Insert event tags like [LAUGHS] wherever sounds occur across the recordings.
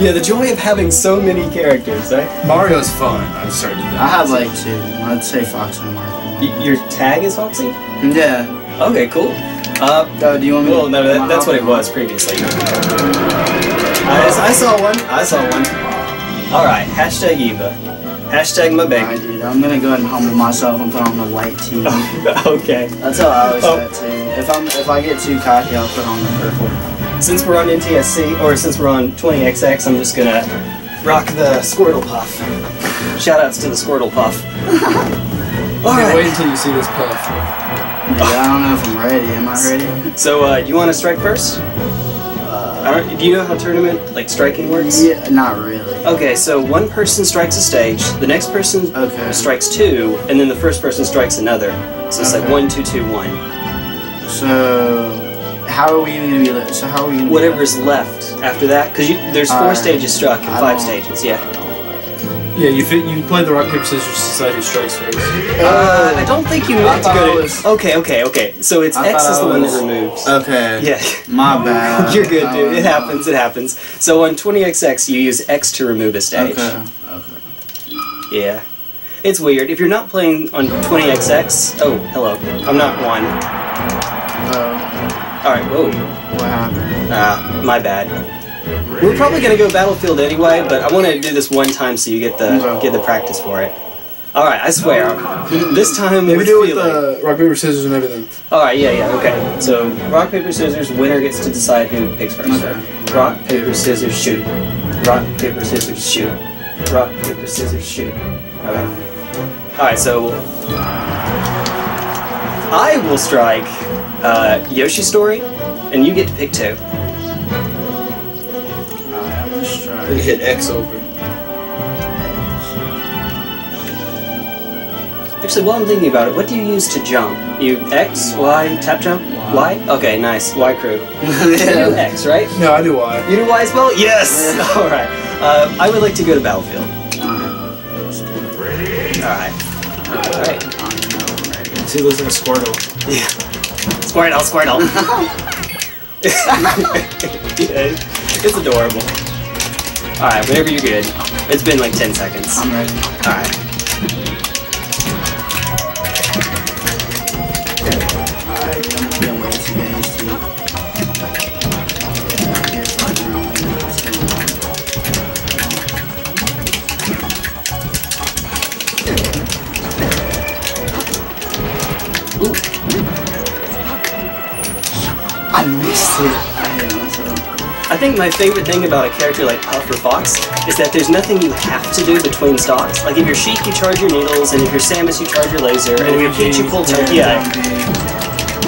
Yeah, the joy of having so many characters, right? Mario's fun. I'm starting to I have like two. I'd say Fox and Marth. Y- your tag is Foxy? Yeah. Okay, cool. Uh, Uh, do you want me well, no, that, that's what it was previously. I, I saw one. I saw one. All right. Hashtag Eva. Hashtag my Alright, dude. I'm gonna go ahead and humble myself and put on the white team. [LAUGHS] okay. That's how I always Oh. do it too. If I'm if I get too cocky, I'll put on the purple. Since we're on NTSC, or since we're on 20XX, I'm just gonna rock the Squirtle Puff. Shoutouts to the Squirtle Puff. [LAUGHS] All Can't wait until you see this puff. Dude, I don't know if I'm ready. Am I ready? [LAUGHS] So, uh, you want to strike first? I don't, do you know how tournament like striking works? Yeah, not really. Okay, so one person strikes a stage, the next person Okay. strikes two, and then the first person strikes another. So it's like Okay. one, two, two, one. So, how are we gonna be? Li- so how are we gonna? Whatever's left after that, because there's four Alright. stages struck and I five don't- stages. Yeah. Yeah, you fit, you play the rock paper scissors to decide who strikes first. Uh, I don't think you I meant to go I to. was- Okay, okay, okay. So it's I X is the one that removes. Okay. yeah. My [LAUGHS] bad. You're good, dude. It happens. It happens. So on 20XX, you use X to remove a stage. Okay. Okay. Yeah. It's weird. If you're not playing on 20XX, oh, hello. I'm not one. Uh, All right. Whoa. what happened? Ah, my bad. We're probably gonna go Battlefield anyway, but I want to do this one time so you get the get the practice for it. All right, I swear. This time We do it with the rock paper scissors and everything. All right, yeah, yeah, okay. So rock paper scissors. Winner gets to decide who picks first. Okay. Rock paper scissors shoot. Rock paper scissors shoot. Rock paper scissors shoot. Okay. All right, so I will strike uh, Yoshi Story, and you get to pick two. Alright, I'm gonna try. Then hit X over. Actually, while I'm thinking about it, what do you use to jump? You X, Y, tap jump? Y? Okay, nice. Y crew. [LAUGHS] You do. X, right? No, I do Y. You do Y as well? Yes! [LAUGHS] Alright. Uh, I would like to go to Battlefield. Alright. Alright. See, looks like a Squirtle. Yeah. Squirtle, Squirtle. yeah, [LAUGHS] it's adorable. Alright, whenever you're good. It's been like 10 seconds. I'm ready. Alright. Alright, missed it. I hit myself. I think my favorite thing about a character like Puff or Fox is that there's nothing you have to do between stocks. Like if you're Sheik, you charge your needles, and if you're Samus, you charge your laser, and if you're Peach, you pull turn. Yeah,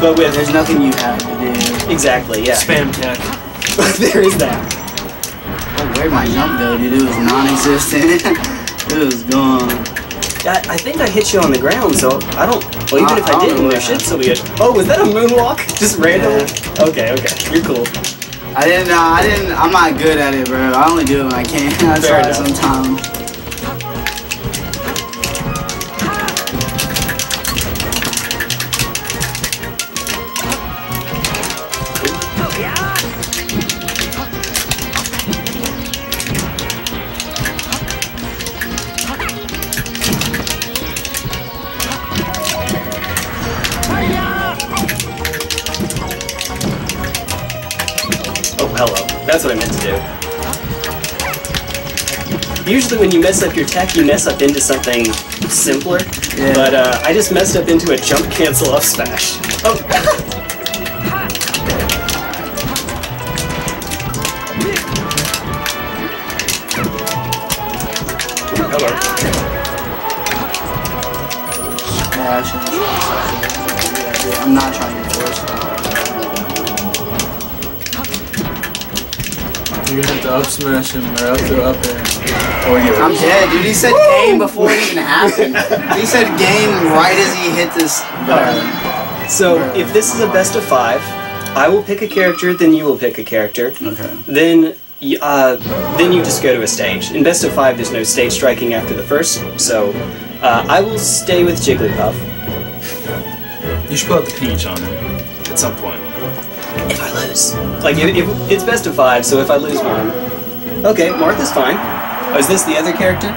but with There's nothing you have to do. exactly, yeah. Spam tech. [LAUGHS] there is that. Oh, where'd my jump go, dude? It was non-existent. [LAUGHS] it was gone. I, I think I hit you on the ground, so I don't. Well, even I- if I I didn't, there should still be a. Oh, was that a moonwalk? [LAUGHS] Just randomly? Okay, okay, you're cool. I didn't. Uh, I didn't. I'm not good at it, bro. I only do it when I can. [LAUGHS] I Fair try enough. sometimes. Usually when you mess up your tech, you mess up into something simpler. Yeah. But uh, I just messed up into a jump cancel up smash. Oh. Hello. I'm not trying to force it. You're gonna have to up smash him or up throw up air. Or you I'm dead, dude. He said game before it even happened. [LAUGHS] he said game right as he hit this. button. So if this is a best of five, I will pick a character, then you will pick a character. Okay. Then, uh, then you just go to a stage. In best of five, there's no stage striking after the first, so uh, I will stay with Jigglypuff. You should put the peach on him at some point. If I lose, like if, if it's best of five, so if I lose one, Okay, Martha's fine. Oh, is this the other character?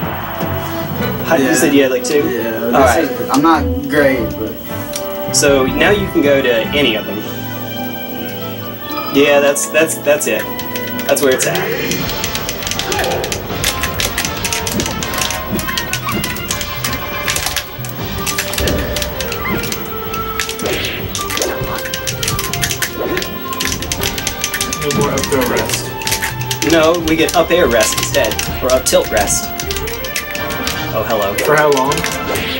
How, Yeah. You said you had like two? Yeah, All right. is- I'm not great, but So now you can go to any of them. Yeah, that's that's that's it. That's where it's at. No, we get up air rest instead, or up tilt rest. Oh, hello. For how long?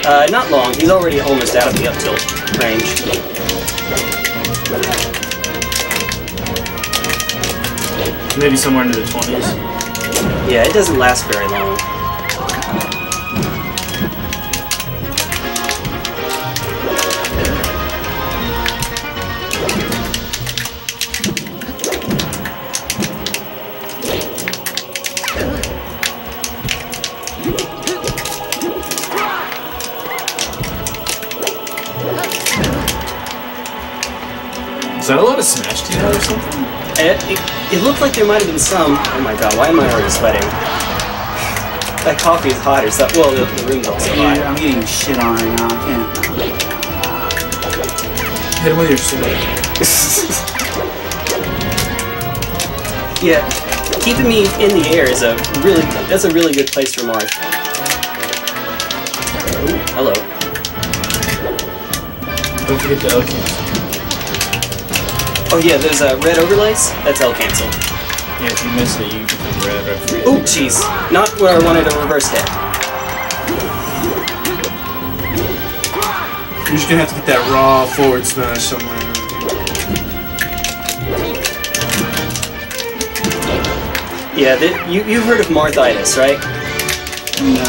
Uh, not long. He's already almost out of the up tilt range. Maybe somewhere into the twenties. Yeah, it doesn't last very long. It, it, it looked like there might have been some. Oh my god, why am I already sweating? That coffee is hot or something. Well, the, the room's also dude, hot. I'm getting shit on right now. I can't. Hit him with your sword. [LAUGHS] Yeah, keeping me in the air is a really that's a really good place for Marth. Ooh, hello. Don't forget the L keys. Oh yeah, those uh, red overlays. That's L cancel. Yeah, if you miss it, you become red before Oh jeez, not where I wanted a reverse hit. You're just gonna have to get that raw forward smash somewhere. Yeah, th you you've heard of Marthitis, right?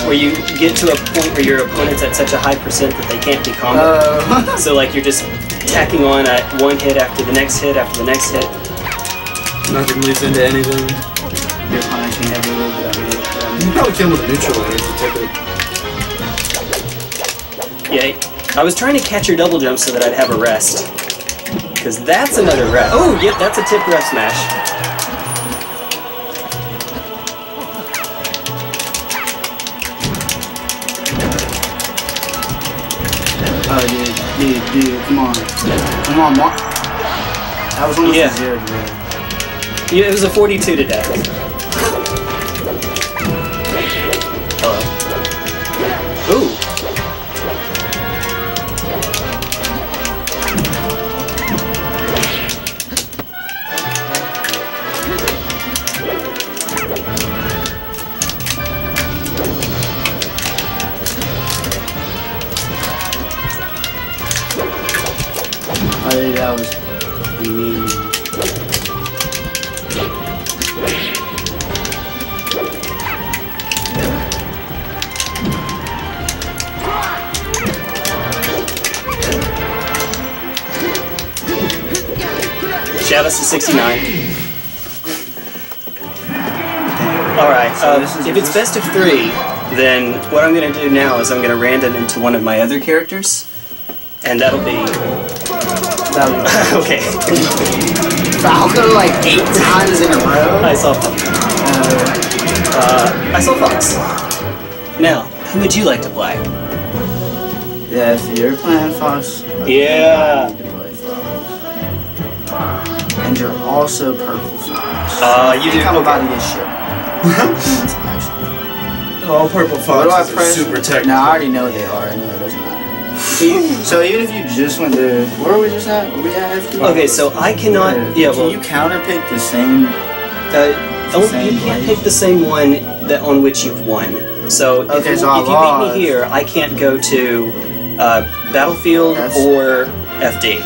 Where you get to a point where your opponent's at such a high percent that they can't be combo. Uh, So like you're just tacking on a one hit after the next hit after the next hit. Nothing leads into anything. you're punishing every move that I make. that You probably kill him with a neutral air if you took it. Yeah, I was trying to catch your double jump so that I'd have a rest. Because that's another rest. Oh, yep, that's a tip ref smash. Dude, come on. Come on, Mark. That was almost Yeah. a zero. Yeah, it was a 42 to Shout outs to 69. Alright, So uh, if it's best of three, then what I'm going to do now is I'm going to random into one of my other characters. And that'll be. That was [LAUGHS] okay. Falco like eight times in a row. I saw Fox. Uh, Uh, I saw Fox. Now, who would you like to play? yeah, if you're playing Fox, Yeah. Also purple Fox. Uh, I you think do- I'm about okay. to get shit. [LAUGHS] All purple What do I foxes are press? super technical. No, I already know they are. Anyway, it doesn't matter. so even if you just went to where were we just at? Were we at? FD? Okay, so I cannot. Yeah, Can well, you counter pick the same? uh, don't, same you can't pick the same one that on which you've won. So if, Okay, you, so if you beat me here, I can't go to uh, Battlefield That's- or FD.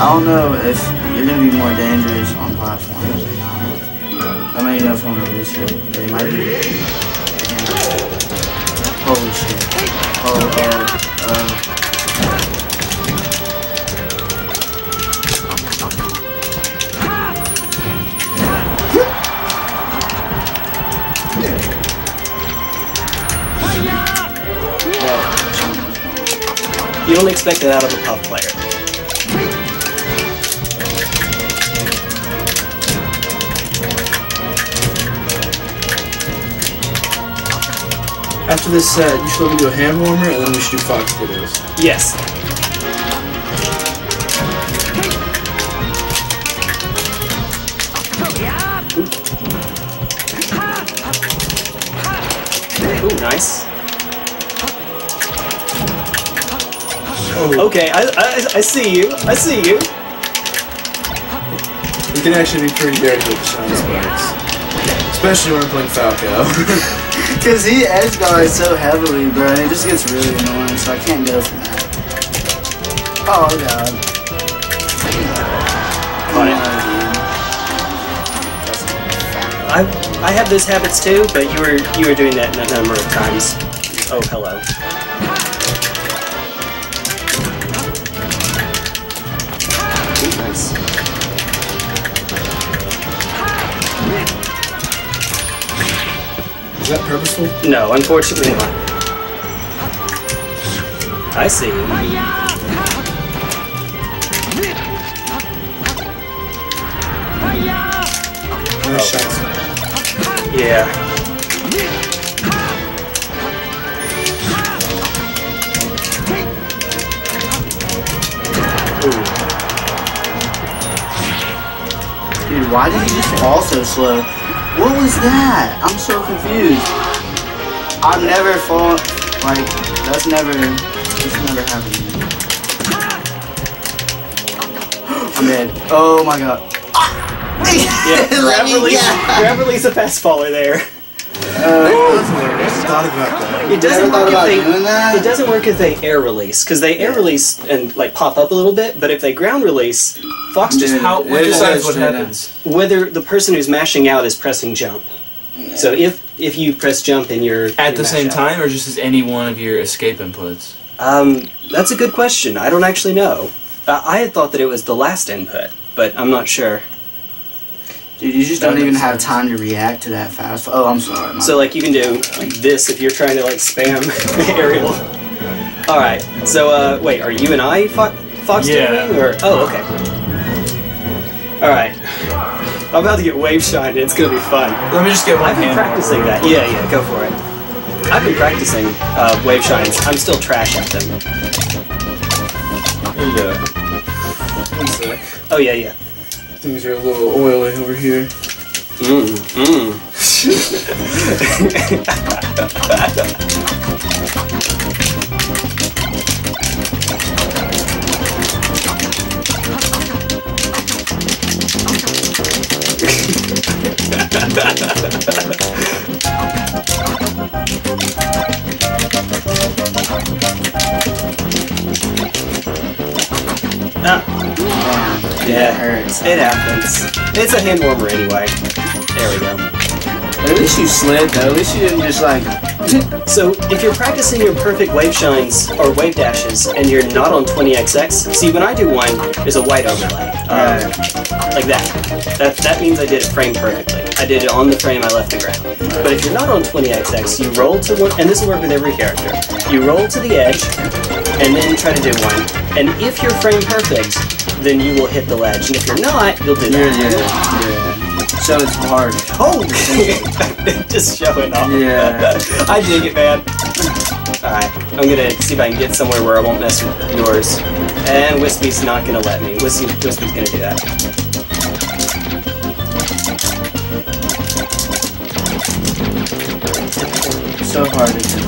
I don't know if you're gonna be more dangerous on platforms. Or not. I mean, that's one of these. They might be. Holy shit! Oh, oh, oh. You don't expect that out of a puff player. After this set, you should let me do a hand warmer, and then we should do Fox videos. Yes. Ooh, nice. Oh, Okay, I, I, I see you. I see you. you can actually be pretty dirty with the spikes. Especially when I'm playing Falco. [LAUGHS] Cause he edge guards so heavily, bro, it just gets really annoying, so I can't go for that. Oh god. Got it. I I have those habits too, but you were you were doing that a number of times. Oh, hello. Is that purposeful? No, unfortunately not. I see you. Nice shine. Yeah. Ooh. Dude, why did he just fall so slow? What was that? I'm so confused. I've never fall like that's never that's never happened. [GASPS] I'm dead. Oh my god. [LAUGHS] Yeah, grab release, grab release a fast faller there. Uh, I thought about that. It doesn't work if they it doesn't work if they air release because they air release and like pop up a little bit, but if they ground release, Fox just Dude, How, it decides what straight happens? whether the person who's mashing out is pressing jump. So if if you press jump and you're At you the same out. time, or just as any one of your escape inputs? Um, that's a good question. I don't actually know. Uh, I had thought that it was the last input, but I'm not sure. Dude, you just That don't even makes have time to react to that fast. Oh, I'm sorry. my- So like you can do like this if you're trying to like spam [LAUGHS] aerial. All right. So uh, wait, are you and I Fo- Fox Yeah. doing or oh okay. All right. I'm about to get wave shine. It's gonna be fun. Let me just get one I've been hand. practicing that. Yeah, yeah, go for it. I've been practicing uh, wave shines. I'm still trash at them. There you go. One sec. Oh yeah, yeah. Things are a little oily over here. Mmm, mmm. [LAUGHS] [LAUGHS] [LAUGHS] Ah, Yeah. that hurts. it happens. It's a hand warmer anyway. There we go. At least you slid though. At least you didn't just like. [LAUGHS] So, if you're practicing your perfect wave shines or wave dashes and you're not on 20xx, see, when I do one, there's a white overlay. Um, like that. That that means I did it frame perfectly. I did it on the frame I left the ground. But if you're not on 20xx, you roll to one, and this will work with every character. You roll to the edge, and then try to do one. And if you're frame perfect, then you will hit the ledge. And if you're not, you'll do Yeah, yeah, yeah. So it's hard. Oh, [LAUGHS] just showing off. Yeah. [LAUGHS] I dig it, man. All right, I'm gonna see if I can get somewhere where I won't mess with yours. And Wispy's not gonna let me. Wispy, Wispy's gonna do that. So hard to do.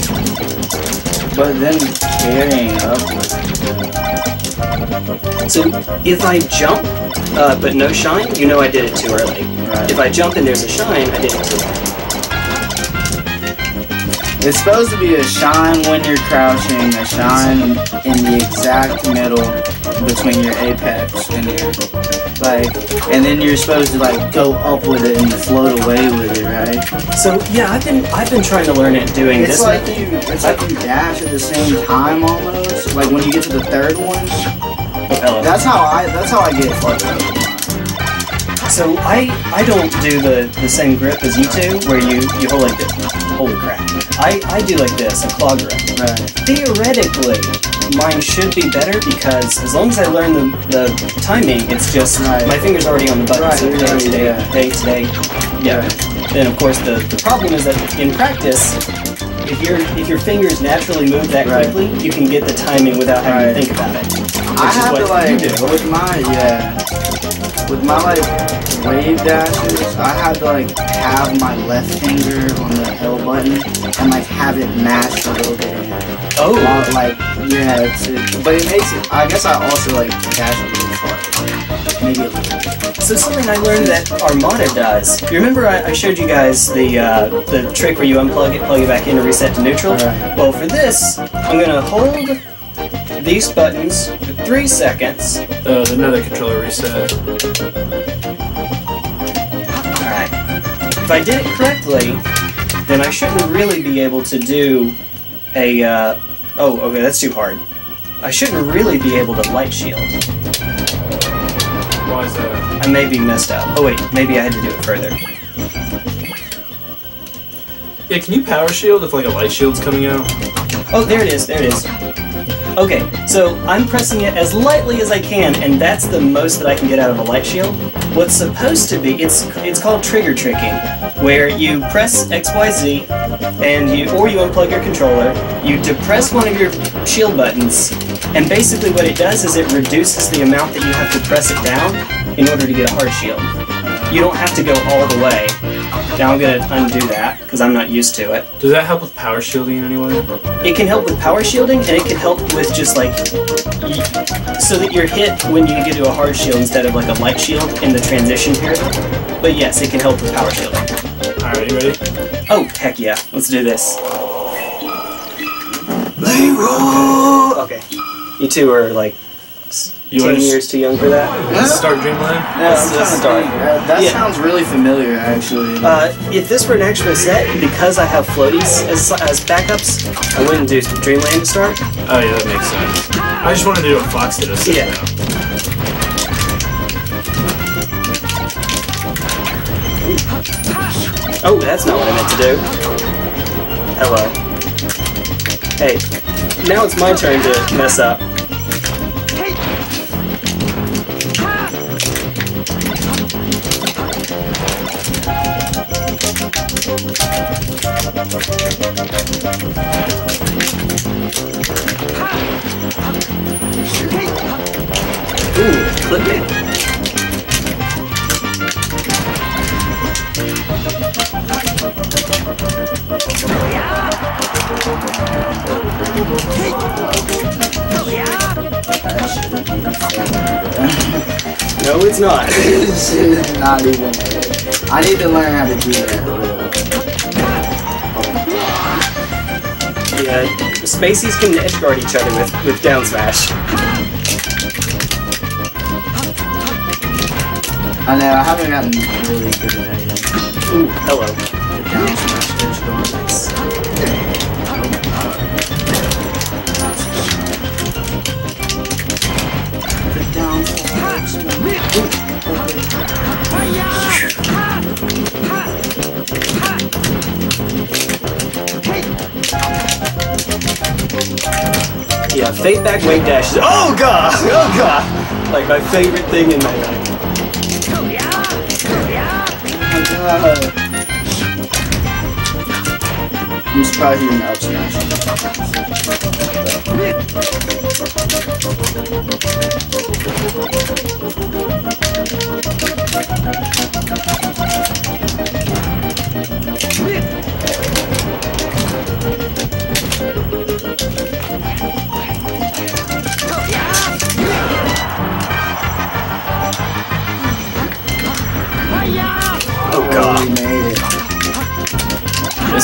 But then carrying up with So if I jump, uh, but no shine, you know I did it too early. Right. If I jump and there's a shine, I did it too late. It's supposed to be a shine when you're crouching, a shine in the exact middle between your apex and your like, and then you're supposed to like go up with it and float away with it, right? So yeah, I've been I've been trying to learn it doing It's this. like you, it's like you dash at the same time almost. Like when you get to the third one. that's how I that's how I get fucked up. So I I don't do the, the same grip as you two, where you you hold like this. Holy crap! I I do like this, a claw grip. Right. Theoretically, mine should be better because as long as I learn the, the timing, it's just Right. my fingers already on the button. Right, so day right, to day, yeah. day to day. Yeah. And of course, the, the problem is that in practice, if your if your fingers naturally move that quickly, you can get the timing without having to think about it. Which I is have what to like you do. with my yeah, with my like wave dashes. I have to like have my left finger on the L button and like have it mashed a little bit. Oh, Uh, like yeah, it's, it, but it makes it. I guess I also like dash a little farther, maybe a little. so something I learned that Armada does. You remember I, I showed you guys the uh, the trick where you unplug it, plug it back in, and reset to neutral. Alright. Well, for this, I'm gonna hold these buttons three seconds. Uh, another controller reset. Alright. If I did it correctly, then I shouldn't really be able to do a, uh, oh, okay, that's too hard. I shouldn't really be able to light shield. Why is that? I may be messed up. Oh wait, maybe I had to do it further. Yeah, can you power shield if like a light shield's coming out? Oh, there it is, there it is. Okay, so I'm pressing it as lightly as I can, and that's the most that I can get out of a light shield. What's supposed to be, it's it's called trigger tricking, where you press XYZ, and you or you unplug your controller, you depress one of your shield buttons, and basically what it does is it reduces the amount that you have to press it down in order to get a hard shield. You don't have to go all the way. Now I'm gonna undo that because I'm not used to it. Does that help with power shielding in any way? It can help with power shielding, and it can help with just like so that you're hit when you get to a hard shield instead of like a light shield in the transition period. But yes, it can help with power shielding. Alright, you ready? Oh heck yeah, let's do this. Leroy. Okay, you two are like s- You ten wanna years too young for that. Let's start Dreamland. Yeah, Let's- I'm trying to start. think. Uh, that Yeah. sounds really familiar, actually. Uh, if this were an actual set, because I have floaties as, as backups, I wouldn't do Dreamland to start. Oh yeah, that makes sense. I just wanted to do a Fox did a second Yeah. now. Oh, that's not what I meant to do. Hello. Hey, now it's my turn to mess up. Clip me. No, it's not. [LAUGHS] This is not even. I need to learn how to do that. Yeah, Spaceys can edge guard each other with, with down smash. I know, uh, I haven't gotten really good at that yet. Ooh, hello. The down smash edge guard. The down smash. Yeah, fade back wave dashes. oh god, oh god, like my favorite thing in my life. I'm surprised you didn't up smash.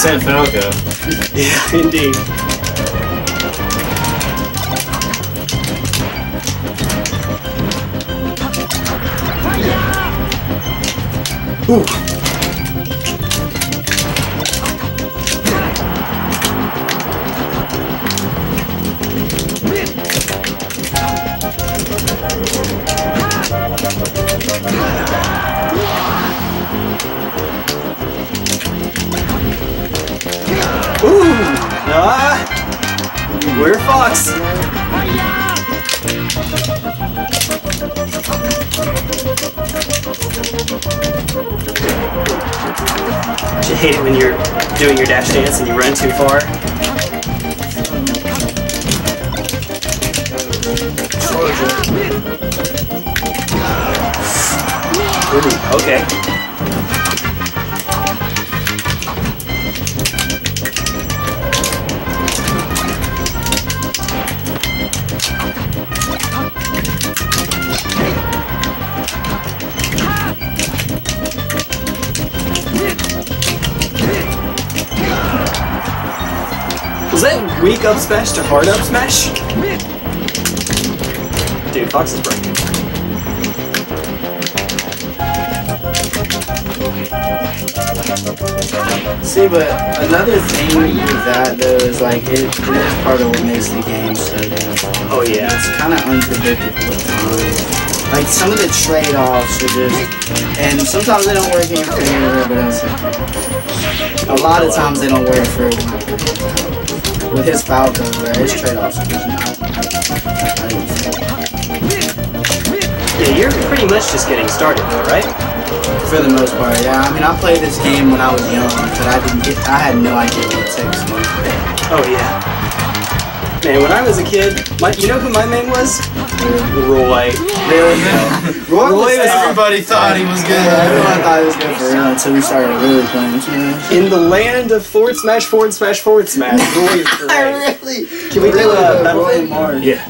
Aunt Falco. Yeah, indeed. Ooh! Hate it when you're doing your dash dance and you run too far. Ooh, okay. Weak up smash to hard up smash? Dude, Fox is broken. See, but another thing with that though is like it, it is part of what makes the game so damn. Oh yeah. It's kind of unpredictable at times. Like some of the trade-offs are just, and sometimes they don't work in your favor, but a lot of times they don't work for favor. With his Falco, where his trade-offs are just not. not even fair. Yeah, you're pretty much just getting started though, right? For the most part, yeah. I mean, I played this game when I was young, but I didn't get, I had no idea what it takes. Man. Oh yeah. Man, when I was a kid, my, you know who my main was? Roy. Really? Roy, Roy was- Everybody thought he was good. Everyone thought it was good for real until we started really playing. You? In the land of forward smash, forward smash, forward smash, [LAUGHS] Roy is great. really? Can we do uh, really a battle Roy? Mars. Yeah.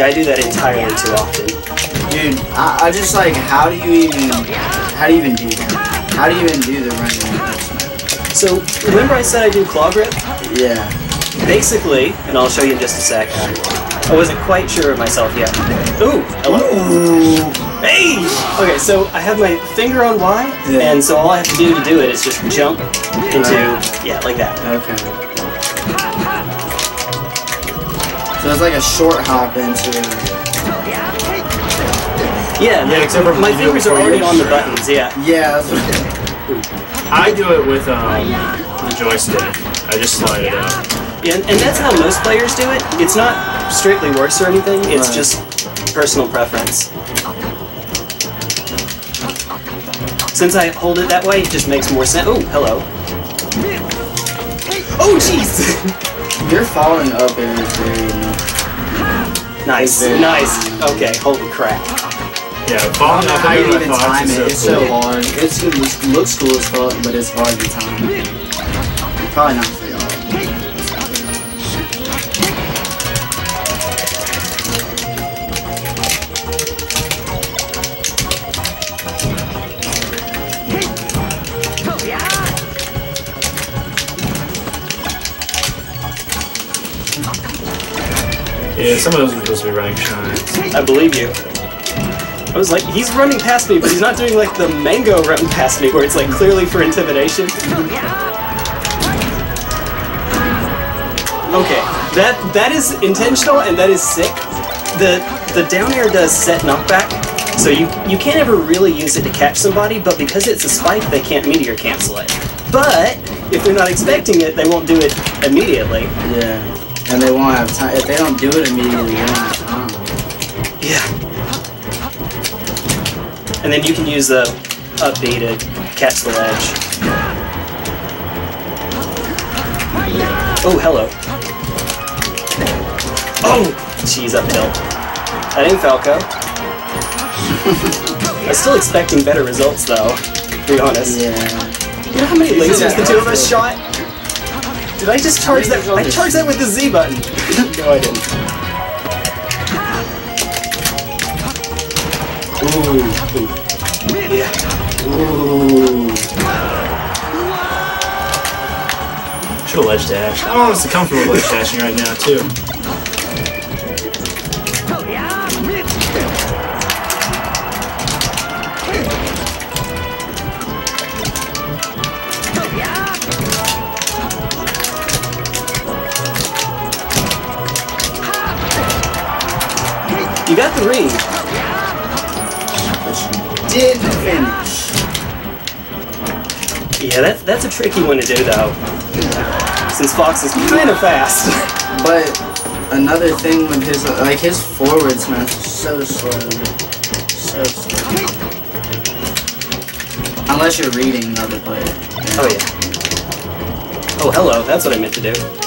Yeah, I do that entirely too often. Dude, I, I just like, how do you even, how do you even do that? How do you even do the running So, remember I said I do claw grip? Yeah. Basically, and I'll show you in just a sec, I wasn't quite sure of myself yet. Ooh, hello. Hey! Okay, so I have my finger on Y, Yeah. and so all I have to do to do it is just jump into, yeah, like that. Okay. So it's like a short hop into it. Yeah, Yeah, except for my when you do it fingers are already on the buttons, yeah. Yeah, I do it with um, the joystick. I just slide it out. Yeah, and, and that's how most players do it. It's not strictly worse or anything, it's Right. just personal preference. Since I hold it that way, it just makes more sense. Oh, hello. Oh, jeez! you're falling up there is very. Nice, Very- nice. Okay, holy crap. Yeah, I falling don't know how you even time is it. It's so so cool. hard. It's, it looks- looks cool as fuck, but it's hard to time. Probably not Yeah, some of those are supposed to be running shines. I believe you. I was like, he's running past me, but he's not doing like the mango run past me where it's like clearly for intimidation. Okay, that that is intentional and that is sick. The the down air does set knockback, so you you can't ever really use it to catch somebody, but because it's a spike, they can't meteor cancel it. But if they're not expecting it, they won't do it immediately. Yeah. And they won't have time. If they don't do it immediately, they don't have time. Yeah. And then you can use the up B to catch the ledge. Oh, hello. Oh! Jeez, uphill. That ain't Falco. [LAUGHS] I'm still expecting better results, though. To be honest. Yeah. You know how many lasers the two of us shot? Did I just charge that? I charged that with the Z button. no, I didn't. Ooh. Ooh. Yeah. Ooh. Should have ledge dash. I'm honestly comfortable ledge dashing right now too. Got the read. Didn't finish. Yeah, that's that's a tricky one to do though. Since Fox is kind of fast. [LAUGHS] But another thing with his like his forward smash is so slow. So slow. Unless you're reading another other player. Oh yeah. Oh hello, that's what I meant to do.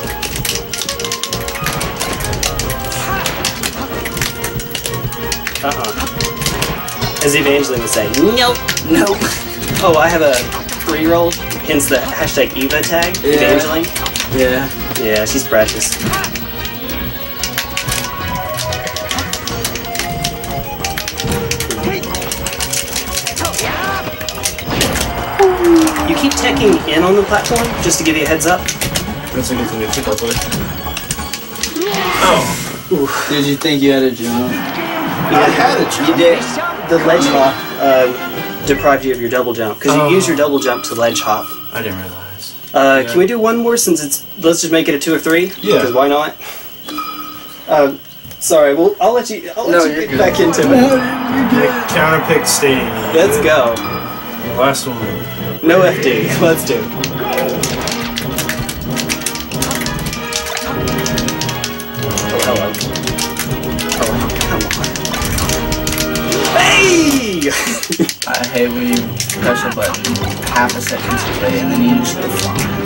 As Evangeline would say, nope. Nope. Oh, I have a three-year-old, hence the hashtag Eva tag, Yeah. Evangeline. Yeah. Yeah, she's precious. You keep teching in on the platform just to give you a heads up. That's a good thing to pick up with. Oh, Did you think you had a jump? I had a jump. You did. The ledge hop uh, deprived you of your double jump because Oh. you use your double jump to ledge hop. I didn't realize. Uh, Yeah. Can we do one more since it's? Let's just make it a two or three. Yeah. Because why not? Um, sorry. Well, I'll let you. I'll let No, you you're get good. back into it. The counter pick stadium. Let's go. Last one. No FD. [LAUGHS] Let's do. When you press a button half a second too late and then you just go flying.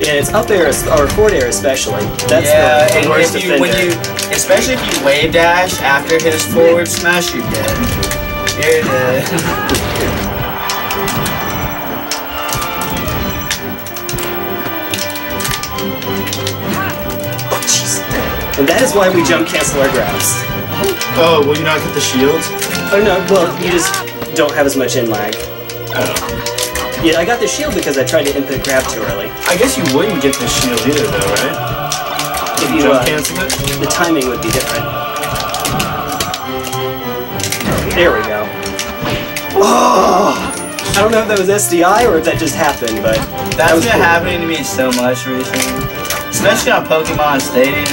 yeah, it's up air or forward air especially. That's yeah, the, the and worst if you, when you, especially if you wave dash after his forward smash, you're dead. You're dead. Oh, jeez. And that is why we jump cancel our grabs. Oh, will you not get the shield? Oh no, well you just don't have as much in lag. Oh. Yeah, I got the shield because I tried to input grab too early. I guess you wouldn't get the shield either, though, right? If you Jump uh, cancel it? the timing would be different. There we go. Oh! I don't know if that was SDI or if that just happened, but that That's was been cool. happening to me so much recently. Especially on Pokemon Stadium.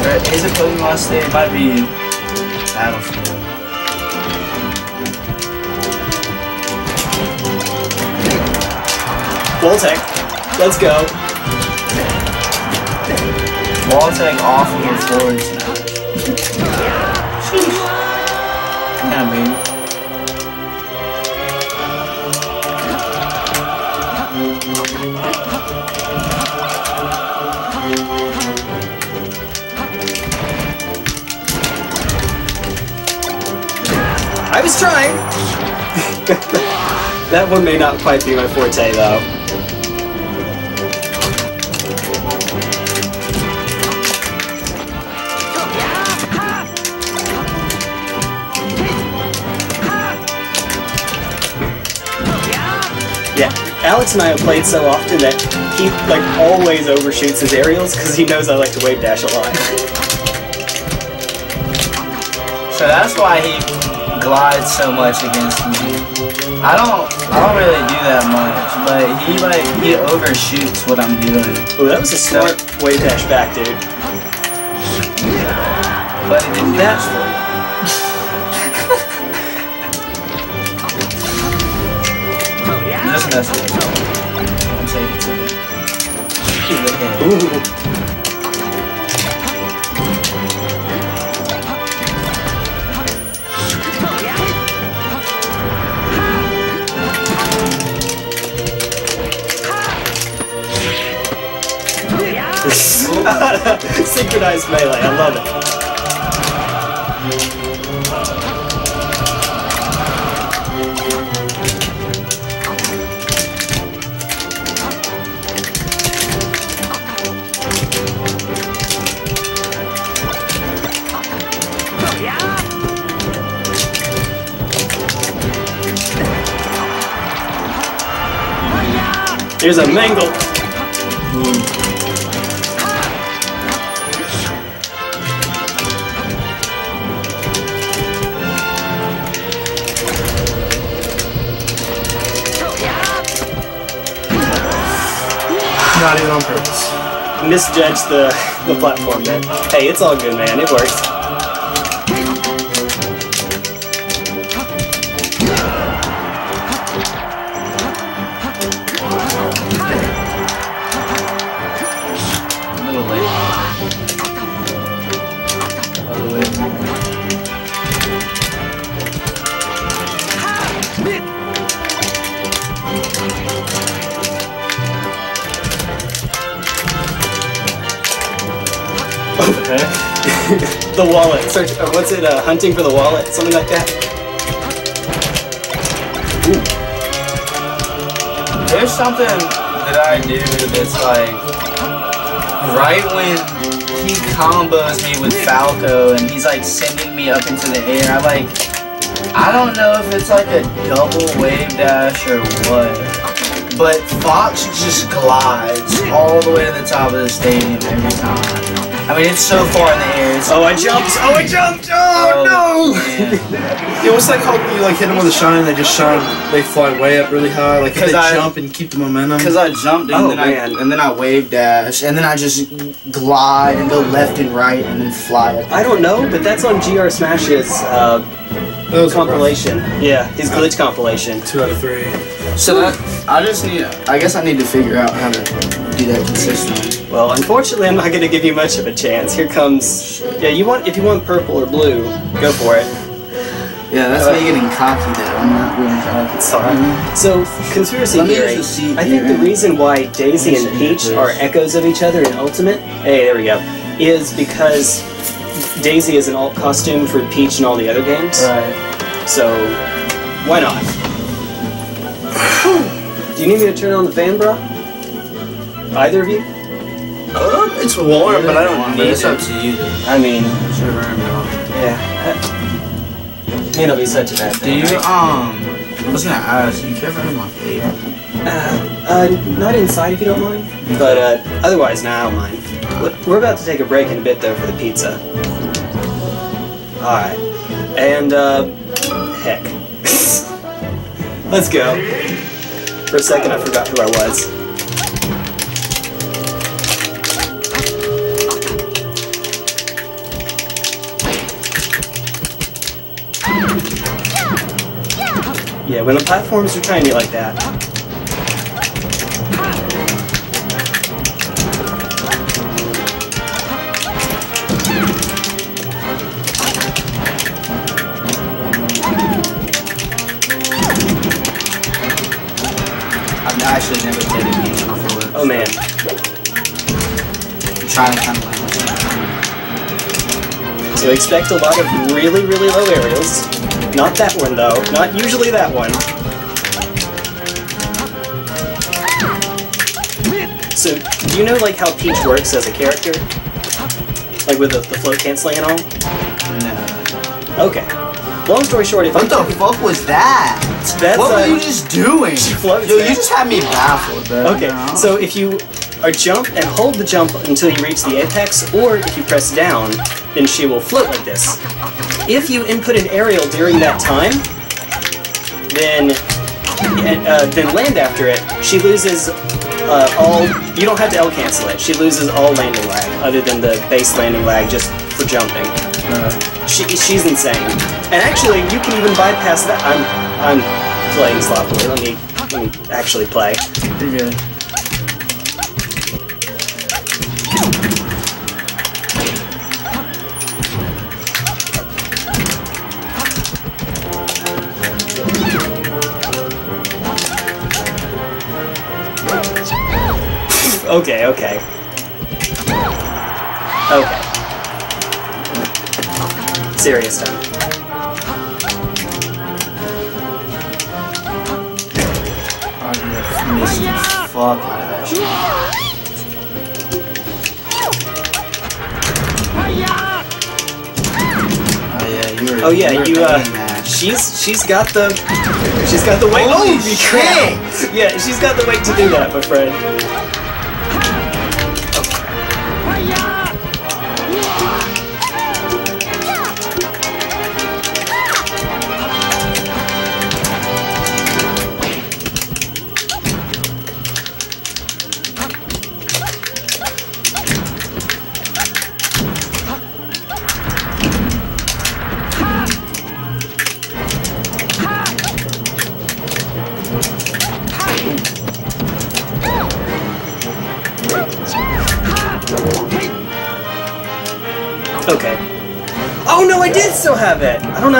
Or is it Pokemon Stadium? It might be Battlefield. Wall tech. Let's go. Wall tech off of your forward smash. Yeah, baby. I was trying. [LAUGHS] that one may not quite be my forte though. Yeah, Alex and I have played so often that he like always overshoots his aerials because he knows I like to wave dash a lot. So that's why he glides so much against me. I don't I don't really do that much, but he like he overshoots what I'm doing. Oh, that was a smart wave dash back, dude. But it didn't do That- for you. Just mess with it. Don't take it to me. To the head. Ooh. Synchronized melee, I love it. Here's a mangle. Not even on purpose. misjudged the the platform there. Hey, it's all good, man. It works. The wallet. Search. Uh, what's it? Uh, hunting for the wallet. Something like that. There's something that I do that's like right when he combos me with Falco and he's like sending me up into the air. I like I don't know if it's like a double wave dash or what. But Fox just glides all the way to the top of the stadium every time. I mean, it's so far in the air. It's Oh, I jumped! Oh, I jumped! Oh, no! man. Yeah, what's that called? You like hit them with a shine, and they just shine, they fly way up really high. Like if 'Cause they I- jump and keep the momentum. Because I jumped and Oh, then man. I and then I wave dash and then I just glide and go left and right and then fly up. I don't know, but that's on GR Smash's uh, That was a rough compilation. Yeah, his glitch compilation. Two out of three. So that I just need. I guess I need to figure out how to do that consistently. Well, unfortunately, I'm not going to give you much of a chance. Here comes. Yeah, you want if you want purple or blue, go for it. Yeah, that's me getting cocky though. I'm not really cocky. Sorry. So, conspiracy theory. I think the reason why Daisy and Let me see Peach are echoes of each other in Ultimate, hey, there we go, is because Daisy is an alt costume for Peach and all the other games. Right. So, why not? Do you need me to turn on the fan, bro? Either of you? Um, it's warm, but I don't need it. It's up to you. Though. I mean, Sure, yeah. May not be such a bad thing. Do you right? um? I was gonna ask. Do you care for my favorite? Uh, uh, not inside if you don't mind. But uh, otherwise, nah, I don't mind. We're- We're about to take a break in a bit though for the pizza. Alright. And, uh, heck. [LAUGHS] Let's go. For a second, I forgot who I was. Yeah, when the platforms are trying to be like that. I've actually never played a game before. Oh man. I'm trying to kind of learn. So expect a lot of really, really low aerials. Not that one though. Not usually that one. So, do you know like how Peach works as a character? Like with the, the float canceling and all? No. Okay. Long story short, if What I'm the fuck was that? That's, what were uh, you just doing? she floats, Yo, man. you just had me baffled, bro. Okay, No. so if you are jump and hold the jump until you reach the apex, or if you press down, then she will float like this. If you input an aerial during that time, then uh, then land after it, she loses uh, all. You don't have to L cancel it. She loses all landing lag, other than the base landing lag just for jumping. She, she's insane. And actually, you can even bypass that. I'm I'm playing sloppily. Let me let me actually play. You're Okay, okay. Okay. Serious time. I just missed the fuck out of that shit. Oh yeah, you were. Oh you uh, she's she's got the she's got the weight. Holy crap. Yeah, she's got the weight to do that, my friend.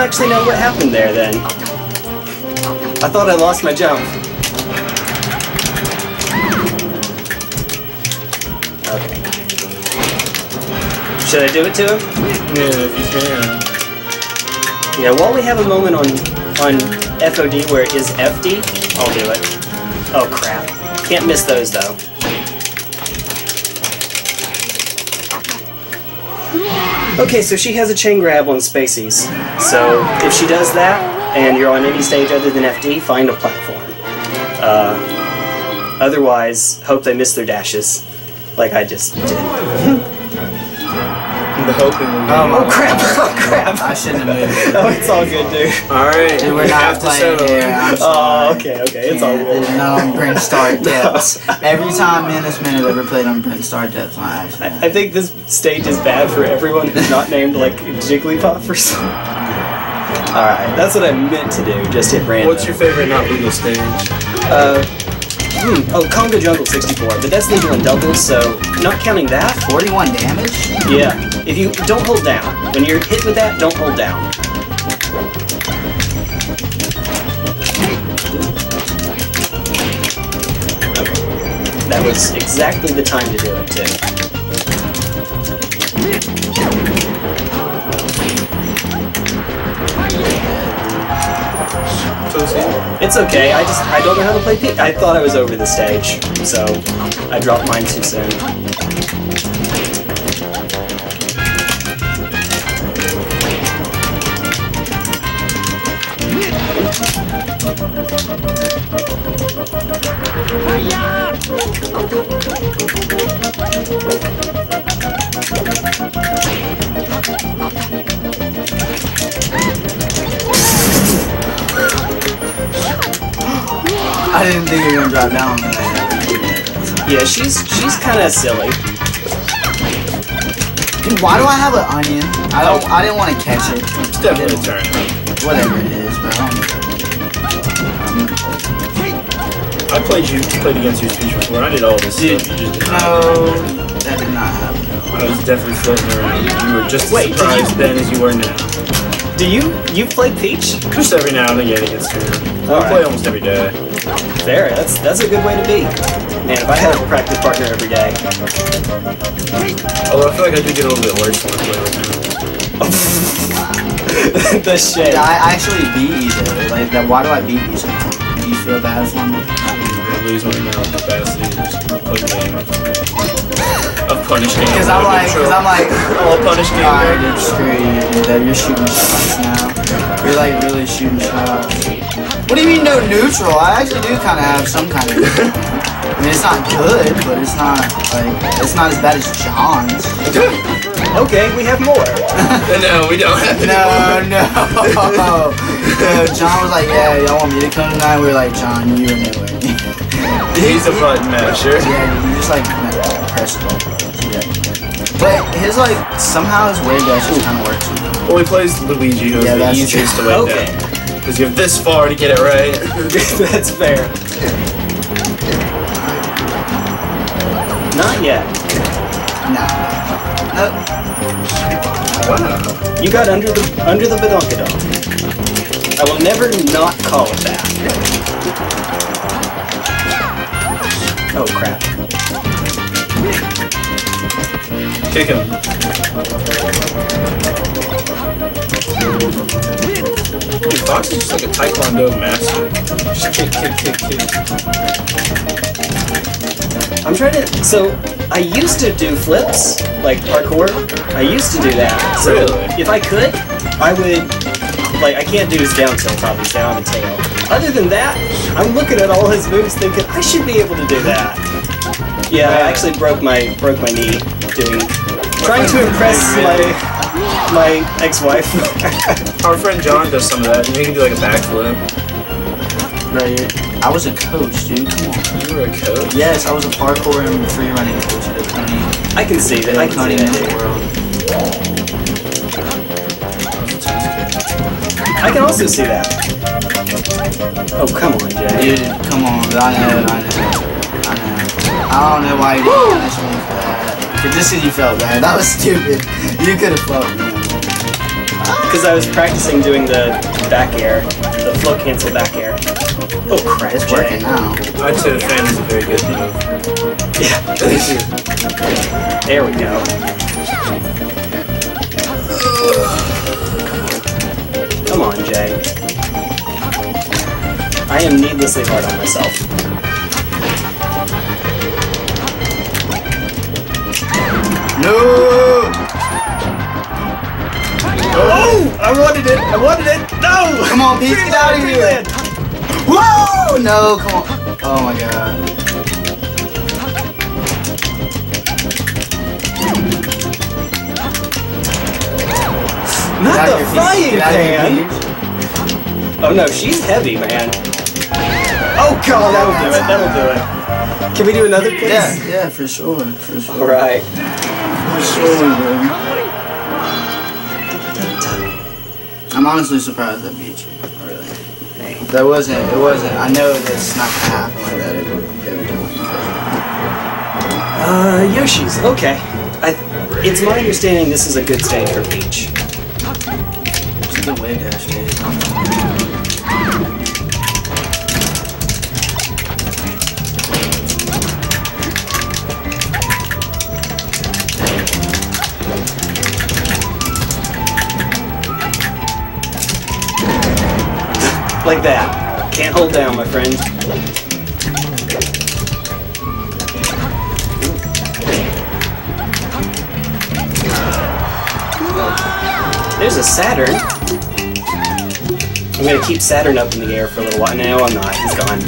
Don't actually know what happened there then. I thought I lost my jump. Okay. Should I do it to him? Yeah, if you can. Yeah, while we have a moment on on FOD where it is FD, I'll do it. Oh crap. Can't miss those though. Okay, so she has a chain grab on Spacies. So if she does that, and you're on any stage other than FD, find a platform. Uh, otherwise, hope they miss their dashes, like I just did. I'm [LAUGHS] hoping we Oh crap! [LAUGHS] Oh crap! I shouldn't have moved. [LAUGHS] Oh, it's all good, dude. Alright, Dude, we're we not have to playing settle. here. I'm Oh, okay, okay, it's all good. there's no on Brinstar [LAUGHS] Depths. Every time me and this man have ever played on Brinstar Depths, I. I, I think this stage is bad for everyone who's not named like Jigglypuff or something. Alright, that's what I meant to do, just hit random. What's your favorite not legal stage? Uh, hmm, oh, Congo Jungle 64, but that's legal in doubles, so not counting that, 41 damage? yeah. If you don't hold down, when you're hit with that, don't hold down. That was exactly the time to do it, too. It's okay. I just I don't know how to play P. I thought I was over the stage, so I dropped mine too soon. I didn't think you were gonna drop down. Yeah, she's she's kind of silly. Dude, why do I have an onion? I don't. I didn't want to catch it. It's definitely a turn. Whatever it is, bro. I played you played against your speech before. I did all this Dude. You just did. No, that did not happen. I was definitely floating around. You were just as Wait, surprised you- then as you were now. Do you you play Peach? Just every now and again against her. I play almost every day. Fair. That's that's a good way to be. Man, if I had a practice partner every day. Although I feel like I do get a little bit worse [LAUGHS] when I play with the shit. Yeah, I actually beat you though. Like, that, why do I beat you so much? Do you feel bad for me? I lose my mental capacity to just play the game. Of punish game. Because I'm like, because I'm like, All punish game. alright, screw you, dude. You're shooting shots now. You're like really shooting shots. What do you mean no neutral? I actually do kind of have some kind of. I mean, it's not good, but it's not like it's not as bad as John's. Okay, we have more. [LAUGHS] no, we don't have No, no. [LAUGHS] no. John was like, "Yeah, y'all want me to come tonight?" We were like, "John, you were nowhere." [LAUGHS] He's a button masher. Yeah, you just like press the button. But his like somehow his wave dash just kind of works. Well, he plays Luigi, who's Yeah, the that's easiest true. to win Okay. down. Because you have this far to get it right. [LAUGHS] That's fair. Not yet. No. Nah. Uh, You got under the under the badonkadonk. I will never not call it that. Oh crap. Kick him. Dude, Fox is just like a taekwondo master. Just kick, kick, kick, kick. I'm trying to. So I used to do flips, like parkour. I used to do that. So Really? if I could, I would. Like I can't do his down tilt, obviously. I don't a tail. Other than that, I'm looking at all his moves, thinking I should be able to do that. Yeah, I actually broke my broke my knee doing trying to impress my my ex-wife. [LAUGHS] Our friend John does some of that. and He can do like a backflip. right here. I was a coach, dude. Come on. You were a coach. Yes, I was a parkour and free running coach at Oconee. I can see that. I can Oconee see Men's that. World. I can also see that. Oh come on, Jay. Dude, come on. I know, I know. I know. I don't know why you [GASPS] didn't punish me for that. Just because you felt bad. That was stupid. You could have felt bad. Because I was practicing doing the back air, the float cancel back air. Oh crap! It's working now. I'd say the fan is a very good move. Yeah. there we go. Come on, Jay. I am needlessly hard on myself. No! Oh! I wanted it! I wanted it! No! Come on, Pete, get out of here! Whoa! No, come on. Oh my god. Not Get the of frying Get out of here, pan! Oh no, she's heavy, man. Oh god, that'll do it, that'll do it. Can we do another, please? Yeah, yeah, for sure, for sure. Alright. For sure, bro. I'm honestly surprised I beat you. Really. Hey. That wasn't, it wasn't, I know that's not gonna happen like that every, every time. Uh, Yoshi's. Okay. I, it's my understanding this is a good stage for Peach. It's a way dash, dude. Like that. Can't hold down, my friend. There's a Saturn. I'm gonna keep Saturn up in the air for a little while. No, I'm not. He's gone.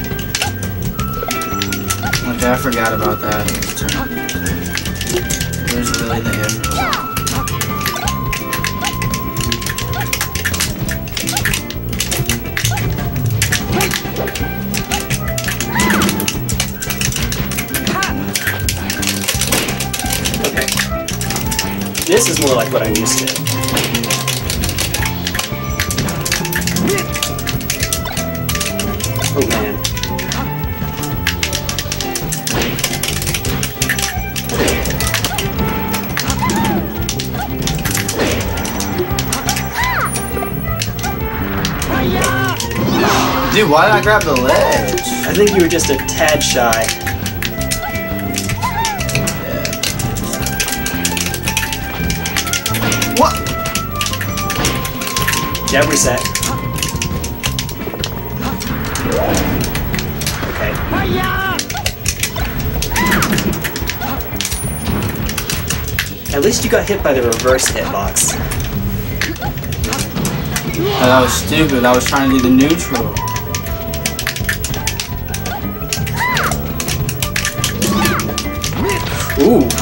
Okay, I forgot about that. Where's really the emerald? This is more like what I'm used to. Oh man. Dude, why did I grab the ledge? I think you were just a tad shy. Jab reset. Okay. At least you got hit by the reverse hitbox. Oh, that was stupid. I was trying to do the neutral. Ooh.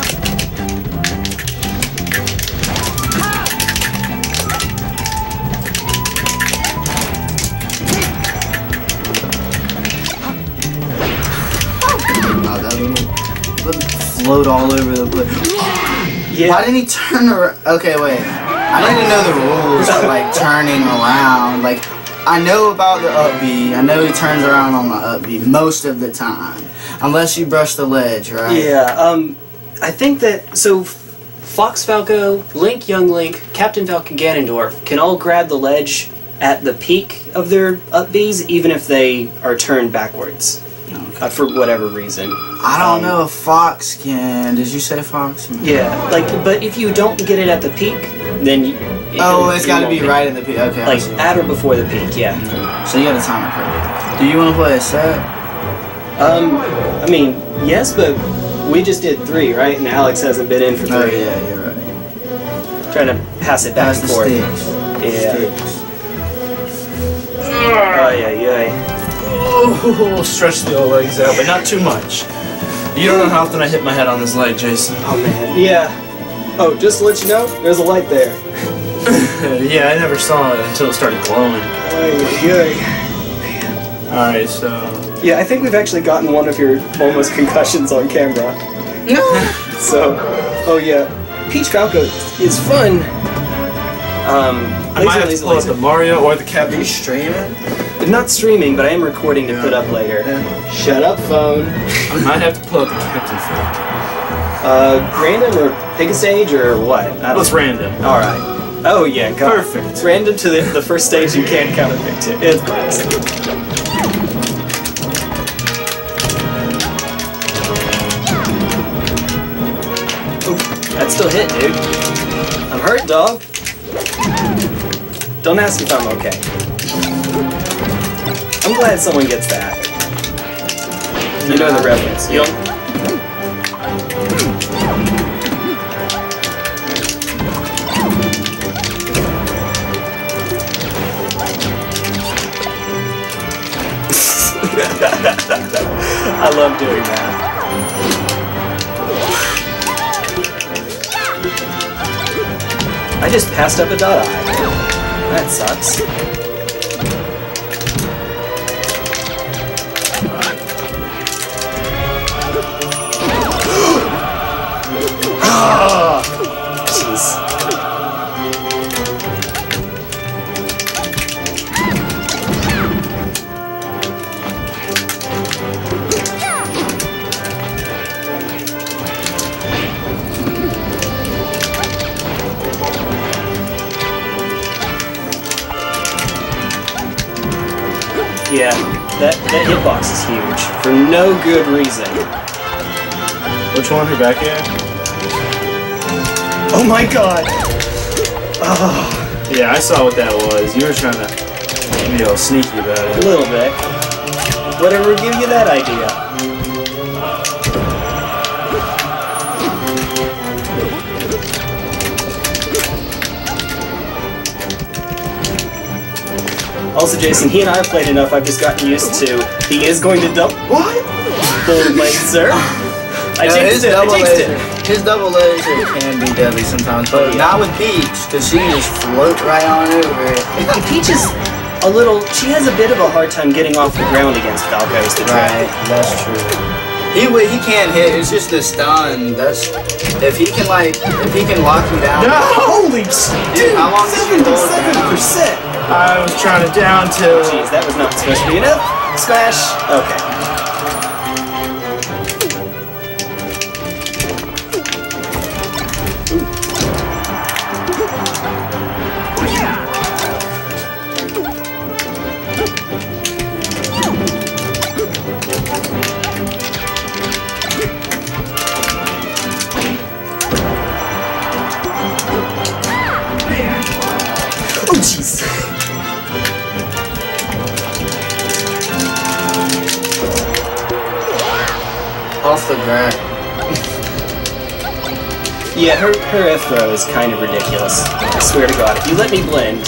Float all over the place. Yeah. Why didn't he turn around? Okay, wait. I need to know the rules of like turning around. Like, I know about the up I know he turns around on the up B most of the time, unless you brush the ledge, right? Yeah, um, I think that so. Fox Falco, Link, Young Link, Captain Falcon Ganondorf can all grab the ledge at the peak of their up Bs, even if they are turned backwards. Uh, for whatever reason. I don't Um, know if Fox can. Did you say Fox? Yeah, like, but if you don't get it at the peak, then you, it- Oh, it's got to be right in the peak. Okay. Like at or before the peak, yeah. So you got to time it. Do you want to play a set? Um, I mean, yes, but we just did three, right? And Alex hasn't been in for Oh three. yeah, you're right. Trying to pass it back Pass and the forth. sticks. Yeah. Sticks. Oh yeah, yeah. Oh, stretch the old legs out, but not too much. You don't know how often I hit my head on this leg, Jason. Oh man. Yeah. Oh, just to let you know, there's a light there. [LAUGHS] yeah, I never saw it until it started glowing. Oh, yeah. Alright, so. Yeah, I think we've actually gotten one of your almost concussions on camera. No! [LAUGHS] so, oh yeah, Peach Falco is fun. Um, I might have to laser, pull up laser, the Mario or the Captain. you streaming? Not streaming, but I am recording to put up later. Shut up, phone. I [LAUGHS] might have to pull up the Captain Falcon. Uh, random or pick a stage or what? I don't Let's random. All right. Oh yeah, go. Perfect. It's Random to the, the first stage you can't counter pick to. It's nice. Ooh, that still hit, dude. I'm hurt, dog. Don't ask if I'm okay. I'm glad someone gets that. You know the reference. Don't, [LAUGHS] I love doing that. I just passed up a dot eye. That sucks. Jeez. Yeah, that, that hitbox is huge for no good reason. Which one? Her back? Oh my god! Oh, Yeah, I saw what that was. You were trying to be all sneaky about it. a little bit. Whatever give you that idea. Also, Jason, he and I have played enough. I've just gotten used to. He is going to dump. What? Full laser. I No, jinxed his it. I double jinxed laser, it. His double laser can be deadly sometimes, but Yeah. not with Peach, because she can just float right on over it. [LAUGHS] Peach is a little. She has a bit of a hard time getting off the ground against Falco's the Right, that's true. He wi- he can't hit. It's just the stun. That's if he can like if he can lock you down. Holy Dude, how long did you hold it down? percent. I was trying to down to. Jeez, that was not supposed to be enough. Smash. Okay. Yeah, her her F throw is kind of ridiculous. I swear to God, if you let me blend.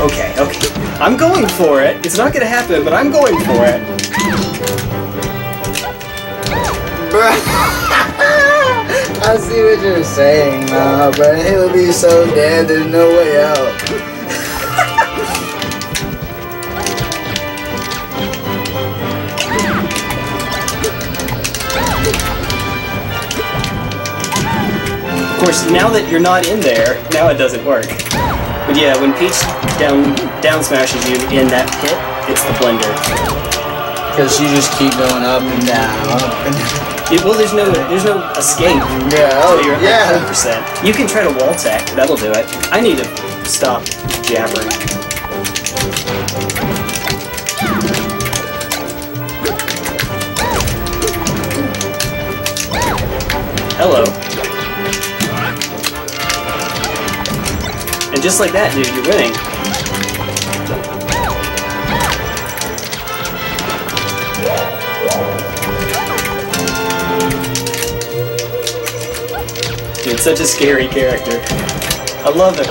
Okay, okay. I'm going for it. It's not gonna happen, but I'm going for it. Bruh. [LAUGHS] I see what you're saying now, but it would be so dead. There's no way out. Course, now that you're not in there, now it doesn't work. But yeah, when Peach down down smashes you in that pit, it's the blender. Cause you just keep going up and down, up and down. It- well, there's no there's no escape. Yeah, oh, So you're at yeah. like 100%. You can try to wall tech, that'll do it. I need to stop jabbering. Hello. Just like that, dude, you're winning. Dude, such a scary character. I love it.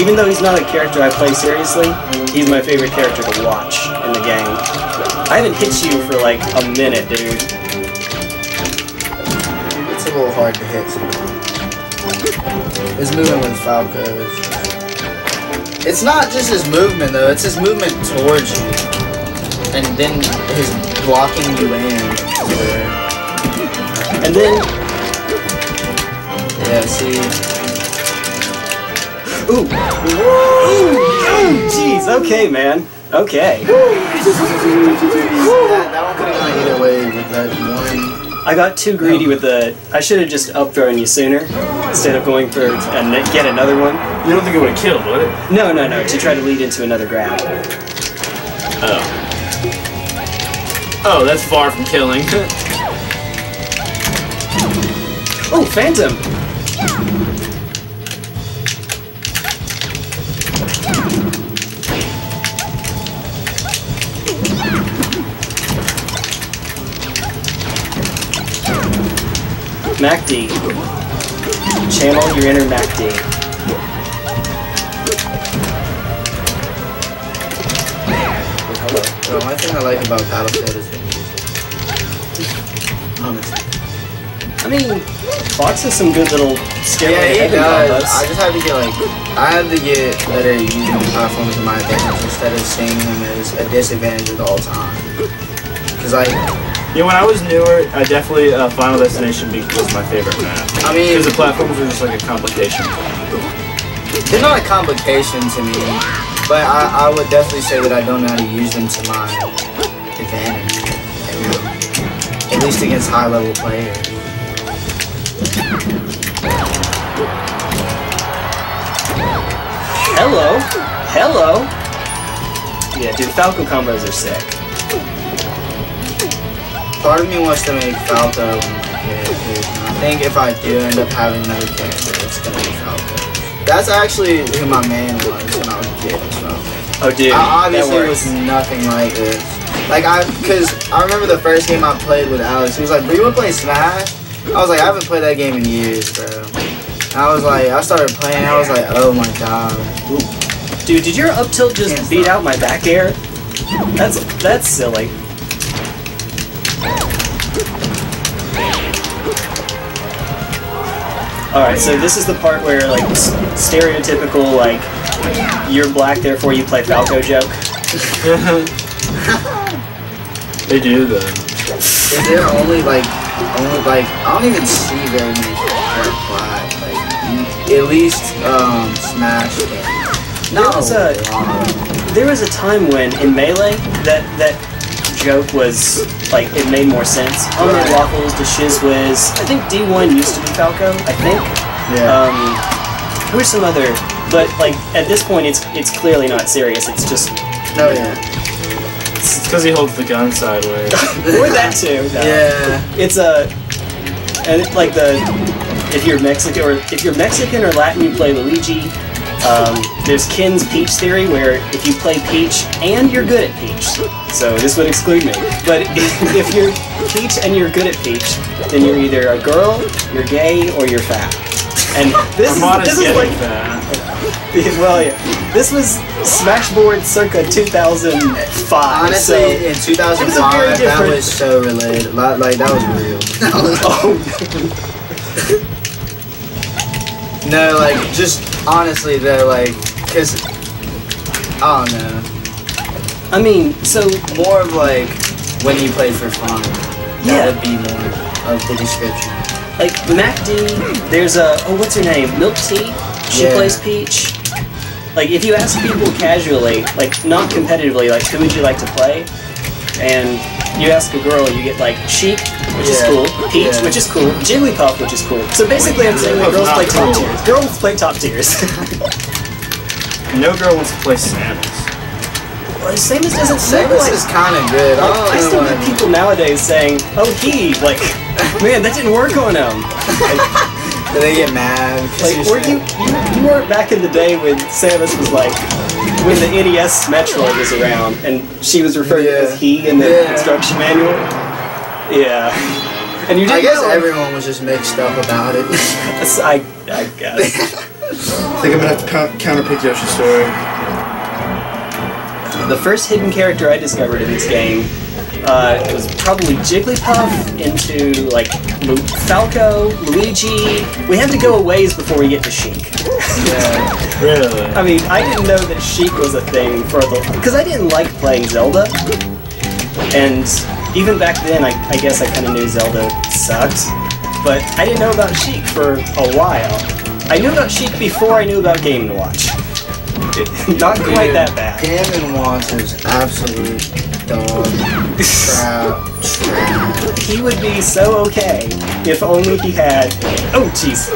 Even though he's not a character I play seriously, he's my favorite character to watch in the game. I haven't hit you for like a minute, dude. It's a little hard to hit sometimes. His movement with Falco is It's not just his movement though, it's his movement towards you. And then his blocking you in. And then, Yeah, see. ooh, ooh, jeez, okay, man. Okay. That, that one could have gone either way with that one. I got too greedy with the. I should have just up thrown you sooner instead of going for and get another one. You don't think it would have killed, would it? No, no, no. To try to lead into another grab. Oh. Oh, that's far from killing. [LAUGHS] Oh, Phantom. MacD. Channel your inner MacD. Hello. The only thing I like about Battlefield is the music. Honestly. I mean, Fox has some good little stairway Yeah, he does. I just had to get like, I had to get better using the platforms to my advantage instead of seeing them as a disadvantage at all time. Cause like, yeah, when I was newer, I definitely uh, Final Destination was my favorite map. I mean, Because the platforms were just like a complication. they're not a complication to me, but I, I would definitely say that I don't know how to use them to my advantage. At least against high level players. Hello. Hello. Yeah, dude, Falco combos are sick. Part of me wants to make Falco my character. and I think if I do end up having another character, it's gonna be Falco. That's actually who my main was when I was a kid. Falco. Oh, dude. I obviously was nothing like this. Like I, cause I remember the first game I played with Alex. He was like, "Bro, you wanna play Smash?" I was like, "I haven't played that game in years, bro." And I was like, I started playing. I was like, "Oh my god." Dude, did your up tilt just Can't beat stop. out my back air? That's that's silly. Alright, so this is the part where, like, s- stereotypical, like, you're black, therefore you play Falco joke. [LAUGHS] they do though. Is there only like, only like, I don't even see very many that are black. Like, at least um, Smash. And, no, There was a- lot. There was a time when, in Melee, that, that joke was, like, it made more sense. Ahmed Right. Waffles, the shiz Shizwiz, I think D1 used to be Falco, I think. yeah. Um, who's some other? But like at this point, it's it's clearly not serious. It's just no, yeah. It's because he holds the gun sideways. [LAUGHS] or that too. [LAUGHS] No. Yeah. It's a and it's like the if you're Mexican or if you're Mexican or Latin, you play Luigi. Um, there's Ken's Peach theory, where if you play Peach and you're good at Peach, so this would exclude me. But if, if you're Peach and you're good at Peach, then you're either a girl, you're gay, or you're fat. And this is this is like fat. [LAUGHS] well, yeah. This was Smashboard circa 2005. Honestly, so, in 2005, very that was so related. Like, like, that was real. [LAUGHS] oh, [LAUGHS] no, like, just honestly, though, like, because, I don't know. I mean, so More of like when you play for fun. Yeah. That would be more of the description. like MacD, there's a oh, what's her name? Milk Tea. She Yeah. plays Peach. Like, if you ask people casually, like not competitively, like who would you like to play, and you ask a girl, you get like Sheik, which is cool, Peach, Yeah. which is cool, Jigglypuff, which is cool. So basically, I'm saying that girls play top cool. tiers. Girls play top tiers. No girl wants to play Samus. well, Samus doesn't Samus look like is kind of good. I Like, don't I still get people nowadays saying, "Oh, he," like, man, that didn't work on him. Do [LAUGHS] they get mad. Like, were you, you you weren't back in the day when Samus was like, when the NES Metroid was around, and she was referred to as he in the Yeah. instruction manual. Yeah, and you didn't I guess know. everyone was just mixed up about it. I, I guess. [LAUGHS] I think I'm gonna have to count- counterpick Yoshi's story. the first hidden character I discovered in this game uh, was probably Jigglypuff into like Lu- Falco, Luigi. We had to go a ways before we get to Sheik. yeah. Really? I mean, I didn't know that Sheik was a thing for the because I didn't like playing Zelda, and even back then, I, I guess I kind of knew Zelda sucked, but I didn't know about Sheik for a while. I knew about Sheik before I knew about Game and Watch. [LAUGHS] Not quite that bad. Game and Watch is absolute dog crap. Trap. He would be so okay if only he had. Oh, jeez.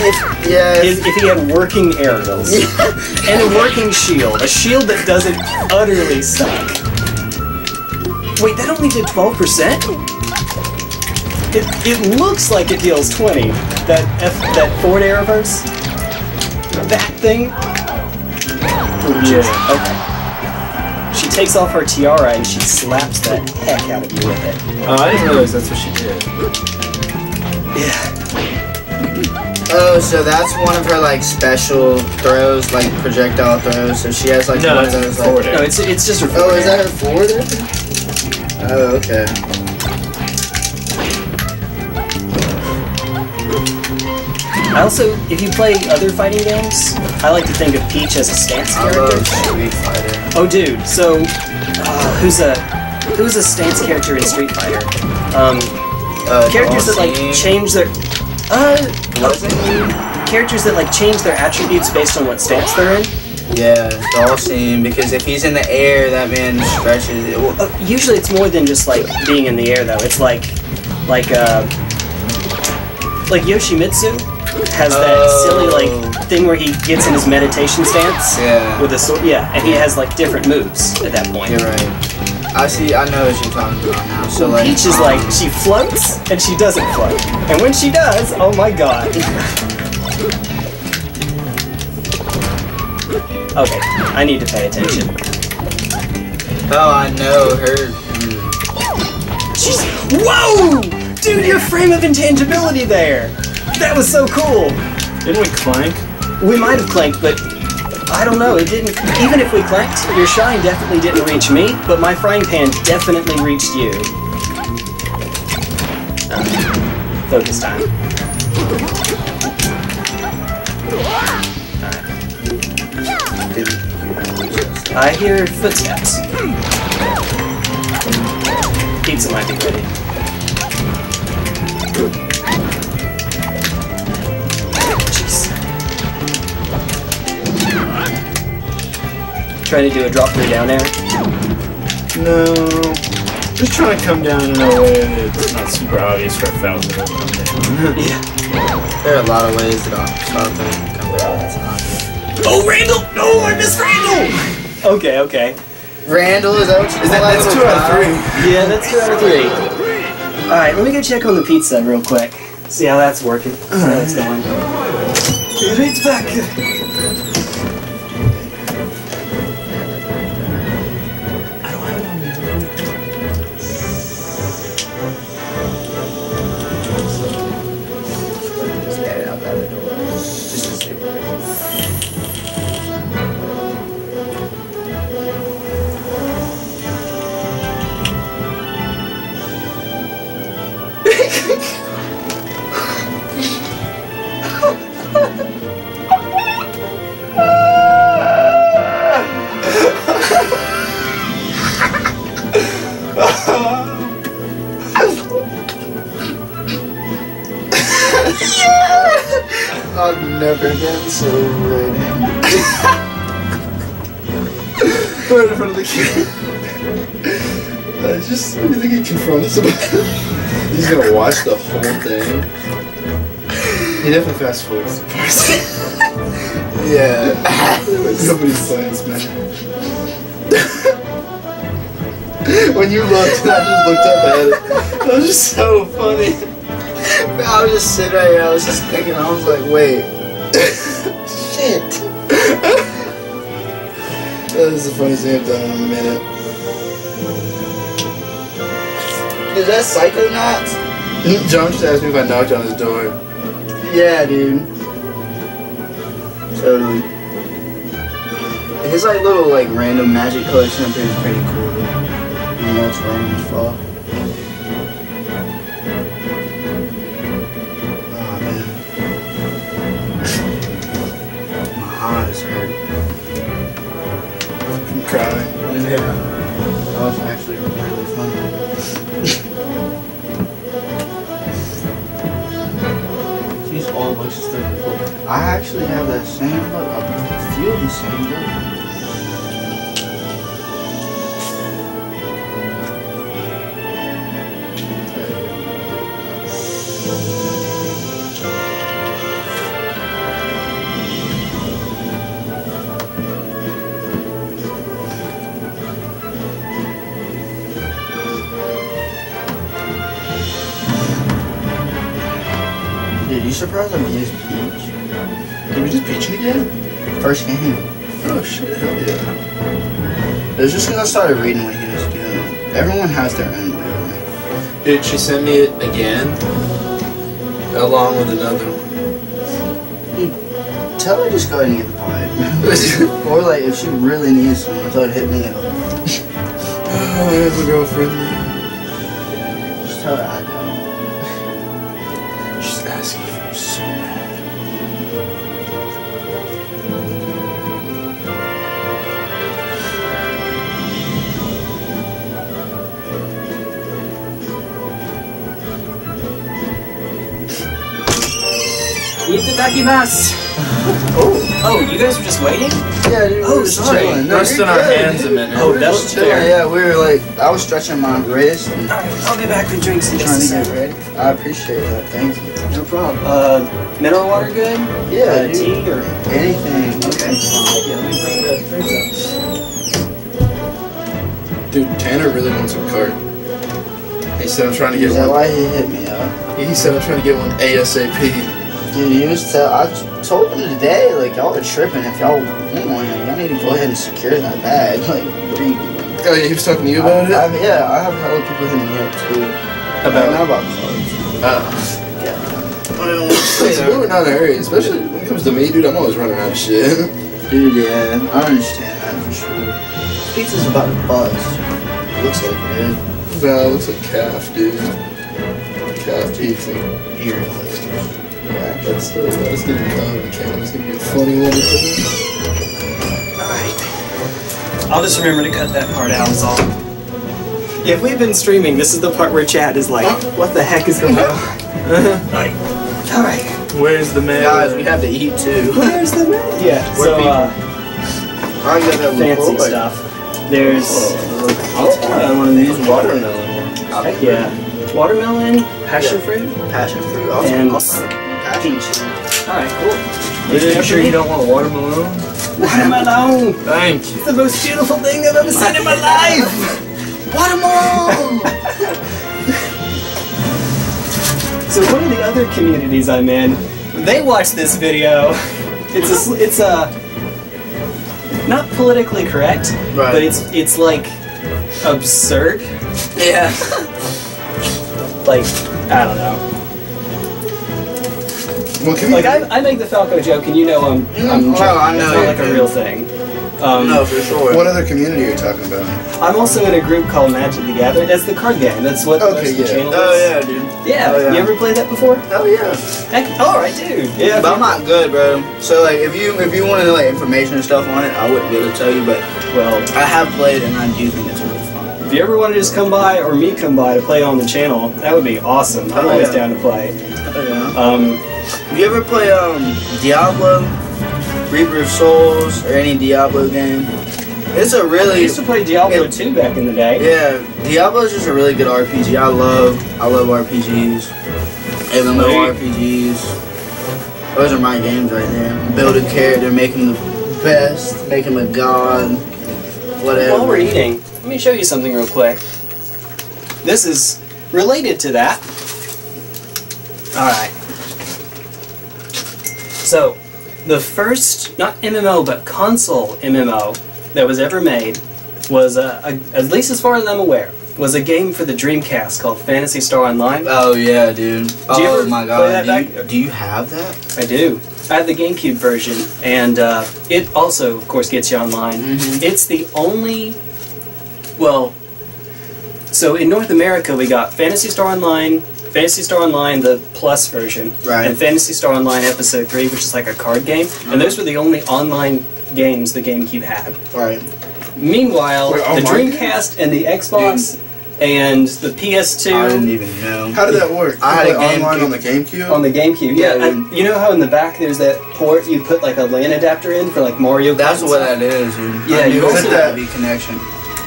If, yeah. If, if he had working aerials and a working shield, a shield that doesn't utterly suck. Wait, that only did 12%? It, it looks like it deals 20. That F, that forward arrowverse? That thing? Yeah. Okay. She takes off her tiara and she slaps the heck out of you with it. Oh, I didn't realize that's what she did. Yeah. Oh, so that's one of her like special throws, like projectile throws. So she has like No, one of it's those forward like. No, it's it's just her Oh, forward is that her forward? Oh, okay. I also, if you play other fighting games, I like to think of Peach as a stance I character. love Street Fighter. Oh, dude. So, uh, who's a who's a stance character in Street Fighter? Um, Uh, characters that like change their uh it? characters that like change their attributes based on what stance they're in. Yeah, Dhalsim, because if he's in the air, that man stretches it. Well, Uh, usually, it's more than just like being in the air, though. It's like like uh like Yoshimitsu has that silly oh. like Oh. thing where he gets in his meditation stance Yeah. with a sword. Yeah, and he has like different moves at that point. You're right. I see. I know what you're talking about now. So like, Peach is like she floats and she doesn't float, and when she does, oh my god. [LAUGHS] okay, I need to pay attention. Oh, I know her. She's whoa, dude, your frame of intangibility there. That was so cool. Didn't we clank? We might have clanked, but I don't know. It didn't. Even if we clanked, your shine definitely didn't reach me, but my frying pan definitely reached you. Uh, Focus time. I hear footsteps. Pizza might be ready. Try to do a drop through down air. No. Just trying to come down in a way that's not super obvious for a thousand to come down. Yeah. There are a lot of ways that I'll start to come down. It's not good. Oh, Randall! No, I missed Randall! Okay, okay. Randall, is out. Is that, that's two out of three. Yeah, that's two out of three. Alright, let me go check on the pizza real quick. See how that's working. See how that's going. It's back. He's gonna watch the whole thing. He definitely fast forwards. Yeah. [LAUGHS] Nobody's plans, man. [LAUGHS] when you looked, and I just looked up at it. That was just so funny. I was just sitting right here, I was just thinking, I was like, wait. [LAUGHS] Shit. That is the funniest thing I've done in a minute. Is that Psychonauts? John just asked me if I knocked on his door. Yeah, dude. Totally. His like little like random magic collection up here is pretty cool. Dude. You know it's random as fuck. Oh man. My eyes hurt. I'm crying. Yeah. That was actually really funny. Books is thirty four. I actually have that same book. A few of the same book. Surprised I used Peach? Did we just peach it again? First game. Oh shit, hell yeah. It was just because I started reading what he was doing. Everyone has their own way. Dude, she sent me it again. Along with another one. Tell her just go ahead and get the pipe. [LAUGHS] or like if she really needs some, tell her to hit me up. [LAUGHS] I have a girlfriend. Itadakimasu! [LAUGHS] Oh, Oh, you guys were just waiting? Yeah, dude. Oh, were sorry. chilling. No, Resting you're our good, hands a minute. Oh, We were that was chilling, fair. Yeah, we were like, I was stretching my wrist and Alright, I'll be back with drinks in trying to a get ready. I appreciate that. Thank you. No problem. Uh, mineral water good? Yeah, uh, dude. tea or? Anything. Okay. Yeah, let me bring the drinks dude, Tanner really wants a cart. He said I'm trying to get Is that one. why he hit me up? He said I'm trying to get one ASAP. Dude, he was tell. I told him today, like y'all are tripping. If y'all want one, y'all need to go ahead and secure that bag. [LAUGHS] Like, what are you doing? Oh yeah, he was talking to you about I, it. I, yeah, I have hella people hitting me up too. About- not about cards. Uh, Yeah. I don't say it's that. moving out of area, especially when it comes to me, dude. I'm always running out of shit. [LAUGHS] Dude, yeah, I understand that for sure. Pizza's about to bust. Looks like it. nah, it looks like calf, dude. Calf pizza. Here. Yeah, that's uh, that's gonna come. The camera's gonna be a funny one. to put in. Alright. I'll just remember to cut that part out, is all. Yeah, if we've been streaming, this is the part where Chad is like, what the heck is going on? [LAUGHS] Like, Alright. Where's the man? Guys, we have to eat too. [LAUGHS] Where's the man? Yeah, Where so, uh, I got that fancy little stuff. There's, I'll try one of these watermelon. heck yeah, watermelon, passion fruit, Passion fruit. I'll, And I'll try passion peach. fruit. Alright, cool. Are you sure you don't want watermelon? Watermelon! Thank you. It's the most beautiful thing I've ever seen in my life! Watermelon! [LAUGHS] so one of the other communities I'm in, they watch this video. It's a, it's a, not politically correct, Right. but it's it's like absurd. Yeah. Like I don't know. Well, can Like I, I make the Falco joke, and you know I'm I'm well, I know It's not like a real thing. Um, no, for sure. What other community are you talking about? I'm also in a group called Magic the Gathering. That's the card game. That's what Okay, most the yeah. channel Oh yeah, dude. Yeah. Oh, yeah. You ever played that before? Oh yeah. Heck, all right, dude. Yeah. But I'm not good, bro. So like, if you if you want to like information and stuff on it, I wouldn't be able to tell you. But Well, I have played, and I do think it's really fun. if you ever want to just come by or me come by to play on the channel, that would be awesome. I'm Oh, always yeah. down to play. Oh, yeah. Um, You ever play um Diablo, Reaper of Souls, or any Diablo game? It's a I really used to play Diablo it- 2 back in the day. yeah. Diablo is just a really good RPG. I love I love RPGs, MMORPGs. Those are my games right there. Build a character, make him the best, make him a god, whatever. While we're eating, let me show you something real quick. This is related to that. Alright. So, the first, not MMO, but console MMO that was ever made was, a, a, at least as far as I'm aware, was a game for the Dreamcast called Phantasy Star Online. Oh yeah, dude. oh my god. Do you, do you have that? I do. I have the GameCube version, and uh, it also, of course, gets you online. Mhm. It's the only. Well, so in North America, we got Phantasy Star Online, Phantasy Star Online, the Plus version, Right. and Phantasy Star Online Episode 3, which is like a card game. And uh-huh. those were the only online games the GameCube had. Right. Meanwhile, Wait, the online Dreamcast and the Xbox and the PS2. I didn't even know. How did that work? I had You a play online GameCube. on the GameCube. on the GameCube. Yeah, Yeah, and you know how in the back there's that port you put like a LAN adapter in for like Mario. That's Kart what that is, dude. Yeah, you knew it also- had to connection.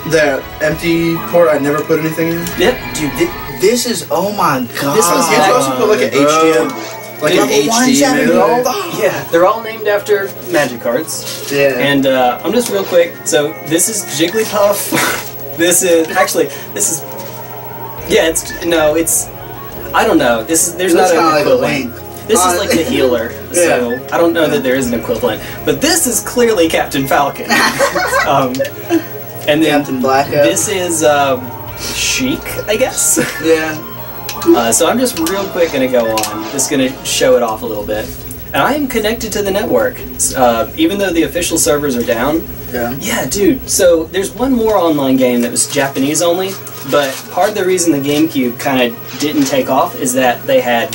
that empty port I never put anything in. Yep. Dude, thi- this is oh my god. This is You back- could also put like an bro. HDM, like Dude, an the HD. that Yeah, they're all named after magic cards. Yeah. And uh, I'm just real quick. So this is Jigglypuff. [LAUGHS] this is actually this is yeah. It's no. It's I don't know. This is there's Looks not kinda an like a equivalent. link. This Uh, is like the healer. [LAUGHS] So I don't know that there is an equivalent. But this is clearly Captain Falcon. [LAUGHS] um, and then Captain Blackout. this is um, Sheik, I guess. [LAUGHS] yeah. Uh, so I'm just real quick gonna go on, just gonna show it off a little bit. And I am connected to the network, uh, even though the official servers are down. Yeah. Yeah, dude. So there's one more online game that was Japanese only, but part of the reason the GameCube kind of didn't take off is that they had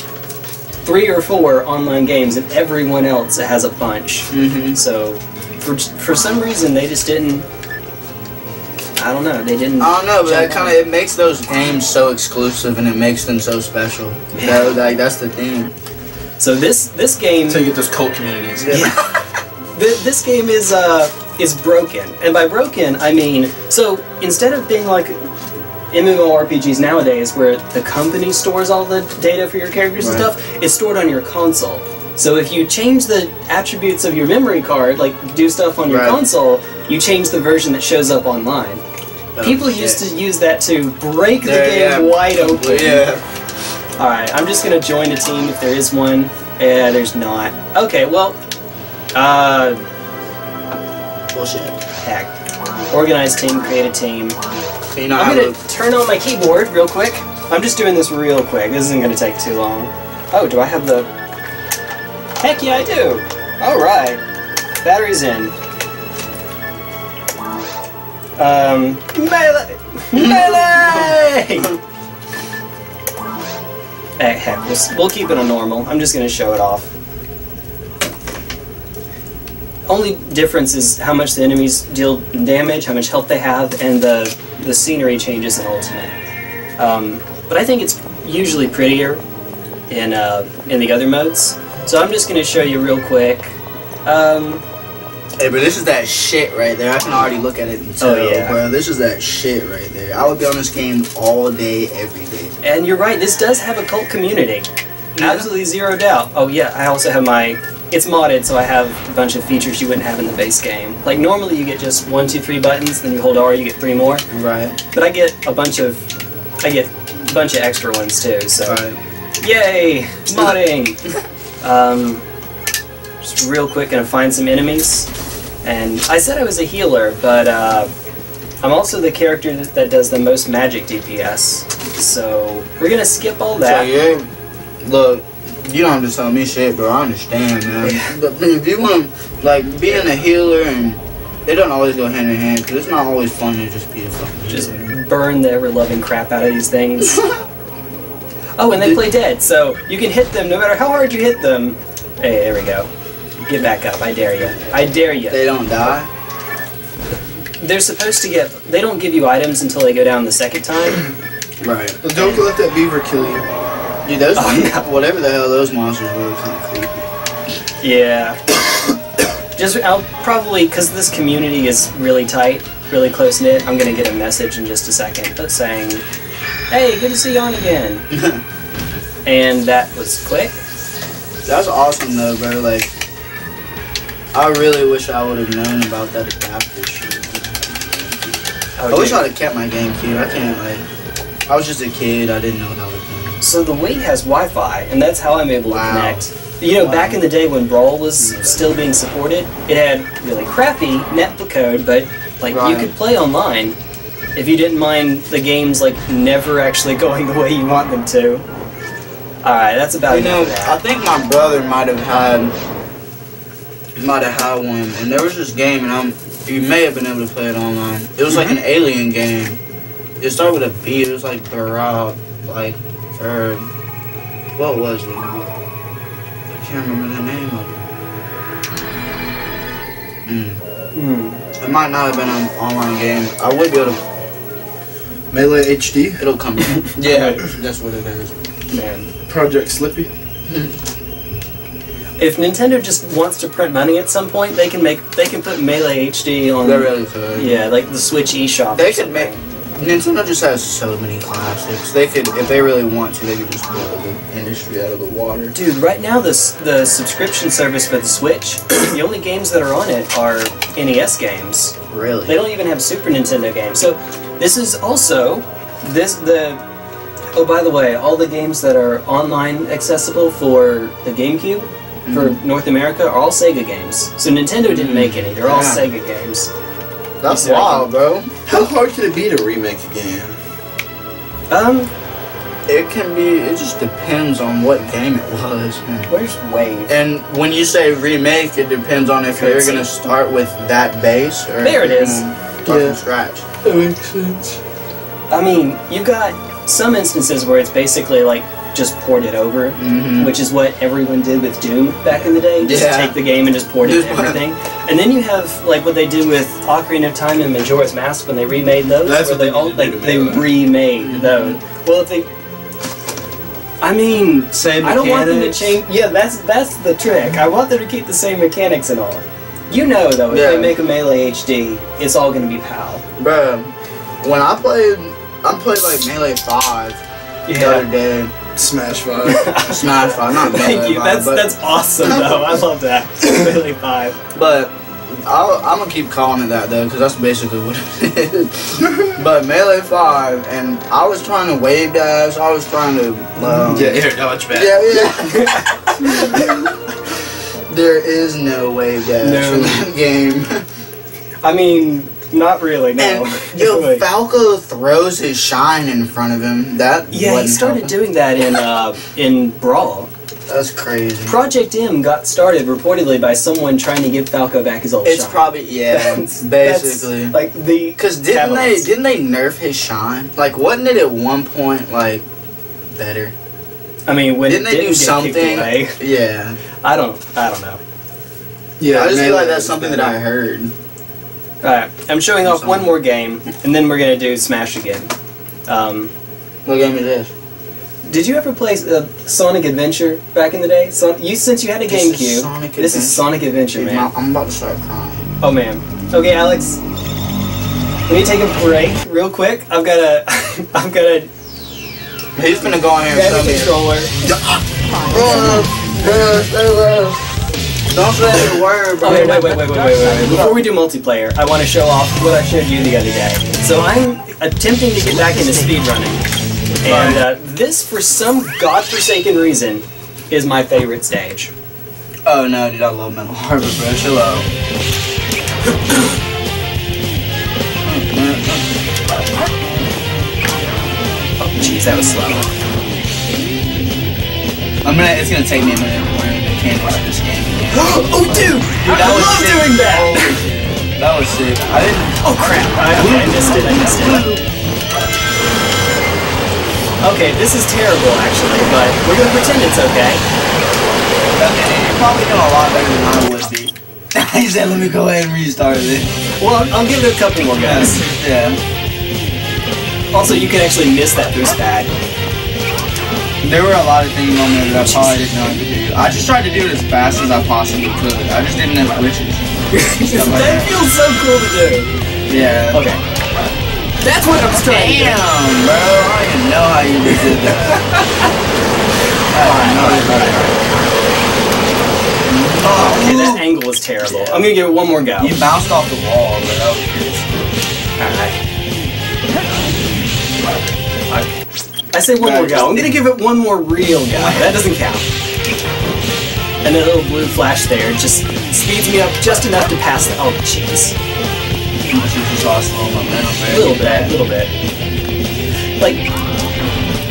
three or four online games, and everyone else has a bunch. Mm-hmm. So for for some reason they just didn't. I don't know. They didn't. I don't know, but that kind of it makes those games so exclusive and it makes them so special. Yeah. That- like that's the thing. So this this game. So you get those cult communities. [LAUGHS] Th- this game is uh is broken, and by broken I mean so instead of being like MMORPGs nowadays, where the company stores all the data for your characters and stuff, it's stored on your console. So if you change the attributes of your memory card, like do stuff on your Right. console, you change the version that shows up online. Oh, People shit. used to use that to break the game yeah. wide open. Yeah. All right, I'm just gonna join a team if there is one. Yeah, there's not. Okay, well, uh, Bullshit. heck. Organize team, create a team. So you know I'm gonna to- turn on my keyboard real quick. I'm just doing this real quick. This isn't gonna take too long. Oh, do I have the? Heck yeah, I do. All right, batteries in. Um, melee, melee. Eh, heck, we'll, we'll keep it on normal. I'm just gonna show it off. Only difference is how much the enemies deal damage, how much health they have, and the the scenery changes in Ultimate. Um, but I think it's usually prettier in uh, in the other modes. So I'm just gonna show you real quick. Um, Hey, but this is that shit right there. I can already look at it and tell, Oh, yeah. bro. This is that shit right there. I would be on this game all day, every day. and you're right, this does have a cult community. Yeah. Absolutely zero doubt. Oh yeah, I also have my. It's modded, so I have a bunch of features you wouldn't have in the base game. Like normally you get just one, two, three buttons, then you hold R, you get three more. Right. But I get a bunch of, I get a bunch of extra ones too. So Right. yay, modding. [LAUGHS] um, just real quick, gonna find some enemies. And I said I was a healer, but uh, I'm also the character that, that does the most magic DPS. So we're gonna skip all So that. yeah, look, you don't have to tell me shit, bro. I understand, man. But if you want, like, being a healer and they don't always go hand in hand because it's not always fun to just be a fucking Just healer. burn the ever loving crap out of these things. [LAUGHS] oh, and they play dead, so you can hit them no matter how hard you hit them. Hey, there we go. Get back up. I dare you. I dare you. They don't die. They're supposed to get. They don't give you items until they go down the second time. [CLEARS THROAT] Right. Well, don't let that beaver kill you. Dude, those [LAUGHS] Oh, no. [LAUGHS] whatever the hell those monsters were, kind of creepy. Yeah. Just I'll probably because this community is really tight, really close knit. I'm gonna get a message in just a second that's saying, "Hey, good to see you on again." [LAUGHS] and that was quick. That's awesome though, bro. Like, I really wish I would have known about that adapter shit. Oh, I wish. I'd have kept my GameCube. I can't like. I was just a kid. I didn't know how to do. So the Wii has Wi-Fi, and that's how I'm able Wow. to connect. You know, Wow. back in the day when Brawl was still being supported, it had really crappy net code, but like you could play online if you didn't mind the games like never actually [LAUGHS] going the way you want them to. All right, that's about it. You know, I think my brother might have had, might have had one, and there was this game, and I'm, you may have been able to play it online. It was like an alien game. It started with a B. It was like Barab, like, or what was it? I can't remember the name of it. Mm. Hmm. It might not have been an online game. I would be able to. Melee HD, It'll come. [LAUGHS] yeah, that's what it is. Man. Project Slippi. If Nintendo just wants to print money at some point, they can make they can put Melee HD on They really could. yeah, like the Switch eShop. They or could make. Nintendo just has so many classics. They could, if they really want to, they could just blow the industry out of the water. Dude, right now the the subscription service for the Switch, [CLEARS THROAT] the only games that are on it are NES games. Really? They don't even have Super Nintendo games. So this is also this the oh by the way, all the games that are online accessible for the GameCube for North America are all Sega games. So Nintendo didn't make any. They're all Yeah. Sega games. That's You see, wild, bro. How hard could it be to remake a game? Um, It can be. It just depends on what game it was. where's Wave? And when you say remake, it depends on if you're gonna start with that base or There if it you're is. gonna Start Yeah. from scratch. That makes sense. I mean, you've got some instances where it's basically like just poured it over, Mm-hmm. which is what everyone did with Doom back in the day. Just Yeah. take the game and just port it Just to put it- everything. And then you have like what they did with Ocarina of Time and Majora's Mask when they remade those. That's where what they they all need to do like to they make that. remade those. Well, if they, I mean, Same I don't want them to change. Yeah, that's that's the trick. I want them to keep the same mechanics and all. You know though, if Yeah. they make a Melee HD, it's all gonna be PAL. Bro, when I played, I played like Melee 5 the other day. Smash 5. [LAUGHS] Smash 5, not Melee Thank you. 5, That's but, that's awesome though. I love that. [LAUGHS] Melee Five. but I'll, I'm gonna keep calling it that though, because that's basically what it is. [LAUGHS] but Melee 5, and I was trying to wave dash, I was trying to. Um, yeah, air dodge back. Yeah, yeah. There is no wave dash No. in that [LAUGHS] game. I mean, not really. No. And [LAUGHS] yo, Like- Falco throws his shine in front of him. That yeah, he started doing that in uh, in Brawl. That's crazy. Project M got started reportedly by someone trying to give Falco back his old It's shine. probably yeah, [LAUGHS] That's- basically. that's, like the Cause didn't catalyst. they didn't they nerf his shine? Like wasn't it at one point like better? I mean, when Didn't it they didn't do something? kicked away, Yeah. I don't. I don't know. Yeah, I just feel like that's something that. I heard. All right, I'm showing off one more game, and then we're gonna do Smash again. Um, What game is this? did you ever play uh, Sonic Adventure back in the day? Son- you since you had a This GameCube. Sonic this is Sonic Adventure, Dude, man. I'm about to start crying. Oh man. Okay, Alex. Let me take a break real quick. I've got to. [LAUGHS] I've got to He's gonna go in here and grab tell me. controller. Bro, bro. Don't say a word, bro. Okay, wait, wait, wait, wait, wait, wait, wait. Before we do multiplayer, I want to show off what I showed you the other day. So I'm attempting to get back into speedrunning, and uh, this, for some godforsaken reason, is my favorite stage. Oh no, dude, I love Metal Harbor, bro. Chill out. Jeez, that was slow. I'm gonna. It's gonna take me a minute to learn the mechanics of this game. [GASPS] oh, dude! Dude, I love sick. doing that. Holy shit. That was sick. I didn't. Oh crap! I, okay, I missed it. I missed it. Okay, this is terrible actually, but we're gonna pretend it's okay. Okay, you're probably doing a lot better than I would be. [LAUGHS] he said, "Let me go ahead and restart it." Well, I'll give it a couple more guys. Yeah. Also, you can actually miss that boost pad. There were a lot of things on there that I probably didn't know I could do. I just tried to do it as fast as I possibly could. I just didn't have glitches. [LAUGHS] Stuff like that that. feels so cool to do. Yeah. Okay. That's what I was trying to do. Damn, bro. I don't even know how you did that. [LAUGHS] I have no idea. Oh, okay, that angle was terrible. I'm gonna give it one more go. You bounced off the wall, but that was crazy. Alright. I say one more go. I'm gonna give it one more real go. That doesn't count. And that little blue flash there just speeds me up just enough to pass the. Oh, jeez. You just lost a little momentum A there. little bit, a little bit. Like,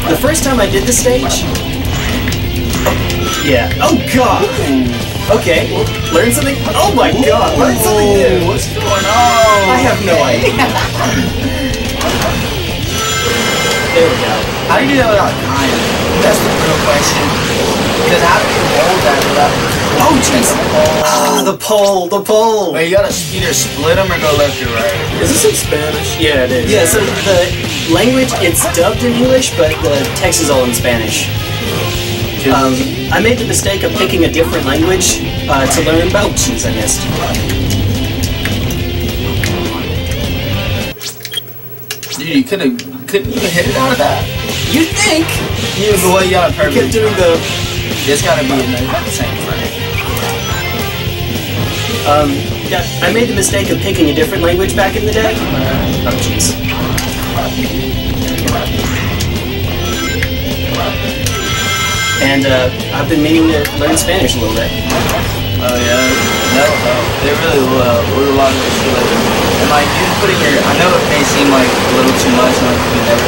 the first time I did the stage. Yeah. Oh, God! Okay, learn something. Oh my god, learn something new! What's going on? I have no idea. [LAUGHS] there we go. How do you do that without dying? That's the real question. Because how do you hold that without... Oh, jeez, the pole. Ah, the pole, the pole. Wait, you gotta either split them or go left or right. Is this in Spanish? Yeah, it is. Yeah, so the language, it's dubbed in English, but the text is all in Spanish. Um, I made the mistake of picking a different language uh, to learn. Oh, jeez, I missed. Dude, you could have couldn't even hit it out of that. You think? You the way you got it You kept perfect. doing the. It's gotta be in the same frame. Um, yeah, I made the mistake of picking a different language back in the day. Oh, jeez. And uh, I've been meaning to learn Spanish a little bit. Oh yeah, They really will help. We're a lot of this. And like you putting your, I know it may seem like a little too much, like you never.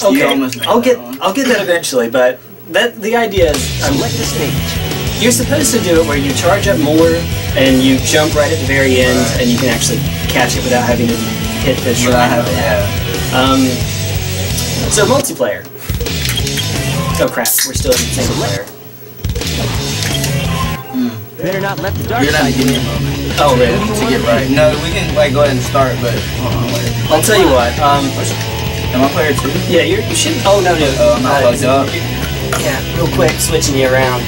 Okay, I'll get. I'll get that eventually, but that the idea is um, Select the stage. you're supposed to do it where you charge up more and you jump right at the very end Right. and you can actually catch it without having to hit the shrine. it. Yeah. Um, so multiplayer. Oh crap, we're still in single player. Better not let the dark You're gonna side have to me in. a moment Oh really? to get right. No, we can like go ahead and start, but hold on, wait. I'll tell you what. Um, Am I player two? yeah, you're, you should. Oh no no. Oh, I'm not uh, up. Yeah, real quick, switching you around.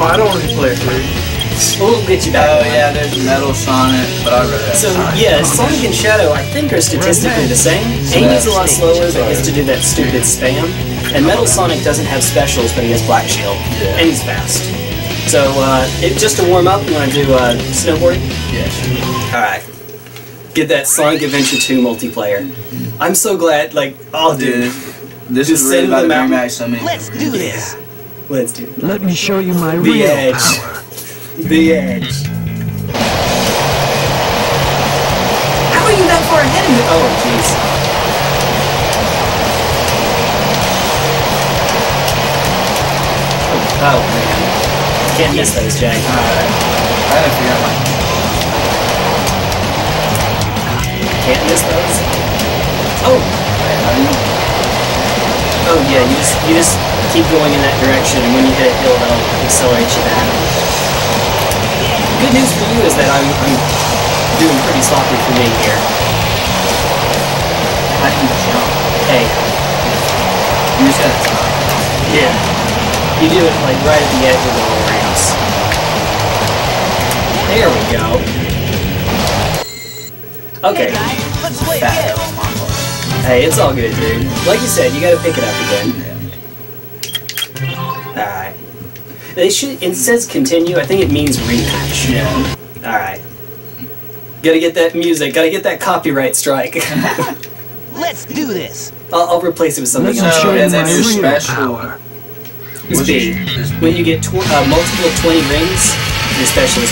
Oh, I don't want to play three. We'll get you back. Oh on. yeah, there's Metal Sonic, but I'd rather So yeah, Sonic and Shadow I think are statistically the same. Amy's a lot slower, but gets to do that stupid spam. And Metal Sonic doesn't have specials, but he has Black Shield, Yeah. and he's fast. So uh, it, just to warm up, you want to do uh, snowboarding? Yeah, sure. All right. Get that Sonic Adventure 2 multiplayer. I'm so glad. Like, oh dude, Dude, this is really send about to them back so. Let's do this. let's do it. Let me show you my The real edge. power. The edge. How are you that far ahead of me? Oh jeez. Oh man. Can't miss those, Jay. Alright. I gotta figure out my. Can't miss those. Oh, oh yeah. You just you just keep going in that direction, and when you hit a hill, that'll accelerate you back. Good news for you is that I'm I'm doing pretty sloppy for me here. Do you jump? Hey, You just gotta yeah. You do it like right at the edge of the little ramps. There we go. Okay. Let's play Fat again. hell on my part. Hey, it's all good, dude. Like you said, you gotta pick it up again. Alright. They should it says continue, I think it means rematch. Yeah. Alright. Gotta get that music, gotta get that copyright strike. [LAUGHS] Let's do this. I'll, I'll replace it with something Let's else. show So, you and then my your special. power. It's what's B. When you get tw- uh, multiple 20 rings, your special is.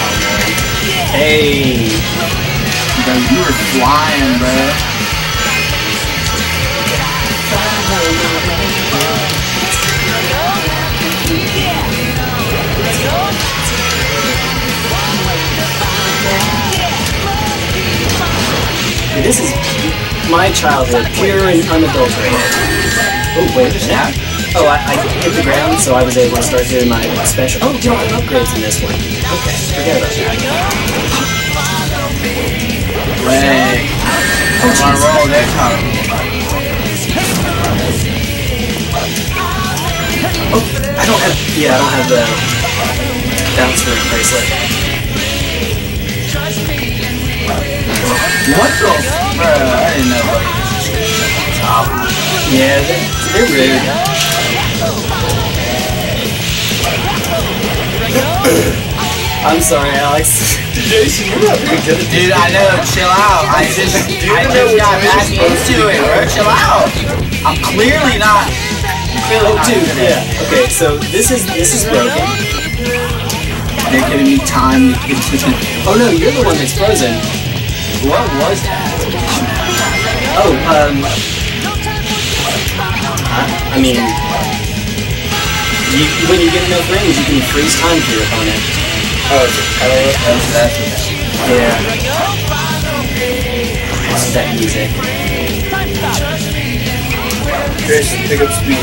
Oh man. Hey! Bro, you were flying, bro. Dude, This is my childhood, pure and unadulterated. Oh, wait, snap. Oh, I, I hit the ground, so I was able to start doing my special. Oh, you don't have upgrades in this one. Okay, forget about that. Wait. Oh, I'm on a jeez. roll, that kind of. Oh, I don't have. Yeah, I don't have the bounce ring bracelet. What the? Bro, I didn't know what Yeah, they're, they're rude. I'm sorry, Alex. Jason, you're not very good Dude, I know, chill out. I just, I just got back to into it, bro. Chill out. I'm clearly not. Oh, dude, good at it. yeah. Okay, so this is this is broken. They're giving me time to get to the. Oh no, you're the one that's frozen. What was that? Oh, um. I, I mean, you, when you get enough rings, you can freeze time for your opponent. Oh, is it power? That's, that's what that Yeah. That music. Jason, pick up speed.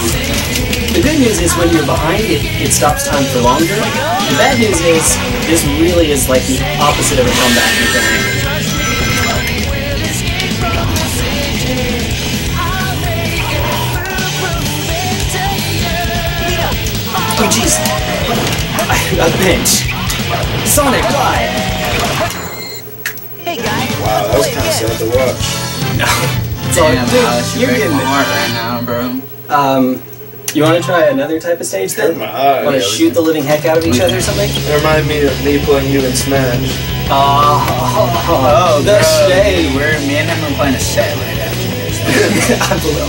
The good news is when you're behind, it, it stops time for longer. The bad news is this really is like the opposite of a comeback mechanic. Oh jeez, a pinch. Sonic, why? Hey, guy. Wow, that was kind of sad to watch. It's all- Damn, dude, Alex, you're you're getting my it. heart right now, bro. Um, you want to try another type of stage then? my. Want to shoot the living heck out of each other or something? It reminded me of me playing you in Smash. Oh, [LAUGHS] the bro, shade. dude, We're, me and him are playing a set right after this.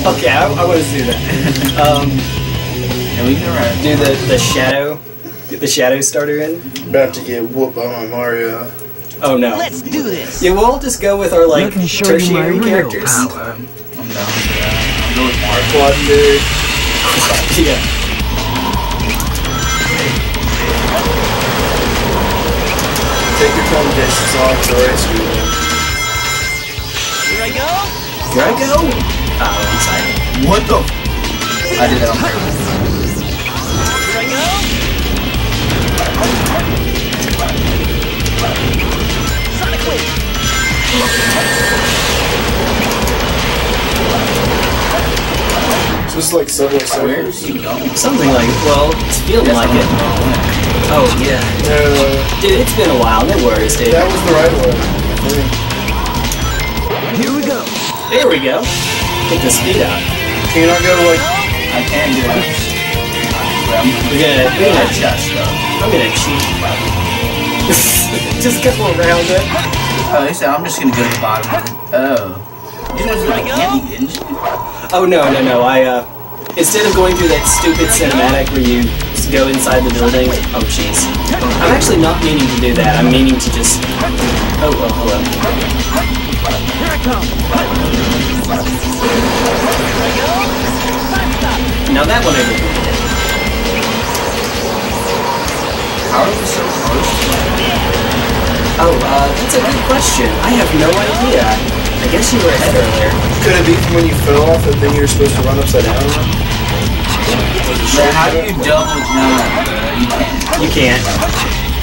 [LAUGHS] okay, I, I want to see that. Um, Yeah, we can ride. do the the shadow, get the shadow starter in. About to get whooped by my Mario. Oh no. Let's do this. Yeah, we'll all just go with our like Let me show you my tertiary characters. power. I'm down for that. I'll go with Mark. Legendary. yeah. Take your time, Jason. Sonic the race wheel. Here I go. Here I go. Oh, I'm sorry. What the? I did that just like Subway Where Surfers. is he going? Something like well, it's feeling like it. Oh yeah. Uh, Dude, it's been a while. No worries, dude. that was the right way. I. Here we go. There we go. Get the speed up. Can you not go like I can do it. I'm We're gonna, we're gonna gonna chest though. I'm gonna cheat. [LAUGHS] just go around it. Oh, they said I'm just gonna go to the bottom. Oh. You guys like candy, didn't? Oh no, no, no. I uh, instead of going through that stupid cinematic where you go inside the building. Oh jeez. I'm actually not meaning to do that. I'm meaning to just. Oh, oh, hello. Here I come. Now that one I didn't get. How are we so close? Oh, uh, that's a good question. I have no idea. I guess you were ahead earlier. could it be from when you fell off and then you're supposed to run upside down? But how do you double jump? bro? You can't.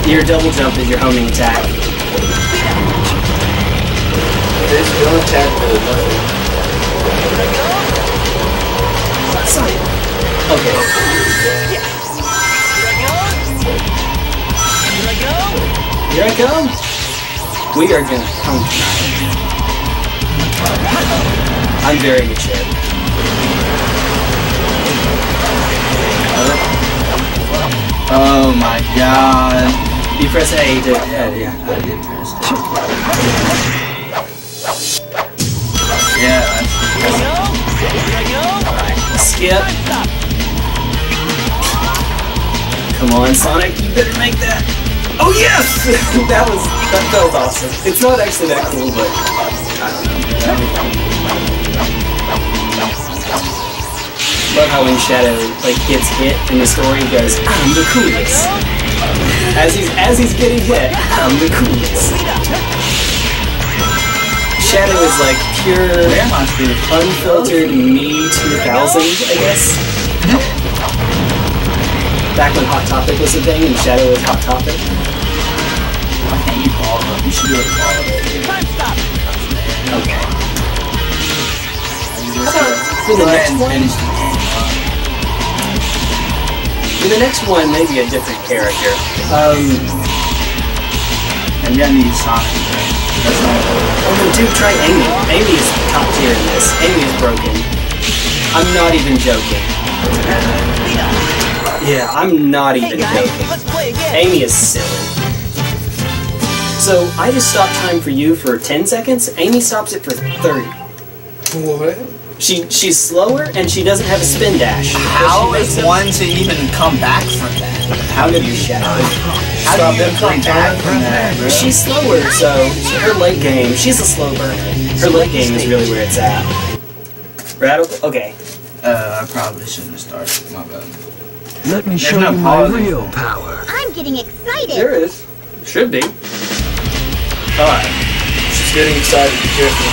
Your double jump is your homing attack. Just don't attack the nothing. Sorry. Okay. Here I go. Here I go. Here I come. We are gonna come I'm very mature. Oh my god. You press A to. Yeah, yeah, I did press it. Yeah. Skip. Come on, Sonic. You better make that. Oh yes! [LAUGHS] that was that felt awesome. It's not actually that cool, but I know. Love how when Shadow like gets hit in the story, he goes, "I'm the coolest." As he's as he's getting hit, I'm the coolest. Shadow is like pure, unfiltered me 2000, I guess. Back when Hot Topic was a thing and Shadow was Hot Topic. Why can't you follow up? You should do it follow up. Time stop. Okay. Just For the next one? finish the game. In the next one, maybe a different character. Um, And you gotta Sonic. That's not oh no, dude, try Amy. Amy is top tier in this. Amy is broken. I'm not even joking. Yeah, I'm not Hey even guys, joking. let's play again. Amy is silly. So I just stopped time for you for 10 seconds. Amy stops it for 30. What? She she's slower and she doesn't have a spin dash. How But she is makes one to even come back from that? How good is Shadow? How Stop do you come back from that, bro? She's slower, so her late game, she's a slow burner. Her late game is really where it's at. Rattle, okay. Uh, I probably shouldn't have started. My bad. Let me There's show no you my real power. I'm getting excited. There is. Should be. Alright. She's getting excited, be careful.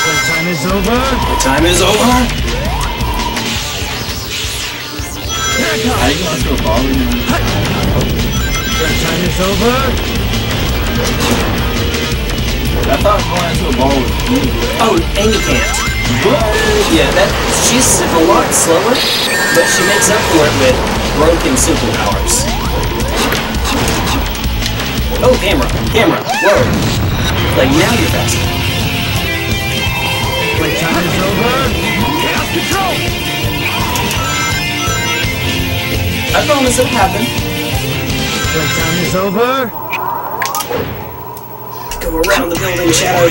The time is over. The time is over? I just want to go ball in The time is over. I thought going to a ball was Oh, and you can't. Yeah, that she's a lot slower, but she makes up for it with broken superpowers. Oh, camera, camera, whoa! Like now you're faster. The time is over. Chaos control. I promise it'll happen. The time is over. Go around the building, Shadow.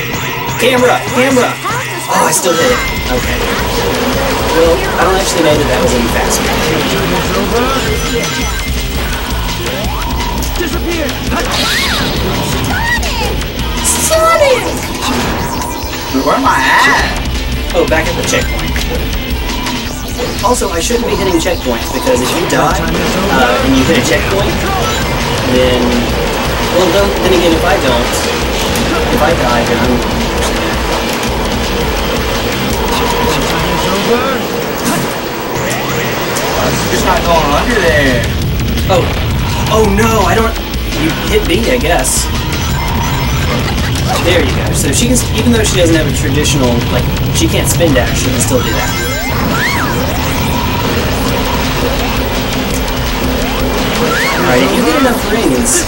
Camera, camera. Oh, I still hit it. Okay. Well, I don't actually know that that was any faster. The time is over. Disappear. Where am I at? Oh, back at the checkpoint. Also, I shouldn't be hitting checkpoints because if you die uh, and you hit a checkpoint, then well, then again, if I don't, if I die, then I'm It's not going under there. oh oh no, I don't. You hit B, I guess. There you go. So she can, even though she doesn't have a traditional, like, she can't spin dash, she can still do that. Alright, if you get enough rings,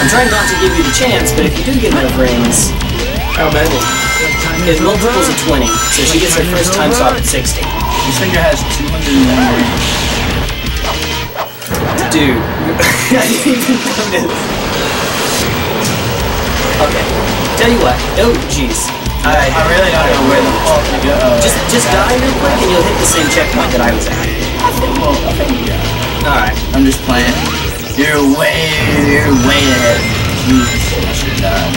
I'm trying not to give you the chance, but if you do get enough rings, How many? The it is multiples of 20, so she gets her first time stop at 60. This finger has 200 memory. Dude, I didn't even notice. Okay, tell you what. Oh, jeez. I, I really don't know where the fuck to go. Just, just die real quick, and you'll hit the same checkpoint that I was at. Well, I think you got. All right. I'm just playing. You're way, you're way ahead. Jesus, I should have died.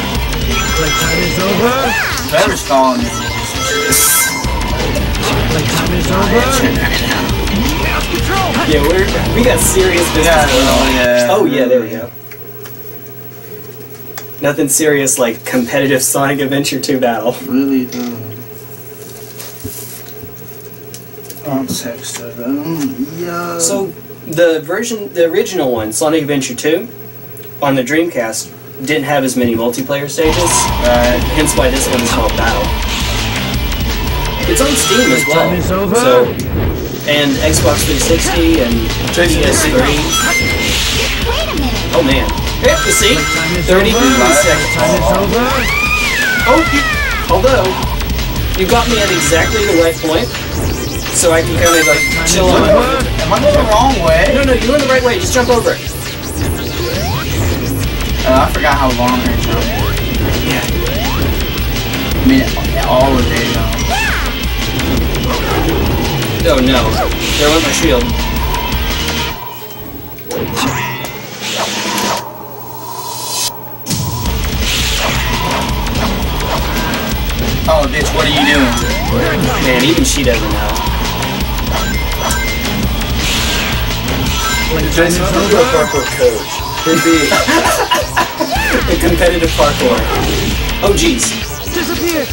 The time is over. Whoever's calling me. The time is over. Yeah, we're we got serious business. Yeah, going on. oh, yeah. Oh yeah, there we go. Nothing serious like competitive Sonic Adventure 2 battle. [LAUGHS] Really though. On text of them. Yeah. So the version, the original one, Sonic Adventure 2, on the Dreamcast, didn't have as many multiplayer stages. Right. Hence why this one is called Battle. It's on Steam as well. Time is over. So, and Xbox 360 and PS3. Oh man. Yep, you see? Time is 30 over. seconds. Time is over. Oh, you, although, you got me at exactly the right point, so I can kind of like chill on my Am I going the wrong way? No, no, you're in the right way. Just jump over it. Uh, I forgot how long her jump is. Yeah. I mean, all of it, though. Oh no. There went my shield. Oh, bitch, what are you doing? Man, even she doesn't know. Jason, who's our parkour coach? Big B. The competitive parkour. Oh jeez. Disappear.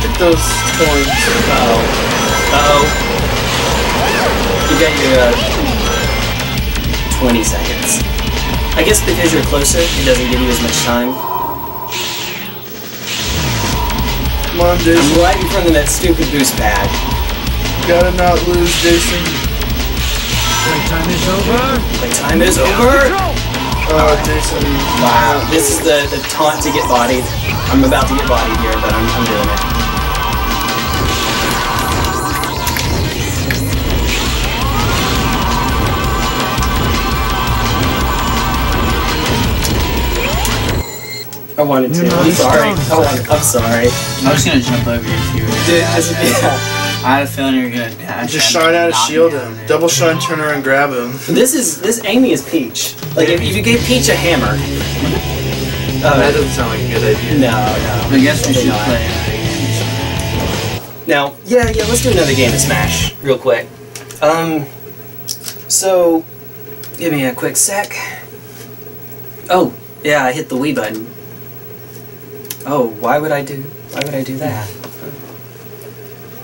Get those coins. Uh-oh. Uh-oh. You got your, uh, 20 seconds. I guess because you're closer, it doesn't give you as much time. Come on, I'm Jason. right in front of that stupid boost pad. You Gotta not lose, Jason. The time is over. The time is over! Oh, Jason. Wow, this is the, the taunt to get bodied. I'm about to get bodied here, but I'm, I'm doing it. I wanted to. You're I'm sorry. I want, I'm sorry. I was gonna jump over you if you were Dude, this- [LAUGHS] it. yeah. I had a feeling you were gonna dash Just it shine out a shield me down him. there. Double shine, turn around, grab him. This is this Amy is Peach. Like if, if you gave Peach a hammer. that Uh, doesn't sound like a good idea. no, no. I guess we should not. play. Now, yeah, yeah, let's do another game of Smash, real quick. Um, so, give me a quick sec. Oh, yeah, I hit the Wii button. Oh, why would I do? Why would I do that?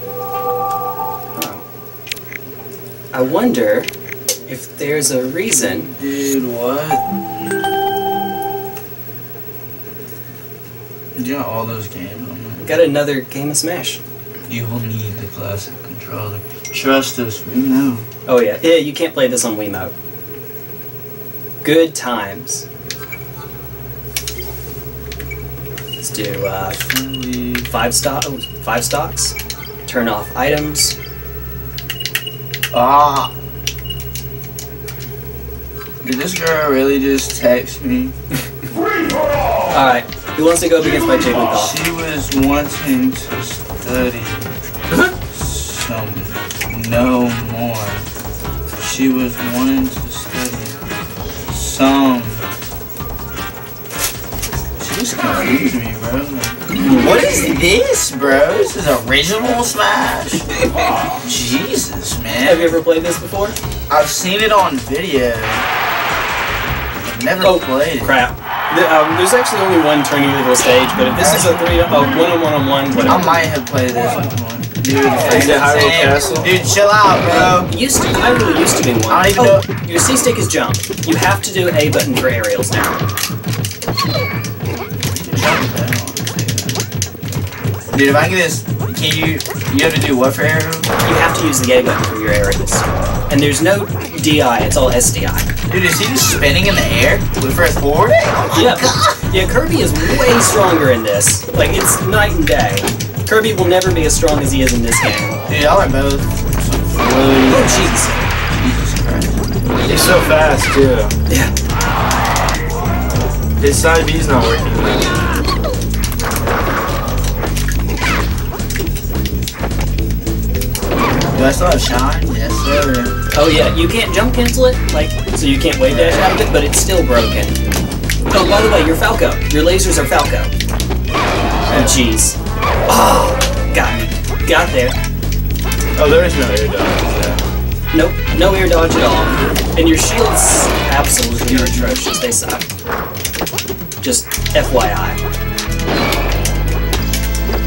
Oh. I wonder if there's a reason. Dude, what? You got all those games on there. Got another game of Smash. You will need the classic controller. Trust us, we know. Oh yeah, yeah. You can't play this on Wiimote. Good times. Let's do uh, five stock, oh, five stocks. Turn off items. Ah. Did this girl really just text me? All right. Who wants to go up against my Jigglypuff? She was wanting to study some no more. She was wanting to study some. She just confused me, bro. What is this, bro? This is original Smash. Jesus, man. Have you ever played this before? I've seen it on video. I've never Oh, played it. Crap. The- um, there's actually only one turning legal stage, but if this is a three, oh, one on one on one, I might have played this one. Dude, Is it Hyrule. Castle? Dude, chill out, bro. Used to, I really used to be one. I don't even oh, your C stick is jump. You have to do A button for aerials now. Dude, if I get this, can you, you have to do what for arrow? You have to use the A button for your aerials. And there's no DI, it's all SDI. Dude, is he just spinning in the air with first forward? Yeah, yeah. Kirby is way stronger in this. Like it's night and day. Kirby will never be as strong as he is in this game. Dude, y'all are both some Oh jeez. Jesus Christ. He's so fast too. Yeah. His side B's not working. Do I still have shine? Yes, sir. Oh yeah. You can't jump cancel it, like so you can't wave dash out of it, but it's still broken. Oh, by the way, you're Falco. Your lasers are Falco. Oh jeez. Oh, got me. Got there. Oh, there is no air dodge. Yeah. Nope, no air dodge at all. And your shields absolutely are atrocious. They suck. Just FYI.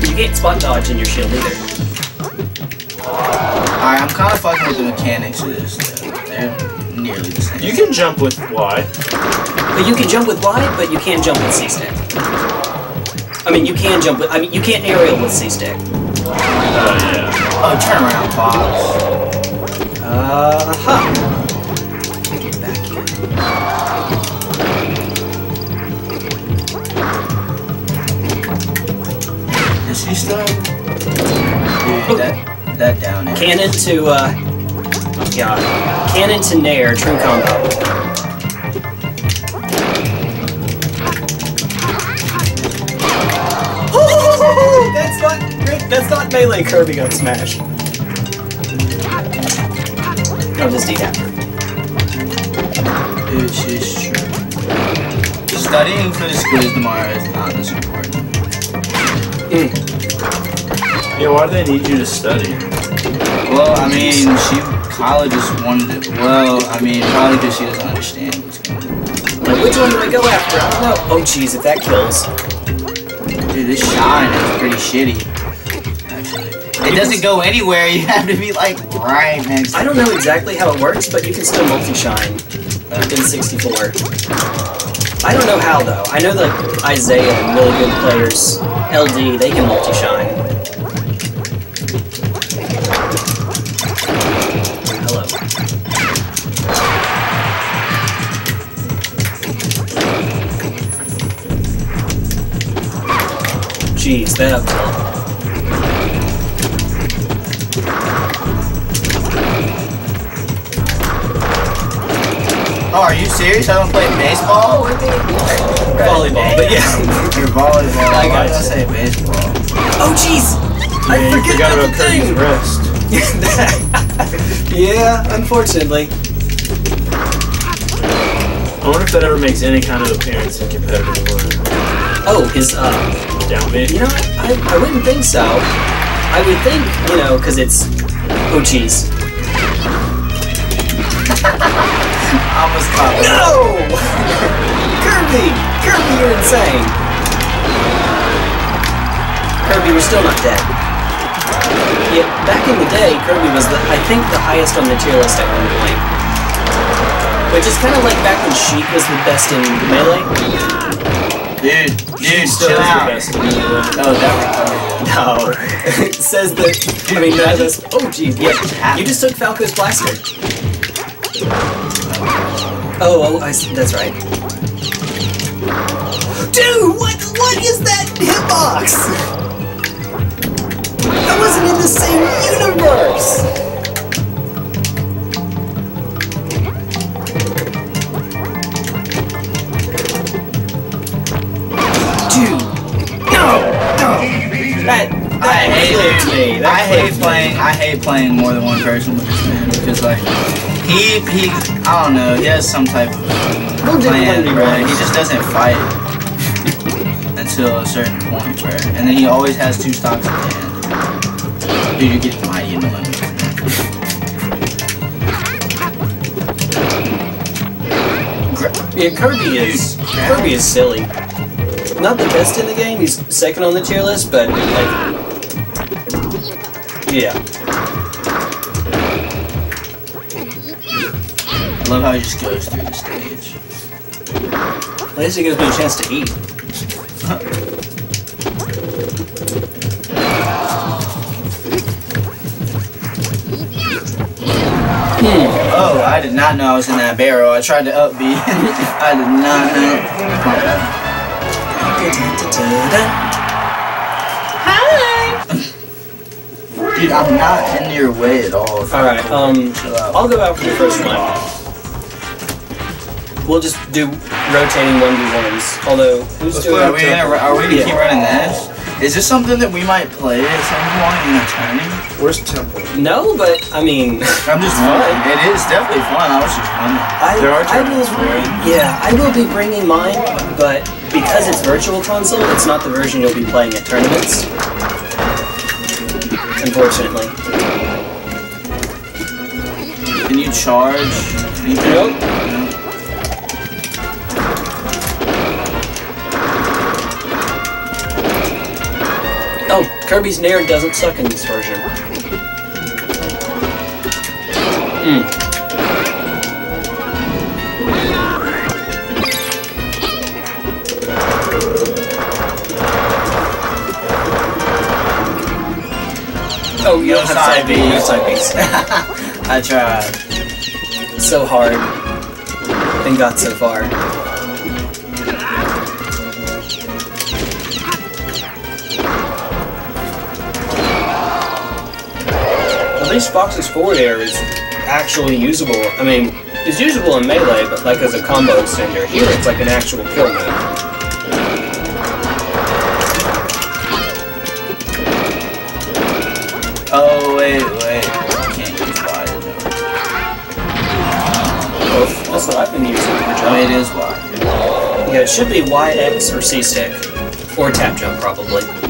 You can't spot dodge in your shield either. Alright, I'm kind of fucking with the mechanics of this. Though. They're nearly the same. You can jump with Y. But you can jump with Y, but you can't jump with C stick. I mean, you can jump with. I mean, you can't aerial with C stick. Oh yeah. Oh, turn around, Fox. Uh huh. Get back here. Is he still? Dude, that, that down air. Cannon to uh. Yeah. Cannon to Nair, true combo. [LAUGHS] that's not that's not melee Kirby on Smash. No, just eat after. Which is true. Studying for the quiz tomorrow is not as important. Yeah, why do they need you to study? Well, I mean, she probably just wanted it. Well, I mean, probably because she doesn't understand what's going on. Like, which one do I go after? I don't know. Oh, jeez, if that kills. Dude, this shine is pretty shitty. Actually, it doesn't go anywhere. [LAUGHS] You have to be like right next. I don't know exactly how it works, but you can still multi-shine in 64. I don't know how, though. I know that Isaiah and really good players, LD, they can multi-shine. Jeez, that up. Oh, are you serious? I don't play baseball. Volleyball, but yeah. [LAUGHS] You're volleyball. I Why got did I say baseball? Oh, jeez! I Yeah, you forget forgot about about the Kirby's thing! wrist. [LAUGHS] yeah, unfortunately. I wonder if that ever makes any kind of appearance in competitive order. Oh, his, uh, You know, I, I wouldn't think so. I would think, you know, because it's. Oh, jeez. [LAUGHS] Almost caught. No! [LAUGHS] Kirby! Kirby, you're insane! Kirby, you're still not dead. Yeah, back in the day, Kirby was, the, I think, the highest on the tier list at one point. Which is kind of like back when Sheik was the best in Melee. Dude, dude, chill out. best in the. Oh, that. No. [LAUGHS] it says that, I mean, that is, oh geez, yeah, you just took Falco's blaster. Oh, oh I see, that's right. Dude, what, what is that hitbox? That wasn't in the same universe! That, that I hate me. it. I hate playing. I hate playing more than one person with this man because like he he I don't know. He has some type of We'll plan, v1s. He just doesn't fight until a certain point, bro. And then he always has two stocks at the end. Dude, you're getting mighty annoying. Yeah, Kirby is Kirby is silly. Not the best in the game. He's second on the tier list, but like, yeah. I love how he just goes through the stage. At least it gives me a chance to eat. Hmm. Oh, I did not know I was in that barrel. I tried to up [LAUGHS] I did not know. My bad. Dude, I'm not in your way at all. All right. Um, I'll go out for the first one. We'll just do rotating one v ones. Although, who's Let's doing? play Are we gonna? Are we gonna Yeah. keep running this? Is this something that we might play at some point in a tournament? Where's Temple? No, but I mean, [LAUGHS] I'm just wondering. It is definitely fun. I was just wondering. I, There are I will. tournaments. Yeah, I will be bringing mine, but because it's virtual console, it's not the version you'll be playing at tournaments. Unfortunately. Can you charge? anything? Nope. No. Oh, Kirby's Nair doesn't suck in this version. Hmm. Oh, you don't have side B. You have side Bs. I tried. so hard. And got so far. At least Fox's forward air is actually usable. I mean, it's usable in melee, but like as a combo extender. Here it's like an actual kill move. That's what I've been using for jump. it is wide. Yeah, it should be Y, X, or C stick. Or tap jump, probably.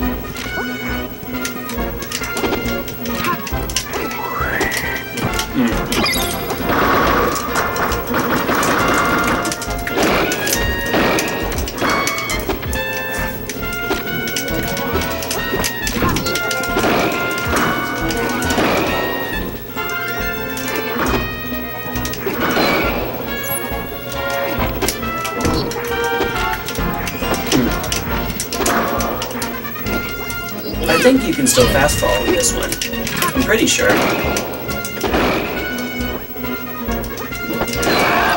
Still fast follow this one. I'm pretty sure.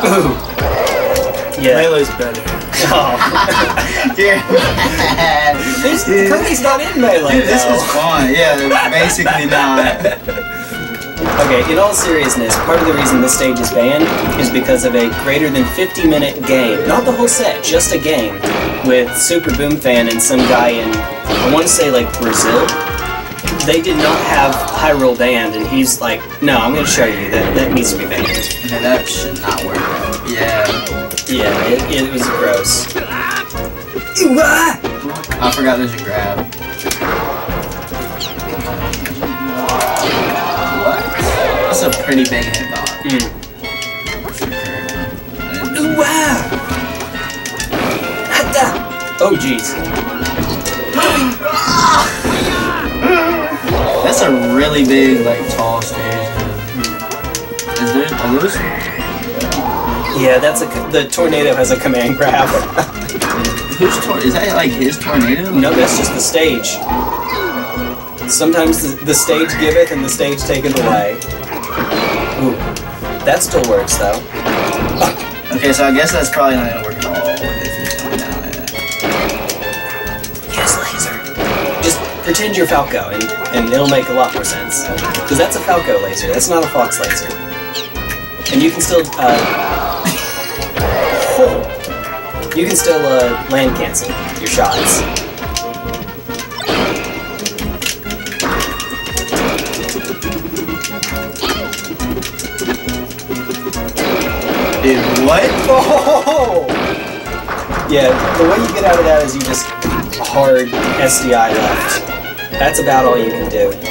Ooh. Yeah. Melee's better. Oh. [LAUGHS] Yeah. This, Kirby's not in melee. Dude, this was fun. Yeah, basically not. Okay, in all seriousness, part of the reason this stage is banned is because of a greater than 50 minute game. Not the whole set, just a game with Super Boom Fan and some guy in, I want to say like Brazil. They did not have Hyrule banned, and he's like, no, I'm going to show you that that needs to be banned. Yeah, that should not work. Yeah. Yeah, it, it was gross. I forgot there's a grab. What? That's a pretty big hitbox. Mm. Ah! Oh, jeez. [GASPS] [GASPS] [GASPS] [LAUGHS] that's a really big, like, tall stage. Is there, are those, Yeah, that's a the tornado has a command grab. [LAUGHS] who's tor- is that like his tornado? no, that's just the stage. Sometimes the, the stage giveth and the stage taketh away. Ooh, that still works though. Okay, so I guess that's probably not gonna work pretend you're Falco and, and it'll make a lot more sense. Because that's a Falco laser, that's not a Fox laser. And you can still, uh, [LAUGHS] you can still, uh, land cancel your shots. Dude, what? Oh! [LAUGHS] Yeah, the way you get out of that is you just hard SDI left. That's about all you can do. [GASPS]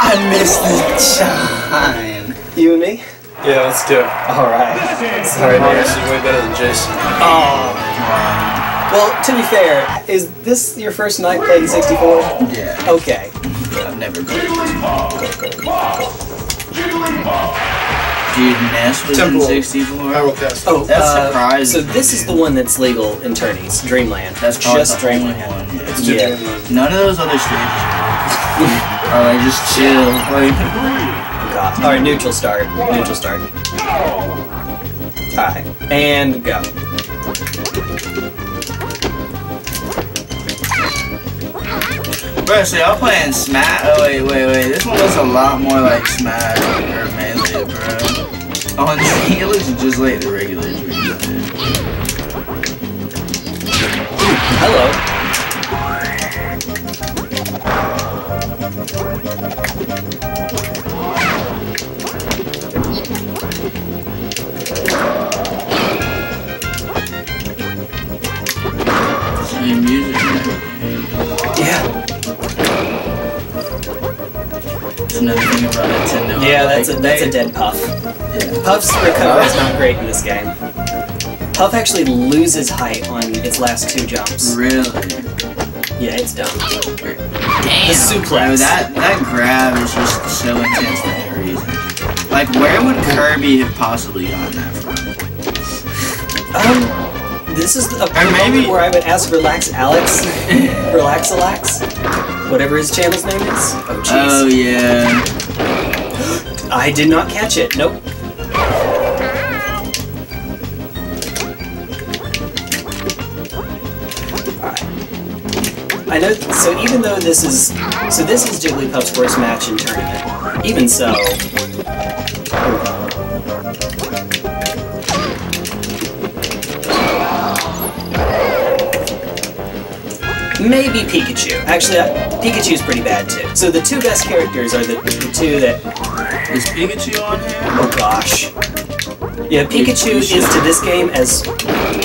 I missed the shine. You and me? Yeah, let's do it. Alright. Sorry, I'm man. obviously way better than Jason. Oh. Well, to be fair, is this your first night playing 64? Yeah, Okay. I've never played Dude, Ness was Temple. in 64. Pyrocast. Oh, That's uh, surprising. So this is the one that's legal in tourneys, Dreamland. That's probably just the only Dreamland. one. Let's Yeah. do Yeah. Dreamland. None of those other stages [LAUGHS] are like just chill. Like, God. All right, neutral start. Neutral start. All right, and go. bro, so y'all playing Smash? Oh wait, wait, wait. This one looks a lot more like Smash or Melee, bro. Oh, [LAUGHS] it looks just like the regular. Hello. Music. Another thing about Nintendo. Yeah, like, that's a that's a dead puff. Yeah. Puff's recovery is not great in this game. Puff actually loses height on its last two jumps. Really? Yeah, it's dumb. Damn, suplex. Bro, that that grab is just so intense for no reason. Like, where would Kirby have possibly gotten that from? Um, this is a, a maybe- moment where I would ask Relax Alex, [LAUGHS] Relax Alex, whatever his channel's name is. Oh Oh yeah. [GASPS] I did not catch it. Nope. I know. So even though this is, so this is Jigglypuff's first match in tournament. Even so. Maybe Pikachu. Actually, uh, Pikachu's pretty bad too. So the two best characters are the, the two that. Is Pikachu on here? Oh gosh. Yeah, Pikachu is to this game as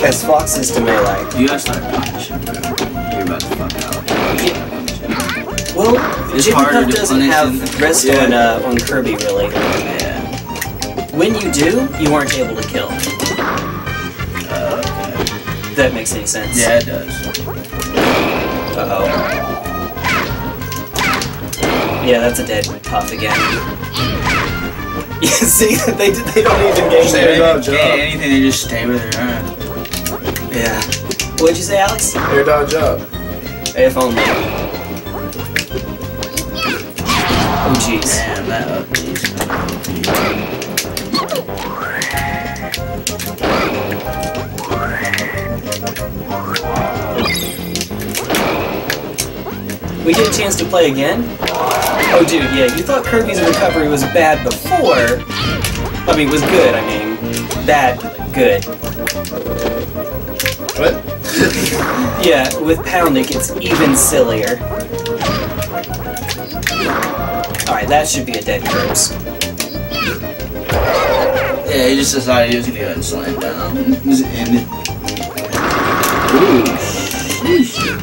as Fox is to Melee. You gotta start punishing. You're about to fuck out. Well, It's harder Jigglypuff to doesn't have rest Yeah. on uh, on Kirby really. Yeah. When you do, you aren't able to kill. Uh, okay. That makes any sense. Yeah, it does. Uh oh. Yeah, that's a dead puff again. [LAUGHS] Yeah, see, [LAUGHS] they they don't even gain Say their- it up, Can't job. anything, they just stay where they're. Yeah. What'd you say, Alex? Air dodge up. If only. Oh jeez. Damn, that up We get a chance to play again? Oh, dude, yeah, you thought Kirby's recovery was bad before. I mean, was good, I mean. Bad, good. What? [LAUGHS] Yeah, with Poundic, it's even sillier. Alright, that should be a dead corpse. Yeah, he just decided he was gonna go and slam down. Just end it. Ooh, sheesh.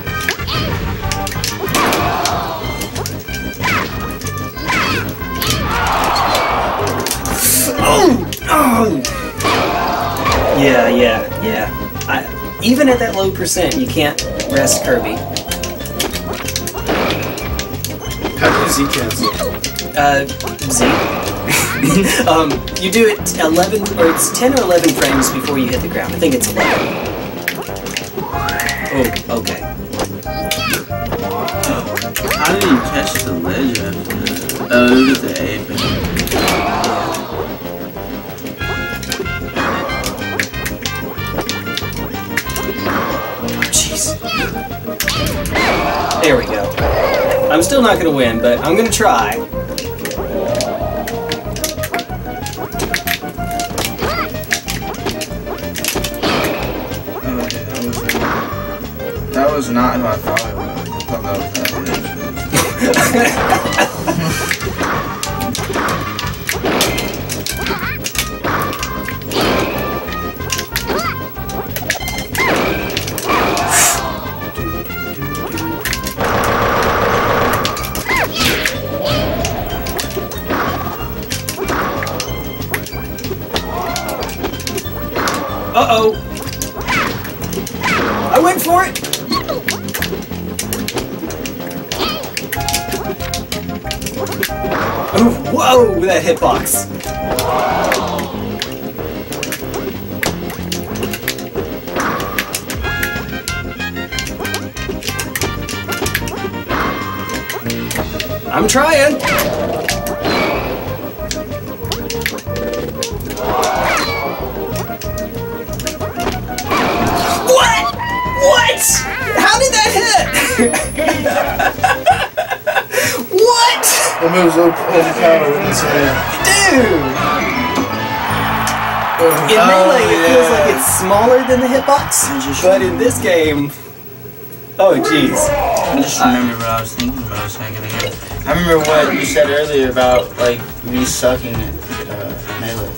Even at that low percent, you can't rest Kirby. How do you Z cancel? Uh, Z. [LAUGHS] um, you do it 11, or it's 10 or 11 frames before you hit the ground. I think it's 11. Oh, okay. How did he catch the ledge after that? Oh, look at the apex. There we go. I'm still not gonna win, but I'm gonna try. That was that was not who I thought it was. I thought that was [LAUGHS] that hitbox. I'm trying. The move's over- overpowered in his hand. Dude! In Oh, Melee, it feels yeah. like it's smaller than the hitbox, but in this game, oh jeez. I just remember what I was thinking about a second ago. I remember what you said earlier about like me sucking at uh, melee.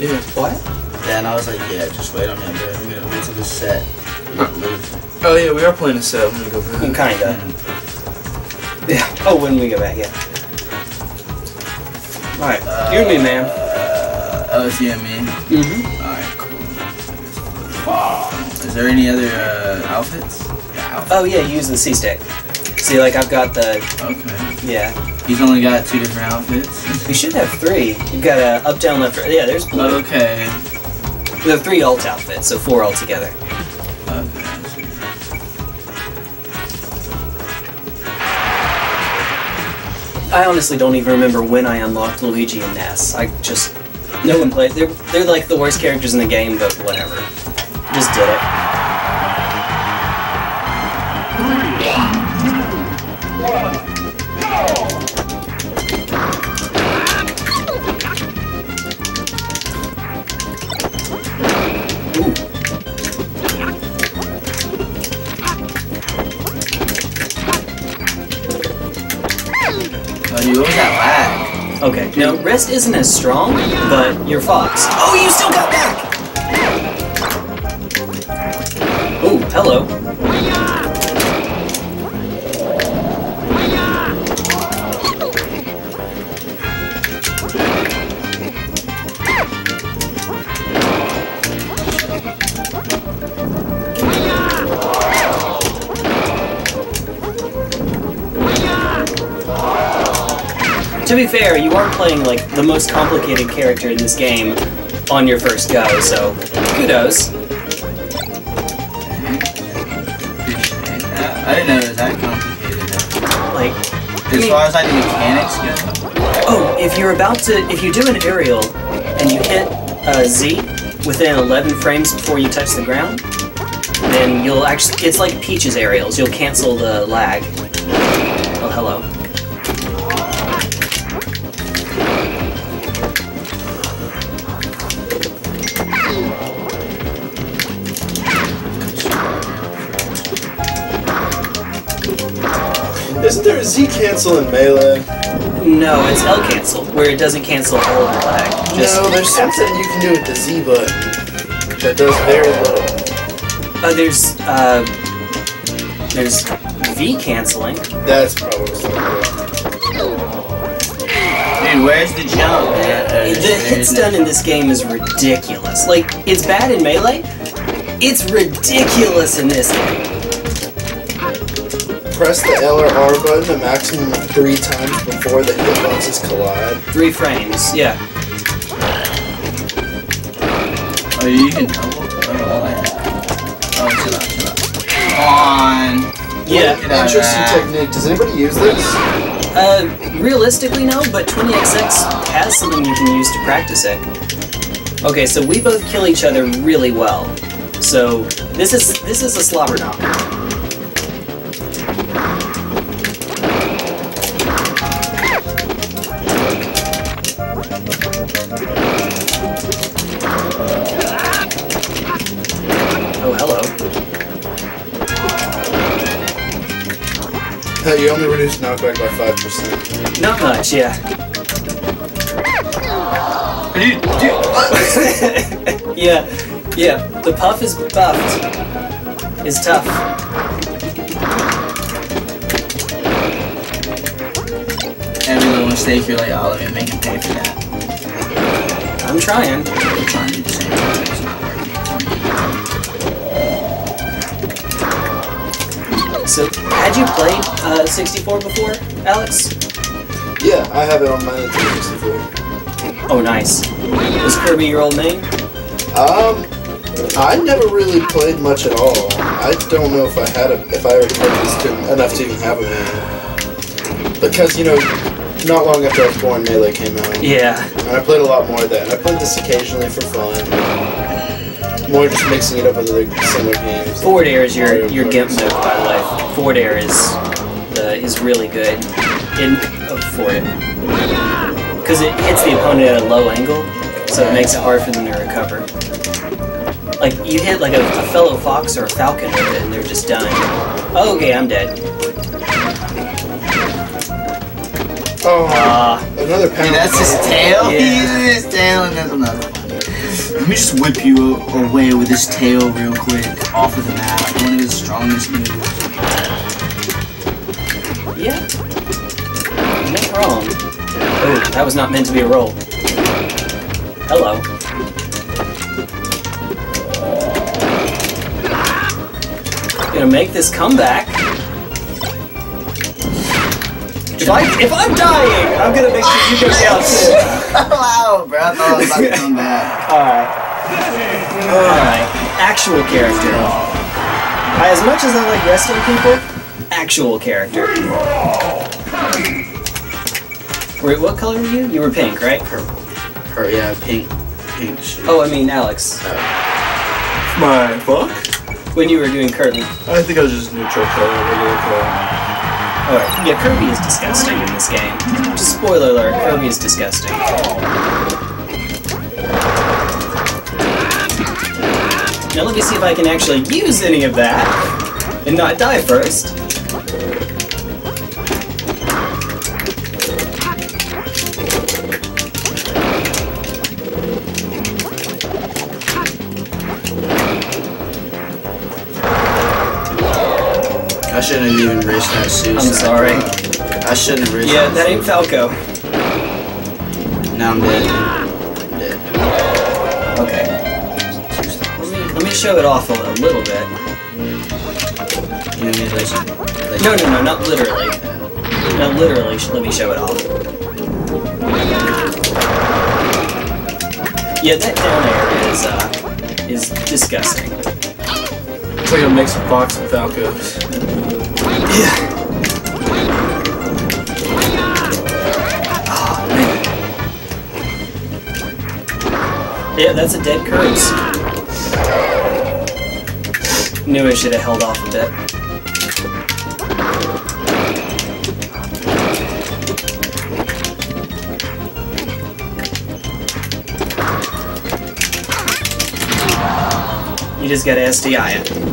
Yeah. What? Yeah, and I was like, yeah, just wait on that, bro. I'm gonna wait till the set. You're gonna lose. Oh yeah, we are playing a set. I'm gonna go back. Mm, Kinda. Yeah. Oh, when we go back, yeah. You and me, man. You and me. Mm-hmm. Alright, cool. Is there any other uh, outfits? Yeah, outfits. Oh yeah, use the C stick. See, like I've got the Okay. yeah. He's only got two different outfits. We should have three. You've got a up, down, left, right. Yeah, there's blue. Okay. We have three alt outfits, so four altogether. I honestly don't even remember when I unlocked Luigi and Ness. I just no one played. They're they're like the worst characters in the game, but whatever. Just did it. Isn't as strong, but you're Fox. Oh, you still got back. Oh, hello. To be fair, you are playing like the most complicated character in this game on your first go, so kudos. I didn't know it was that complicated. Like, As mean- far as like the mechanics go. oh, if you're about to, if you do an aerial and you hit uh, Z within 11 frames before you touch the ground, then you'll actually, it's like Peach's aerials. You'll cancel the lag. Oh, hello. Isn't there a Z cancel in Melee? No, it's L cancel, where it doesn't cancel all of the lag. Just, no, there's something you can do with the Z button that does very little. uh, there's, uh, there's V canceling. That's probably something. Dude, where's the jump, man? Uh, The there's hit no- stun in this game is ridiculous. Like, it's bad in Melee. It's ridiculous in this game. Press the L or R button a maximum of three times before the hitboxes collide. Three frames, yeah. Oh, you can double. Oh, like- oh, chill out, chill out. Come on. Yeah. Look at Interesting rat. technique. Does anybody use this? Uh, realistically, no, but 20XX has something you can use to practice it. Okay, so we both kill each other really well. So this is this is a slobber knocker. Reduce knockback by five percent. Not much, yeah. [LAUGHS] yeah, yeah. The puff is buffed. It's tough. Every little mistake, you're like, oh, let me make him pay for that. I'm trying. I'm trying to do the same So, had you played uh, 64 before, Alex? Yeah, I have it on my Nintendo 64. Oh, nice. Was Kirby your old name? Um, I never really played much at all. I don't know if I had a, if I ever played this enough to even have a name. Because you know, not long after I was born, Melee came out, Yeah. and I played a lot more of that. I played this occasionally for fun, more just mixing it up with other similar games. Forward air is your your Kart. gimp move, by the way. Forward air is the is really good in oh, for it because it hits the opponent at a low angle, so it makes it hard for them to recover. Like you hit like a, a fellow fox or a falcon with it, and they're just done. Oh, okay, I'm dead. Oh, Ah, another pound. Dude, that's his tail? Yeah. [LAUGHS] He uses his tail and there's another one. Let me just whip you away with his tail real quick off of the map. One of his strongest moves. yeah. Problem. Oh, that was not meant to be a roll. Hello. Gonna make this comeback. If I if I'm dying, I'm gonna make sure you go down too. [LAUGHS] wow, bro. I thought I was about to come back. Alright. Alright. Actual character. I, as much as I like wrestling people, actual character. Wait, what color were you? You were pink, right? Purple. Purple, yeah, pink, pink shoe. Oh, I mean Alex. My fuck? When you were doing Kirby. I think I was just neutral color, regular color. Yeah, Kirby is disgusting in this game. Just spoiler alert, Kirby is disgusting. Now let me see if I can actually use any of that and not die first. I shouldn't have even risked that suicide. I'm sorry. I shouldn't have risked Yeah, that ain't Falco. Now I'm dead. I'm dead. Okay. Let me, let me show it off a, a little bit. You need me to listen? listen? No, no, no, not literally. No, literally, let me show it off. Yeah, that down air is, uh, is disgusting. It's like a mix of Fox and Falco. Yeah, that's a dead curse. Knew I should have held off a bit. You just gotta SDI it.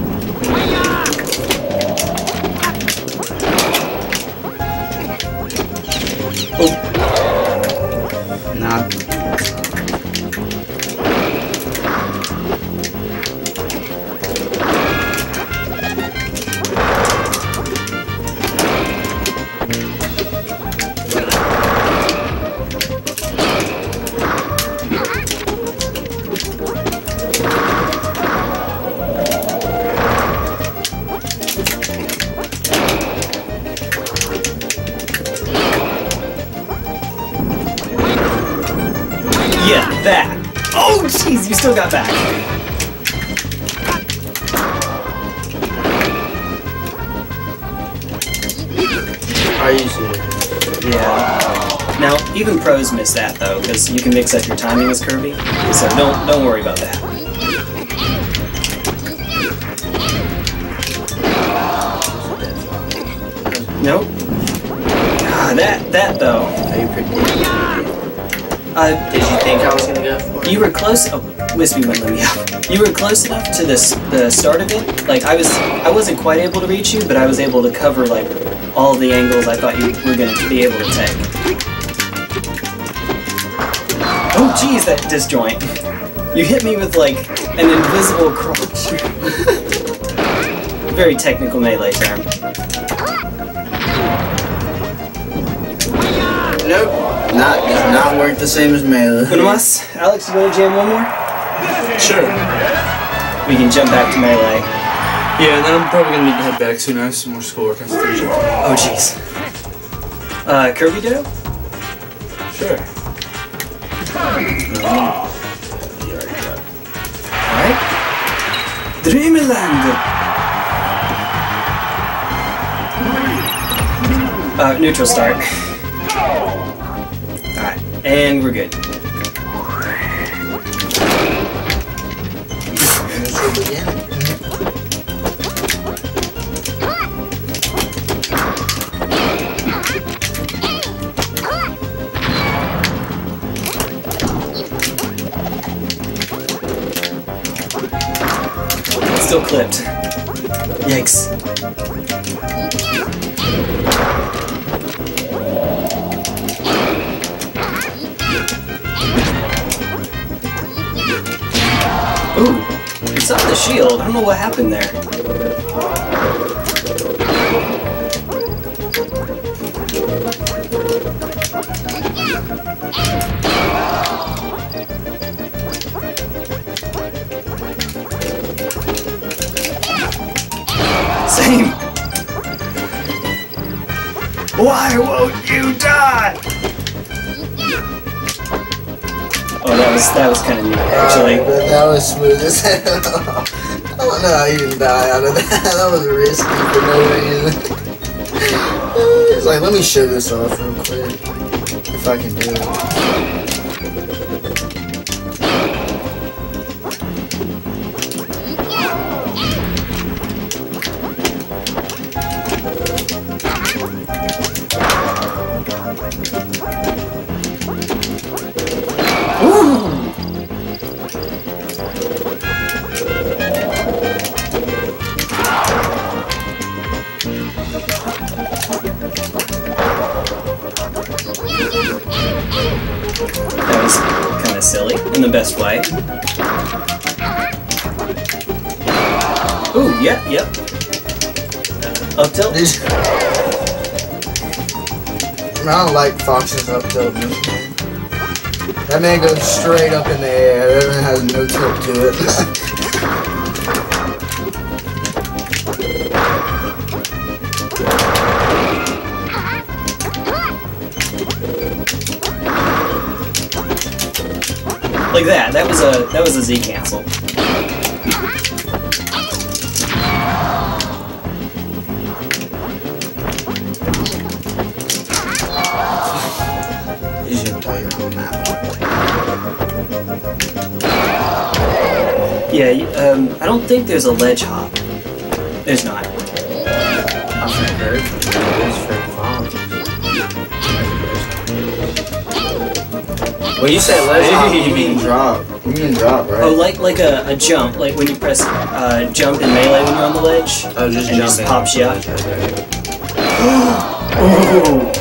You can mix up your timing as Kirby. So don't don't worry about that. Nope. Ah, that that though. Are you predicting? Uh, Did you think I was gonna go for it? you were close. Oh, Whispy wouldn't let me up. You were close enough to this the start of it. Like I was, I wasn't quite able to reach you, but I was able to cover like all the angles I thought you were going to be able to take. Oh, geez, that disjoint. You hit me with like an invisible crotch. [LAUGHS] Very technical melee term. Nope. Not does not work the same as melee. Unamas, Alex, you want to jam one more? Sure. We can jump back to melee. Yeah, and then I'm probably gonna need to head back soon. I have some more schoolwork and stuff. Oh, jeez. Uh, Kirby Dough? Sure. Dreamland! Uh, neutral start. Alright, and we're good. Clipped. Yikes. Ooh, it's on the shield. I don't know what happened there. Why won't you die? Oh, that was that was kind of neat, actually. Uh, that was smooth as hell. [LAUGHS] I don't know how you didn't die out of that. [LAUGHS] That was risky for no reason. [LAUGHS] It's like, let me show this off real quick. If I can do it. These- I don't like Fox's up tilt. That man goes straight up in the air. That man has no tilt to it. Like that. That was a that was a Z cancel. Um, I don't think there's a ledge hop. There's not. I've heard it's for Fox. When you say ledge hop, you mean drop. You mean drop, right? Oh, like like a, a jump, like when you press uh, jump in melee when you're on the ledge. Oh, just and jump just pops you up. Yeah, [GASPS]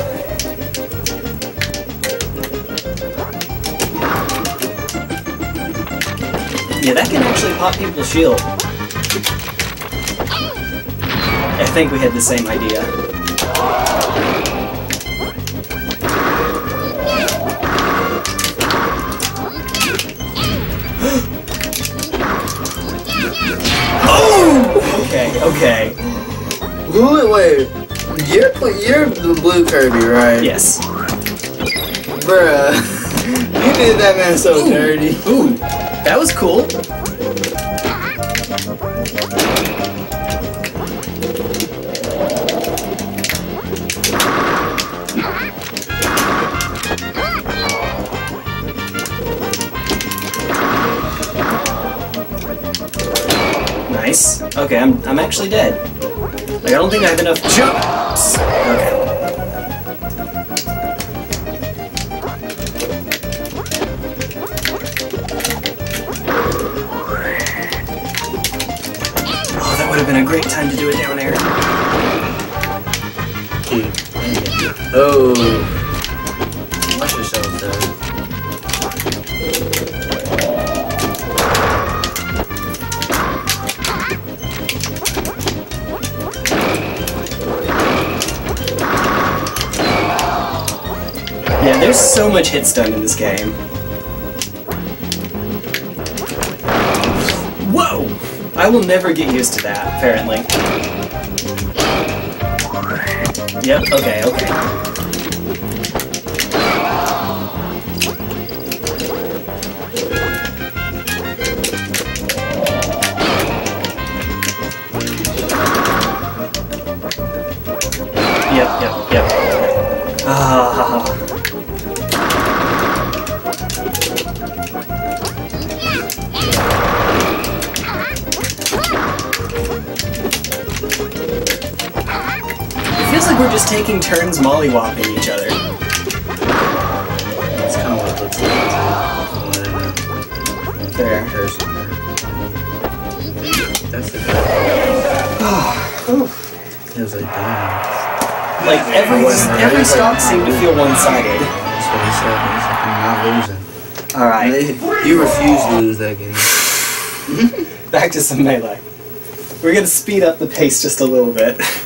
pop people's shield. I think we had the same idea. oh! [GASPS] Okay, okay. Who? Wait. You're you're the blue Kirby, right? Yes. Bruh. [LAUGHS] You did that man so dirty. Ooh, that was cool. Okay, I'm I'm actually dead. Like I don't think I have enough jumps. Okay. So much hit stun in this game. Whoa! I will never get used to that, apparently. Yep, okay, okay. Like we're just taking turns mollywopping each other. That's kind of what it looks like. Fair. That's the Feels [SIGHS] like damn. Like every every stock seemed to feel one-sided. That's what he said. He's like, I'm not losing. All right, You refuse to lose that game. [LAUGHS] back to some melee. We're gonna speed up the pace just a little bit. [LAUGHS]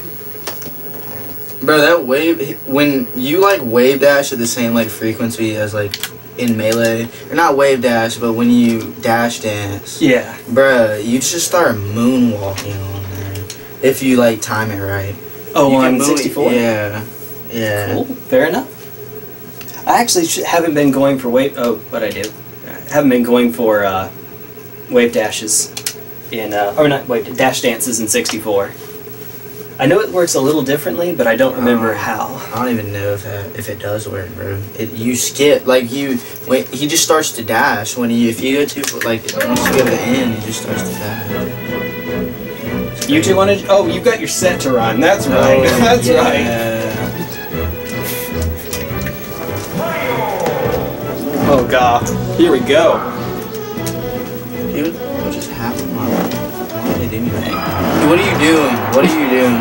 Bro, that wave when you like wave dash at the same like frequency as like in melee, or not wave dash, but when you dash dance, Yeah. bruh, you just start moonwalking on there if you like time it right. Oh, you on move- 64. Yeah, yeah. Cool. Fair enough. I actually sh- haven't been going for wave. Oh, what I do? I haven't been going for uh, wave dashes in uh, or not wave dash dances in 64. I know it works a little differently, but I don't remember Oh. how. I don't even know if that if it does work, bro. It you skip like you wait. He just starts to dash when you if you go too like once you get to the end, he just starts to dash. You two want to? Oh, you got your set to run. That's right. Oh, [LAUGHS] That's right. Oh god. Here we go. Why are they doing that? What are you doing? What are you doing?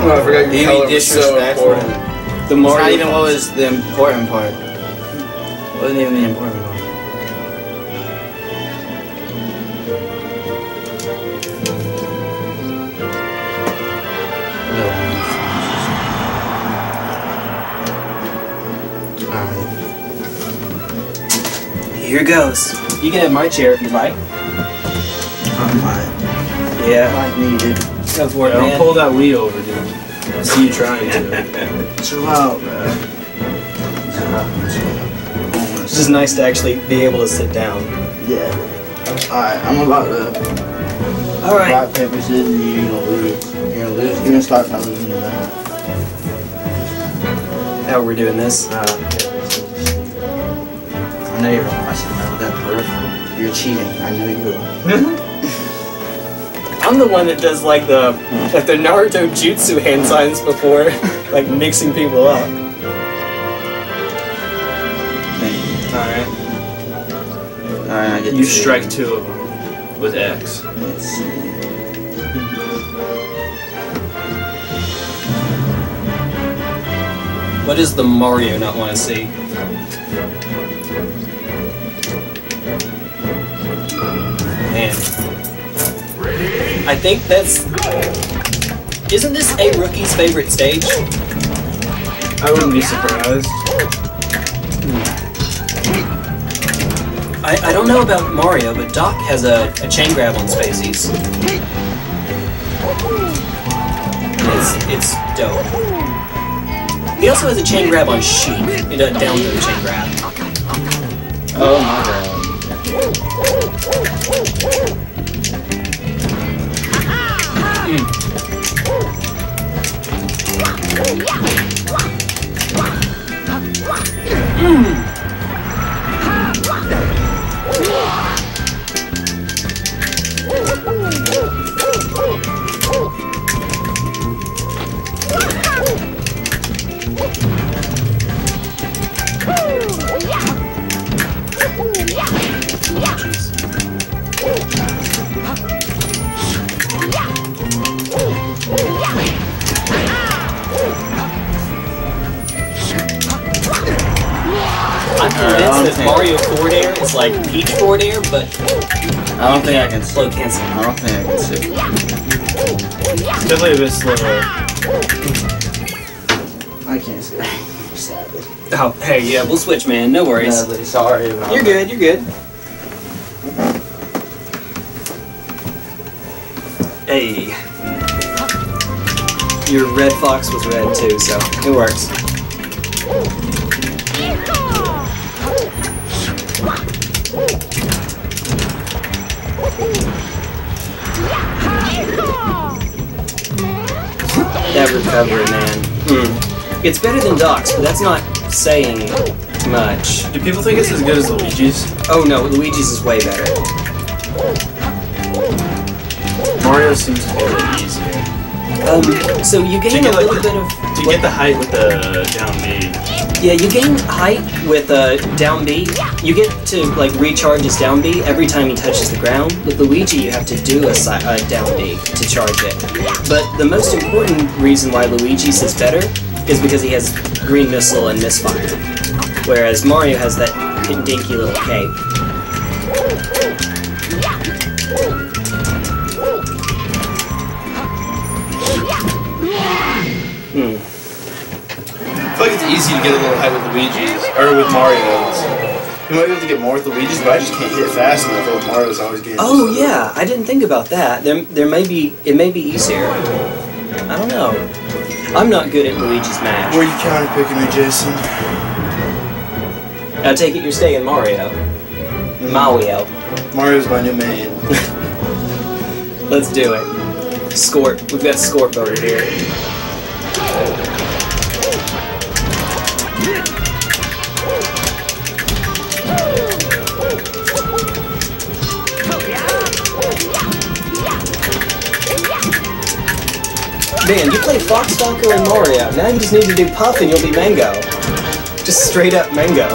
Oh, I forgot You your mean color so disrespectful? important. The It's Mario. not even what was the important part. Wasn't even the important part. Little Here goes. You can have my chair if you like. I'm fine. Yeah. Not needed. Go for it, Don't man. pull that Wii over, dude. I see you trying to. Chill out, bro. It's just nice to actually be able to sit down. Yeah. Alright, I'm about to All right. rock, paper, scissors, you're gonna lose. You're gonna lose. You're gonna start by losing your back. How we're doing this? Uh. I know you're wrong. I said no, that peripheral. You're cheating. I know you are. I'm the one that does like the like the Naruto jutsu hand signs before, like mixing people up. Alright. Alright, I get You to see. strike two of them with X. Let's see. What does the Mario not want to see? Man. I think that's. Isn't this a rookie's favorite stage? I wouldn't be surprised. I, I don't know about Mario, but Doc has a, a chain grab on spacies. It's, it's dope. He also has a chain grab on Sheik. He does down throw chain grab. Oh my god. I'm convinced that Mario Forward Air is like Peach Forward Air, but I don't think I can slow slow. cancel. I don't think I can sit. Definitely a bit slower. I can't sit. [LAUGHS] Sadly. Oh, hey, yeah, we'll switch, man. No worries. Sadly, sorry about You're good. You're good. Hey. Your red fox was red too, so it works. Recovery, man. Hmm. It's better than Doc's, but that's not saying much. Do people think it's as good as Luigi's? Oh no, Luigi's is way better. Mario seems to a bit easier. Um, so you To gain a get, like, little the- bit of To get the height with the down B. yeah, you gain height with uh, down B. You get to like recharge his down B every time he touches the ground. With Luigi, you have to do a, si- a down B to charge it. But the most important reason why Luigi's is better is because he has green missile and misfire, whereas Mario has that dinky little cape. It's easy to get a little height with Luigi's or with Mario's. You might be able to get more with Luigi's, but I just can't hit fast enough. With Mario's always getting. Oh yeah, I didn't think about that. There, there may be it may be easier. I don't know. I'm not good at Luigi's match. Were you counter picking me, Jason? I take it you're staying Mario. Mm-hmm. Mario. Mario's my new main. [LAUGHS] Let's do it. Scorp. We've got Scorp over here. Man, you play Fox Stalker and Mario. Now you just need to do Puff and you'll be Mango. Just straight up Mango.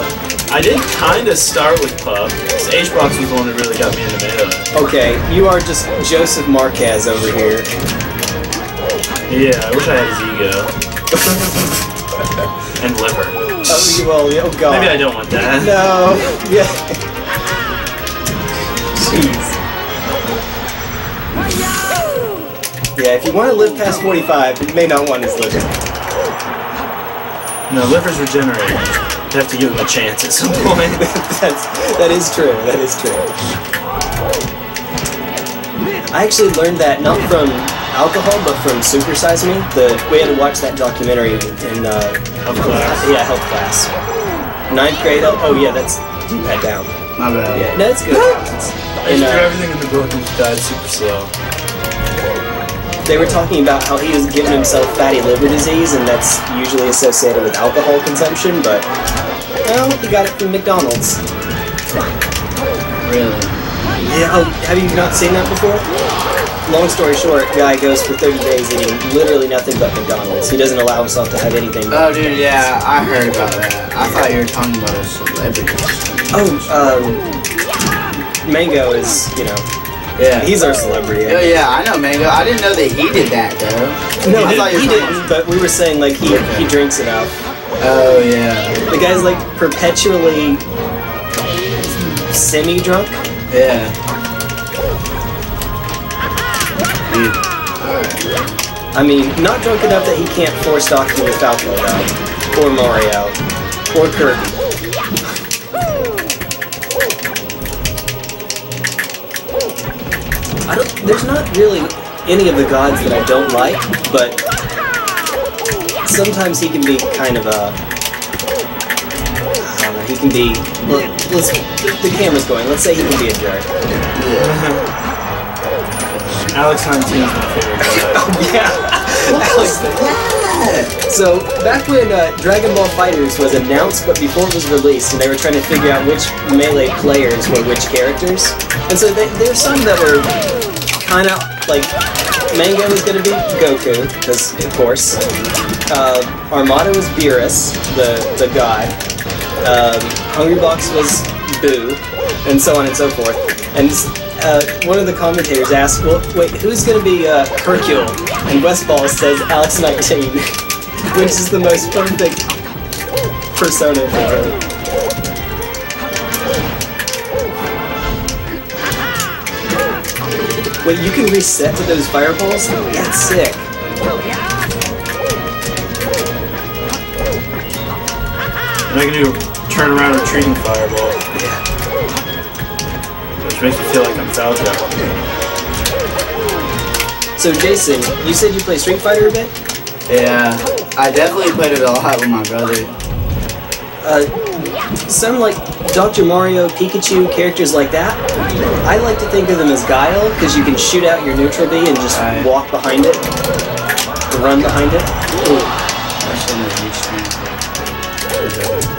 I did kind of start with Puff. This H-Box was the one that really got me into Melee. Okay, you are just Joseph Marquez over here. Yeah, I wish I had his ego. [LAUGHS] and liver. Oh, you will. Oh, God. Maybe I don't want that. No. Yeah. Jeez. Yeah, if you want to live past 45, you may not want his liver. No, liver's regenerate. You have to give him a chance at some point. [LAUGHS] That's that is true. That is true. I actually learned that not from alcohol, but from Super Size Me. The we had to watch that documentary in uh, Health class. yeah health class. Ninth grade. Oh, oh yeah, that's deep head down. My bad. Yeah, no, it's good. I just uh, threw everything in the book and just died super slow. They were talking about how he was giving himself fatty liver disease, and that's usually associated with alcohol consumption, but, well, he got it from McDonald's. Really? Yeah, oh, have you not seen that before? Long story short, guy goes for 30 days eating literally nothing but McDonald's. He doesn't allow himself to have anything. Oh, dude, yeah, I heard about that. I thought you were talking about a celebrity. Oh, um, Mango is, you know, Yeah. he's our celebrity. Oh yeah, I know Mango. I didn't know that he did that though. No, I he, thought you he were talking didn't, but we were saying, like, he, he drinks enough. Oh yeah. The guy's, like, perpetually semi-drunk. Yeah. Hmm. I mean, not drunk enough that he can't force Doctor with Falco, though. Or Mario. Or Kirby. I don't, there's not really any of the gods that I don't like, but sometimes he can be kind of a. don't know. He can be. Well, let's. The, the camera's going. Let's say he can be a jerk. Alex Hunting's my favorite guy. [LAUGHS] Oh, yeah. Alex. [LAUGHS] So back when uh, Dragon Ball FighterZ was announced, but before it was released, and they were trying to figure out which melee players were which characters, and so they, there were some that were kind of like Mango was going to be Goku, because of course. Uh, Armada was Beerus, the the god. Um, Hungry Box was Buu, and so on and so forth. And uh, one of the commentators asked, "Well, wait, who's going to be uh, Hercule?" And Westballz says Alex 19, [LAUGHS] which is the most perfect persona for her. Wait, you can reset to those fireballs? That's sick. And I can do turn around retreating fireball, Yeah. Which makes me feel like I'm Falco. So Jason, you said you play Street Fighter a bit? Yeah, I definitely played it a lot with my brother. Uh, some like Dr. Mario, Pikachu, characters like that. I like to think of them as Guile because you can shoot out your neutral B and just Right. walk behind it, run behind it. Ooh.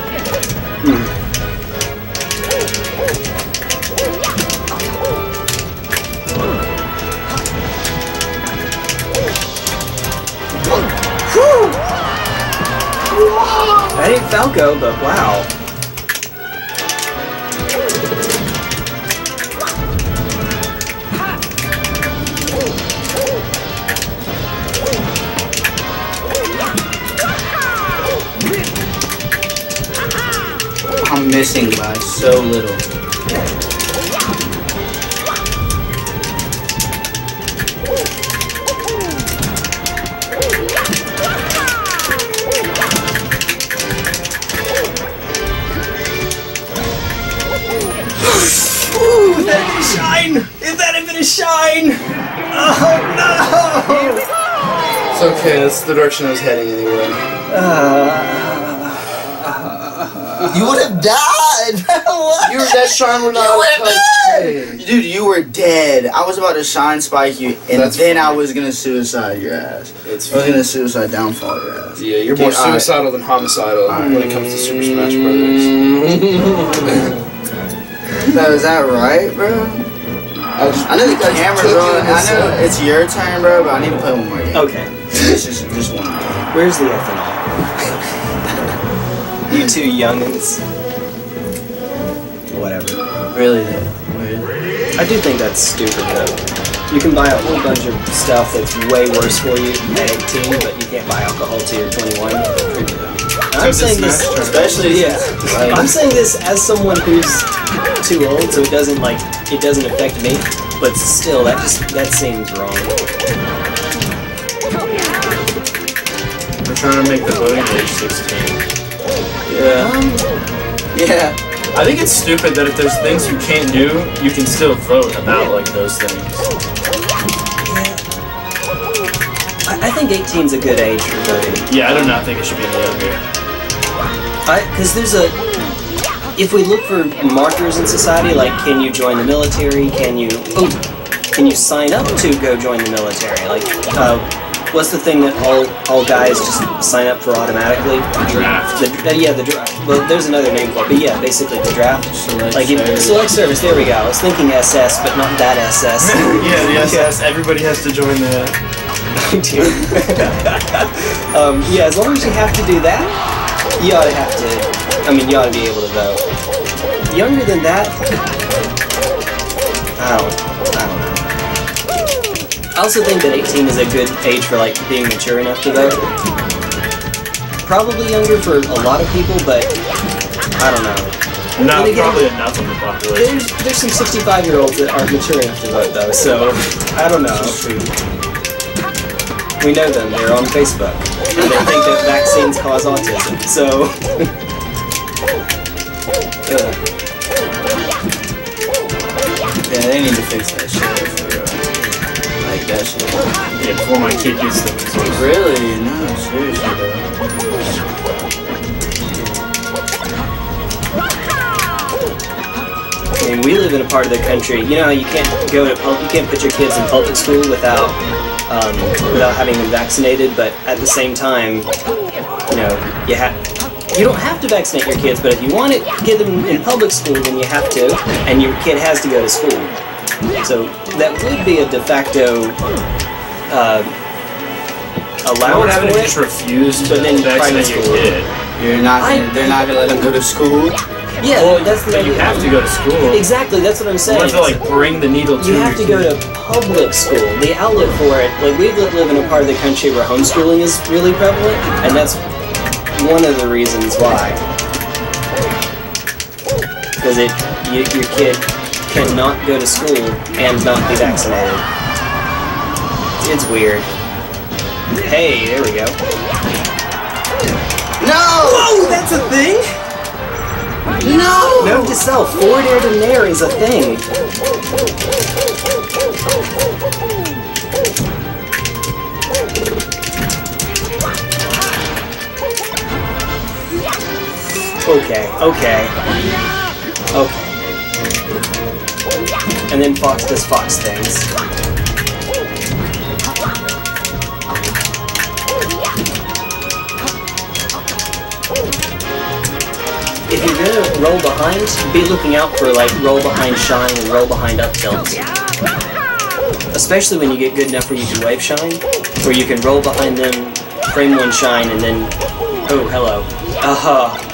That ain't Falco, but wow. I'm missing by so little. It's okay, that's the direction I was heading anyway. [SIGHS] You would have died! [LAUGHS] what? You were that shine were not like, Dude, you were dead. I was about to shine spike you, and That's then I was gonna suicide your ass. It's I was gonna suicide downfall your ass. Yeah, you're Dude, more I- suicidal than homicidal when it comes to Super Smash Brothers. [LAUGHS] So is that right, bro? I, just, I know the camera's took you rolling. in the I know it's your turn, bro, but I need to play one more game. Okay. It's just, just one. Where's the ethanol? [LAUGHS] you two youngins. Whatever. Really, though. I do think that's stupid though. You can buy a whole bunch of stuff that's way worse for you at 18, but you can't buy alcohol till you're 21. I'm saying this, Especially yeah. like, I'm saying this as someone who's too old, so it doesn't like it doesn't affect me. But still, that just that seems wrong. Trying to make the voting age 16. yeah. Um, Yeah. I think it's stupid that if there's things you can't do, you can still vote about like those things. I, I think 18 is a good age for voting. Yeah, I do not think it should be any younger. Because there's a. If we look for markers in society, like can you join the military? Can you. Oh, can you sign up to go join the military? Like, uh, what's the thing that all all guys just sign up for automatically? Draft. The, uh, yeah, the draft. Well, there's another name for it, but yeah, basically the draft. Select Like, if, select service, there we go. I was thinking SS, but not that SS. [LAUGHS] yeah, the [LAUGHS] SS. Everybody has to join the. [LAUGHS] um, yeah, as long as you have to do that, you ought to have to. I mean, you ought to be able to vote. Younger than that, I don't. I don't know. I also think that 18 is a good age for like being mature enough to vote. Probably younger for a lot of people, but I don't know. Not again- probably enough of the population. There's there's some 65 year olds that aren't mature enough to vote though, so I don't know. We know them. They're on Facebook, and they think that vaccines cause autism. So. [LAUGHS] Yeah, they need to fix that shit for real. Like that shit. Yeah, before my kid gets them. Really? No, seriously, bro. mean, we live in a part of the country. You know, you can't go to pub- you can't put your kids in public school without um, without having them vaccinated. But at the same time, you know, you have you don't have to vaccinate your kids. But if you want to get them in public school, then you have to, and your kid has to go to school. So that would be a de facto uh, I would allowance have for to it. just refuse to But then vaccinate private your school. kid. You're not. I, they're not gonna let them go to school. Yeah, Well, that's the but you have to go to school. Exactly, that's what I'm saying. You have to like bring the needle to You your have to go to public school. The outlet for it, like we live in a part of the country where homeschooling is really prevalent, and that's one of the reasons why. Because it, you, your kid cannot go to school and not be vaccinated. It's weird. Hey, there we go. No! Oh, that's a thing. No! Note to self: forward air to nair is a thing. Okay, okay. Okay. And then Fox does Fox things. If you're gonna roll behind, be looking out for like roll behind shine and roll behind up tilts. Especially when you get good enough where you can wave shine, where you can roll behind them, frame one shine, and then oh hello. Uh-huh.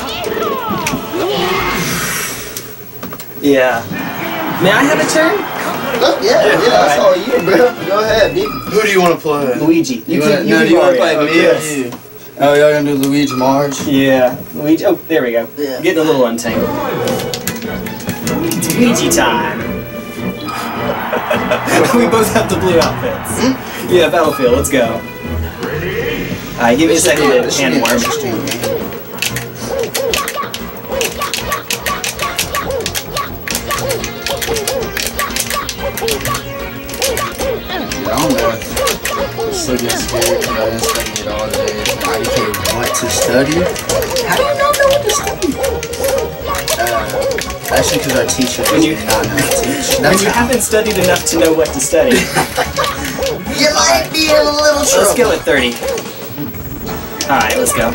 Yeah. May I have a turn? Oh, yeah, yeah, that's all you, bro. Go ahead, dude. Who do you want to play? Luigi. You, wanna, no, do you want to play me or Yes. you? Oh, y'all gonna do Luigi Marge? Yeah. Luigi. Oh, there we go. Yeah. Getting a little untangled. It's Luigi time. [LAUGHS] we both have the blue outfits. Hmm? Yeah, Battlefield. Let's go. Alright, give me a second to This should hand an warm. I'm still getting scared because I didn't study it all day. Now you can't want to study. How do you not know what to study? Uh, actually, because our teacher When does you- not know how to teach. When you how. haven't studied enough to know what to study. [LAUGHS] You might be in a little trouble. Let's go at 30. Alright, let's go.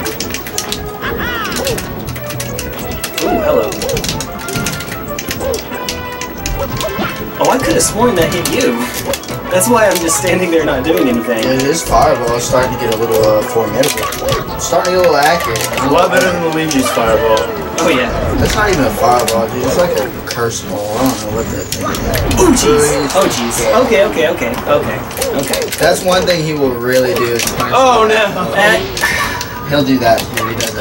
Ooh, hello. I could have sworn that hit you. That's why I'm just standing there not doing anything. Yeah, this fireball is starting to get a little uh, formidable. It's starting to get a little accurate. A lot better than Luigi's fireball. Oh yeah. That's not even a fireball, dude. It's like a curse ball. I don't know what that thing is. Oh jeez. Oh jeez. Okay, okay, okay, okay, okay. That's one thing he will really do is. Oh no! He'll do that too. He does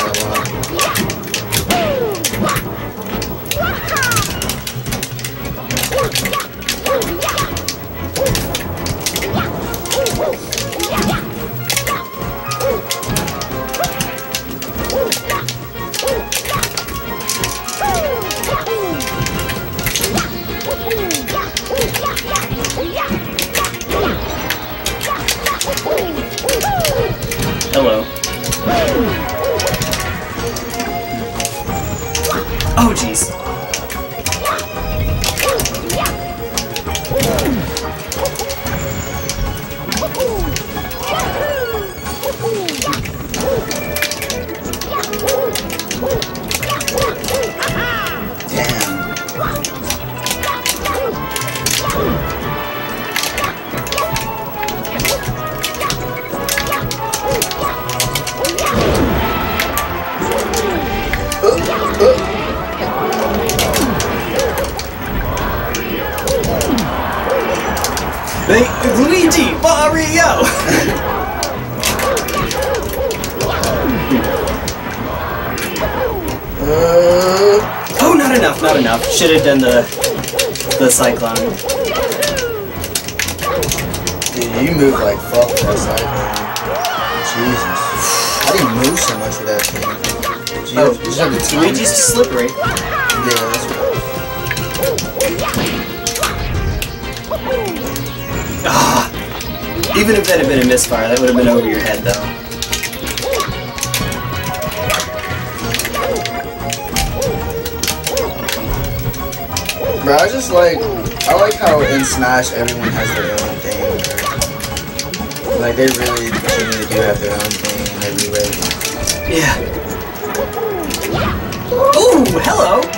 cyclone. dude, you move like fuck with that side. Jesus. How do you move so much with that thing? You, Oh, you just have to Luigi's too slippery. Yeah, that's right. Ah. Even if that had been a misfire, that would have been over your head, though. Bro. I just like I like how in Smash everyone has their own thing. Like they really genuinely do have their own thing in every way. Yeah. Ooh. Hello.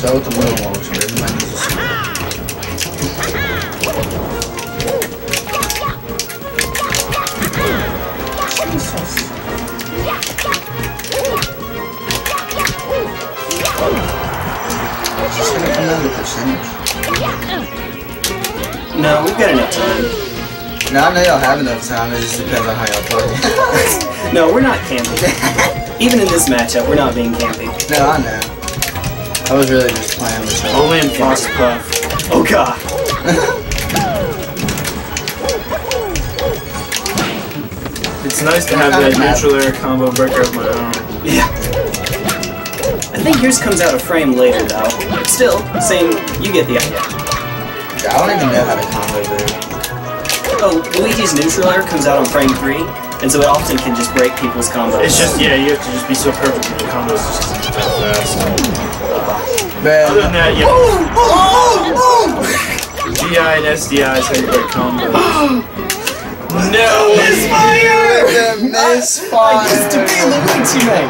Chill with the moonwalks, bro. You might need to Just gonna come down to percentage. No, we've got enough time. No, I know y'all have enough time. It just depends on how y'all play. [LAUGHS] No, we're not camping. [LAUGHS] Even in this matchup, we're not being camping. no, I know. I was really just playing with y'all. Only in Frost Puff. Oh god. [LAUGHS] It's nice to have that neutral air combo breaker of my own. Yeah. I think yours comes out a frame later though. But still, same, you get the idea. I don't even know how to combo break. Oh, Luigi's neutral air comes out on frame 3, and so it often can just break people's combos. It's just, yeah, you have to just be so perfect with your combos just that fast. Other than that, yeah. DI and SDI is how you break combos. no! The misfire! I used to be Luigi, man.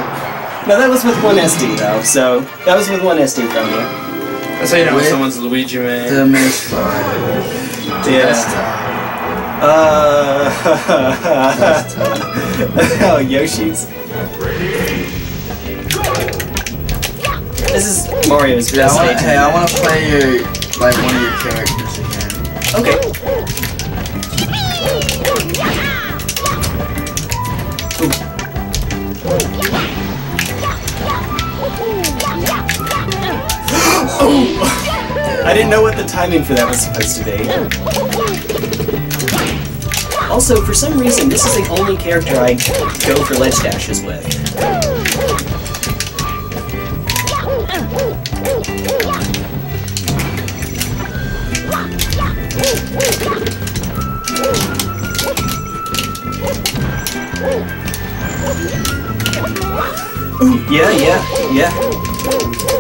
No, that was with one SD though, so that was with one SD from you. That's how you know when With- someone's Luigi, man. The misfire. That's Yeah. tough. Uh. [LAUGHS] [LAUGHS] Oh, Yoshi's. This is Mario's Yeah, I best wanna, stage. hey, I want to play your, like, one of your characters again. Okay. Oh! [GASPS] I didn't know what the timing for that was supposed to be. Also, for some reason, this is the only character I go for ledge dashes with. Yeah, yeah. Yeah,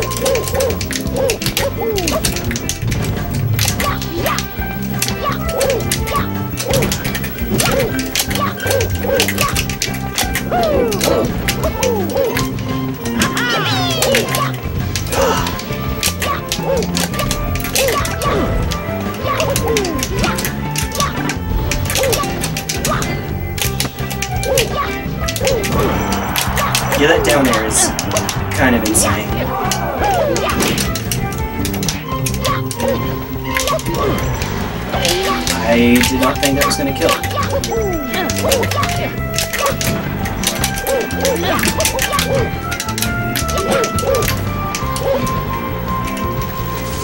I did not think that was going to kill.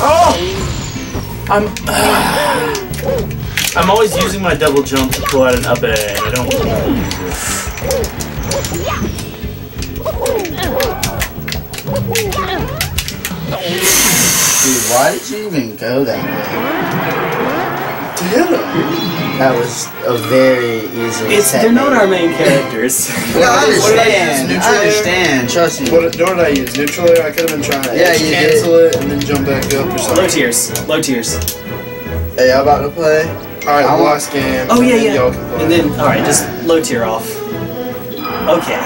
Oh! I'm. [SIGHS] I'm always using my double jump to pull out an up A, and I don't really use it. Dude, why did you even go that way? To hit him. That was a very easy It's they're not our main characters. [LAUGHS] No, I What did I understand. Neutral I understand. Trust me. What, what did I use? Neutral air? I could have been trying to Yeah, you cancel it and then jump back up or something. Low something. tiers. Low tiers. Hey, y'all about to play? Alright, I want- last game. Oh and yeah, Y'all can yeah. play. And then all right, just low tier off. Okay.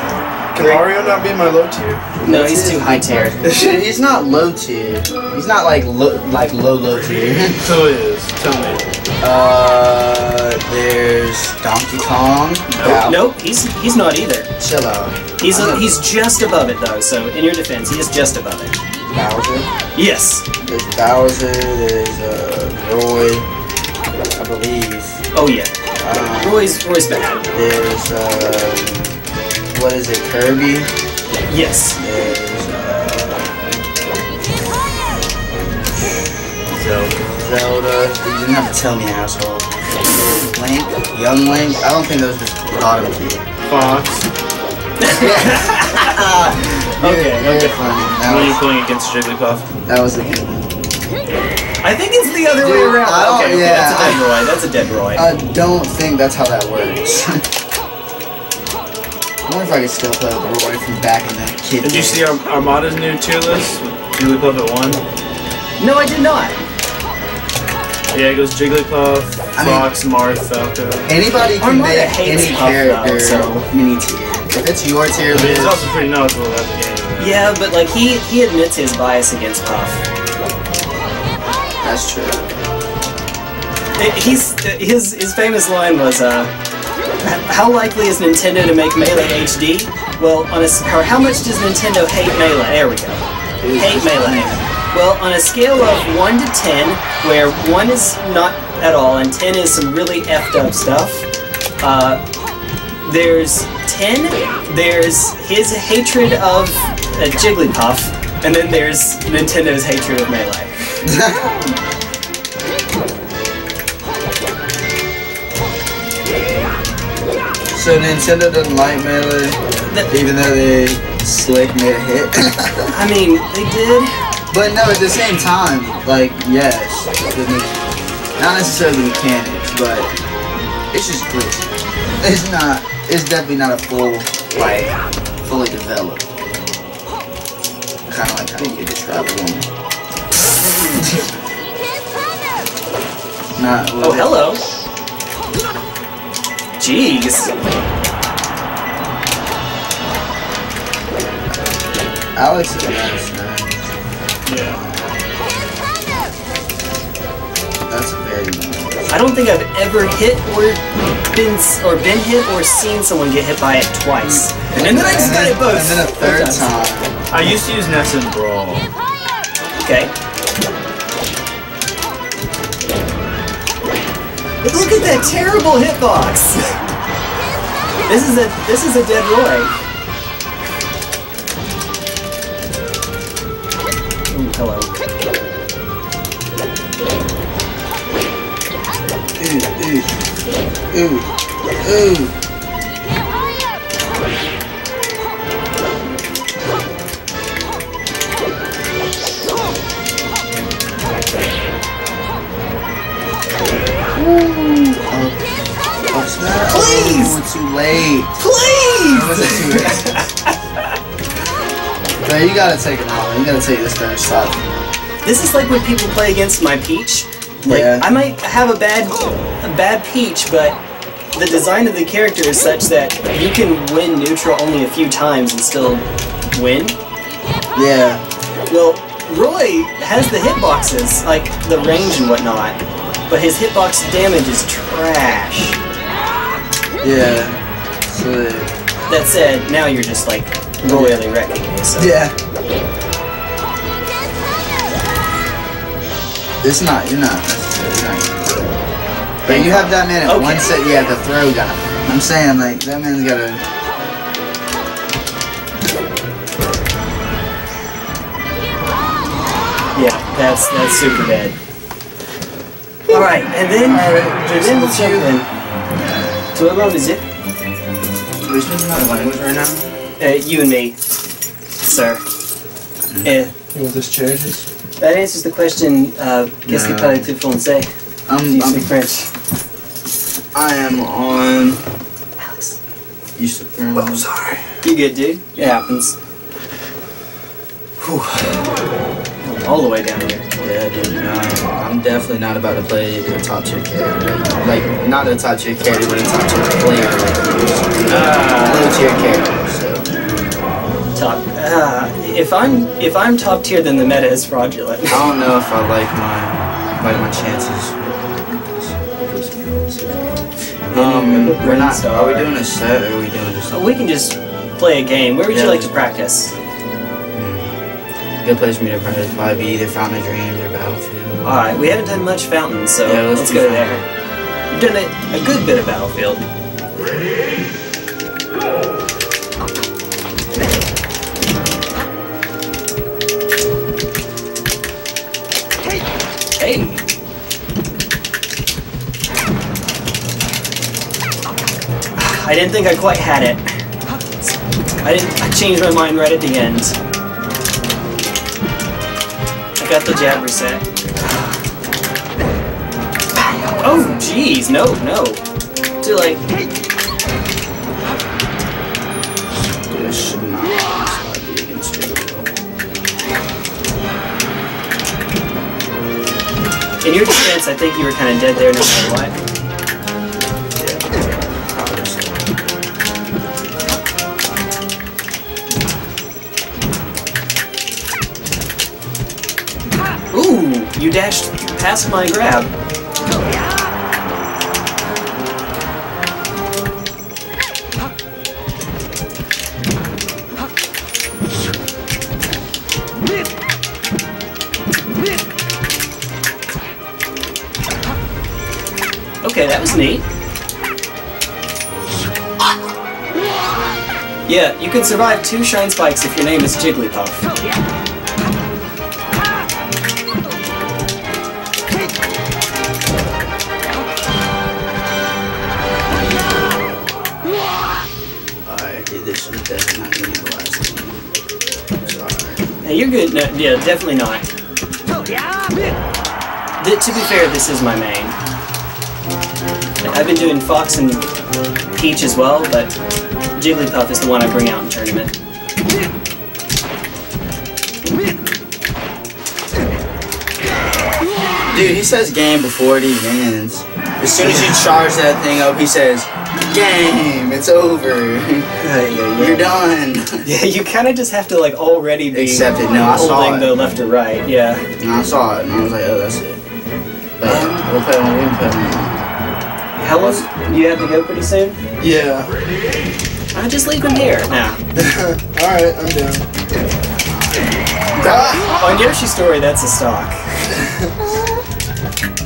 can Mario not be my low tier? No, he's too high tier. Shit, [LAUGHS] he's not low tier. He's not like low, like low low tier. So it is. Tell me. Uh, there's Donkey Kong. Bow- Nope, he's he's not either. Chill out. He's a- he's just above it though. So in your defense, he is just above it. Bowser. Yes. There's Bowser. There's uh Roy. I believe. Oh yeah. Um, Roy's Roy's bad. there's uh, what is it? Kirby. Yes. There's Zelda. You didn't have to tell me, asshole. Link, Young Link. I don't think those just bottom tier. Fox. [LAUGHS] Okay, You're okay. funny. That When are you was, playing against Jigglypuff? that was a good one. I think it's the other way around. I okay, okay, yeah, that's a dead Roy. That's a dead Roy. I don't think that's how that works. [LAUGHS] I wonder if I could still play with Roy from back in the kid. Did you see Ar- Armada's new tier list? With Jigglypuff at one. no, I did not. Yeah, it goes Jigglypuff, I mean- Fox, Marth, Falco. Anybody can Armada make hates any Puff, character though, so- mini tier. If it's your tier But he's also pretty knowledgeable about the game. Yeah, but like he he admits his bias against Puff. that's true. It- he's his his famous line was uh, how likely is Nintendo to make Melee HD? Well, on a s- or how much does Nintendo hate Melee? There we go. Hate Melee. Well, on a scale of one to ten, where one is not at all and ten is some really effed up stuff, uh, there's ten. There's his hatred of uh, Jigglypuff, and then there's Nintendo's hatred of Melee. [LAUGHS] So Nintendo doesn't like Melee, That- even though they slick made a hit. I mean, they did. But no, at the same time, like yes, not necessarily mechanics, but it's just glitchy. It's not. It's definitely not a full, like, fully developed. Kind of like how you describe a woman. not. Oh, hello. Jeez. Alex is nice, man. Yeah. That's very nice. I don't think I've ever hit or been or been hit or seen someone get hit by it twice. And then I just got it both. And then a third time. I used to use Ness in Brawl. Okay. But look at that terrible hitbox. [LAUGHS] this is a this is a dead Roy. Ooh, hello. Ooh, ooh, ooh, ooh. Oh, oh. Please! Oh, too late. Please! [LAUGHS] Was it too late? Bro, you gotta take it out. You gotta take this third shot. This is like when people play against my peach. Like Yeah. I might have a bad a bad peach, but the design of the character is such that you can win neutral only a few times and still win. Yeah. Well, Roy has the hitboxes, like the range and whatnot, but his hitbox damage is trash. Yeah. That said, now you're just like royally wrecking me. So yeah. It's not, you're not necessarily, you're. But you have that man at Okay. one set, yeah, the throw guy. I'm saying, like, that man's got a... yeah, that's that's super bad. All right, and then and then we'll jump in. So what about is it? We're speaking about language right now? Uh, you and me, sir. Uh, You want this chair just? that answers the question. Uh, qu'est-ce que No. parles-tu français? Do I'm, you speak I'm, French? I am on. Alex. You should. Oh, sorry. You good, dude? It happens. Whew. All the way down here. Yeah, dude. No, I'm definitely not about to play a top tier character. Like, like not a top tier character, but a top tier player. Like, low tier character. Top. Uh, if I'm if I'm top tier, then the meta is fraudulent. I don't know if I like my like my chances. Um, we're not. Are we doing a set or are we doing just? we can just play a game. Where would Yeah, you like to practice? A good place for me to practice probably be either Fountain of Dreams or Battlefield. All right, we haven't done much Fountain, so Yeah, let's let's go Fountain. there. We've done a, a good bit of Battlefield. I didn't think I quite had it. I didn't. I changed my mind right at the end. I got the jab reset. Oh, jeez, no, no. To like, in your defense, I think you were kind of dead there no matter what. You dashed past my grab. Okay, that was neat. Yeah, you can survive two shine spikes if your name is Jigglypuff. Good. No, yeah, definitely not. Oh, Th- to be fair, this is my main. I've been doing Fox and Peach as well, but Jigglypuff is the one I bring out in tournament. Dude, he says game before it even ends. As soon as you charge that thing up, he says, game, it's over. [LAUGHS] You're done. Yeah, [LAUGHS] you kind of just have to like already be Accept it. No, I saw it. the left or right. Yeah. And I saw it, and I was like, oh, that's it. But we'll play one, we can play one. How long do you have to go pretty soon? Yeah. I just leave him here now. [LAUGHS] Alright, I'm down. Ah! On Yoshi Story, that's a stock. [LAUGHS]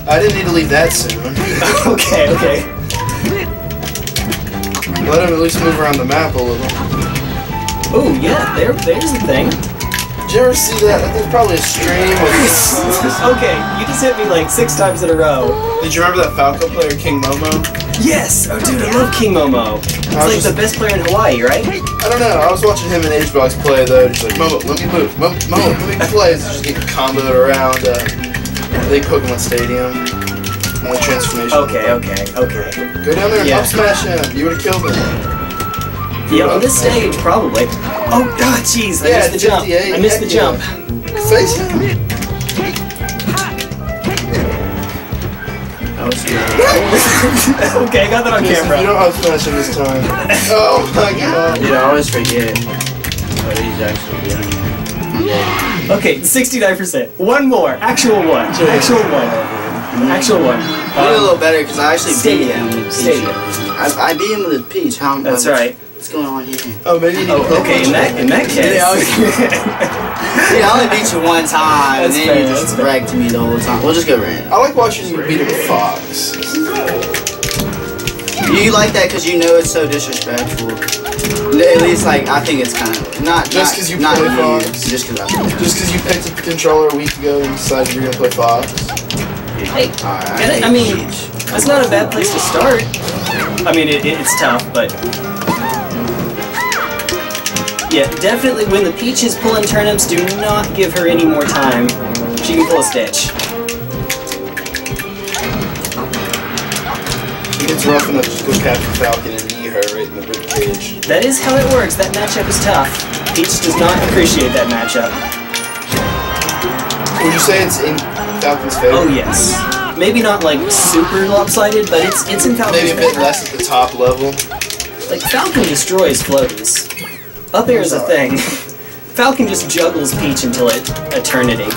I didn't need to leave that soon. okay, okay. Let him at least move around the map a little. Oh yeah, there, there's the thing. Did you ever see that? There's probably a stream with. [LAUGHS] okay, you just hit me like six times in a row. Did you remember that Falco player, King Momo? Yes! Oh dude, I love King Momo. He's I was like the best player in Hawaii, right? I don't know. I was watching him and HBox play though. Just like Momo, let me move. Momo, Momo let me [LAUGHS] play. It's just getting comboed around. Uh, the Pokemon Stadium. And the transformation. Okay, okay, okay. Go down there and Yeah. up smash him. You would have killed him. Yeah, on this stage, probably. Oh god, jeez, I Yeah, missed the jump. I missed the heck yeah. jump. Face him. That was [LAUGHS] okay, I got that on Jason, camera. You don't up smash this time. oh my god. Dude, I always forget what he's actually doing. Okay. Okay, 69%. One more. Actual one. Actual one. Actual one. I did a little um, better because I actually beat him with Peach. I, I beat him with Peach. How? That's what's- right. What's going on here? Oh, maybe you need Oh, to okay, in that, in that case. [LAUGHS] Yeah, Dude, I only beat you one time, That's and then fair, you just that's to me the whole time. We'll just go rant. I like watching you beat a fox. You like that because you know it's so disrespectful. At least, like, I think it's kind of not Just 'cause you not play you, Fox? Just because I. Just because you picked up the controller a week ago and decided you're gonna play Fox. Hey, Alright, And I mean- Peach. that's not a bad place to start. I mean, it, it- it's tough, but. Yeah, definitely when the Peach is pulling turnips, do not give her any more time. She can pull a stitch. It gets rough enough to just go Captain Falcon and knee her right in the rib cage. That is how it works. That matchup is tough. Peach does not appreciate that matchup. Would you say it's in Falcon's favor? Oh yes. Maybe not like super lopsided, but it's it's in Falcon's Maybe a bit favor. less at the top level. Like Falcon destroys floaties. Up air is a thing. Falcon just juggles Peach until it eternity.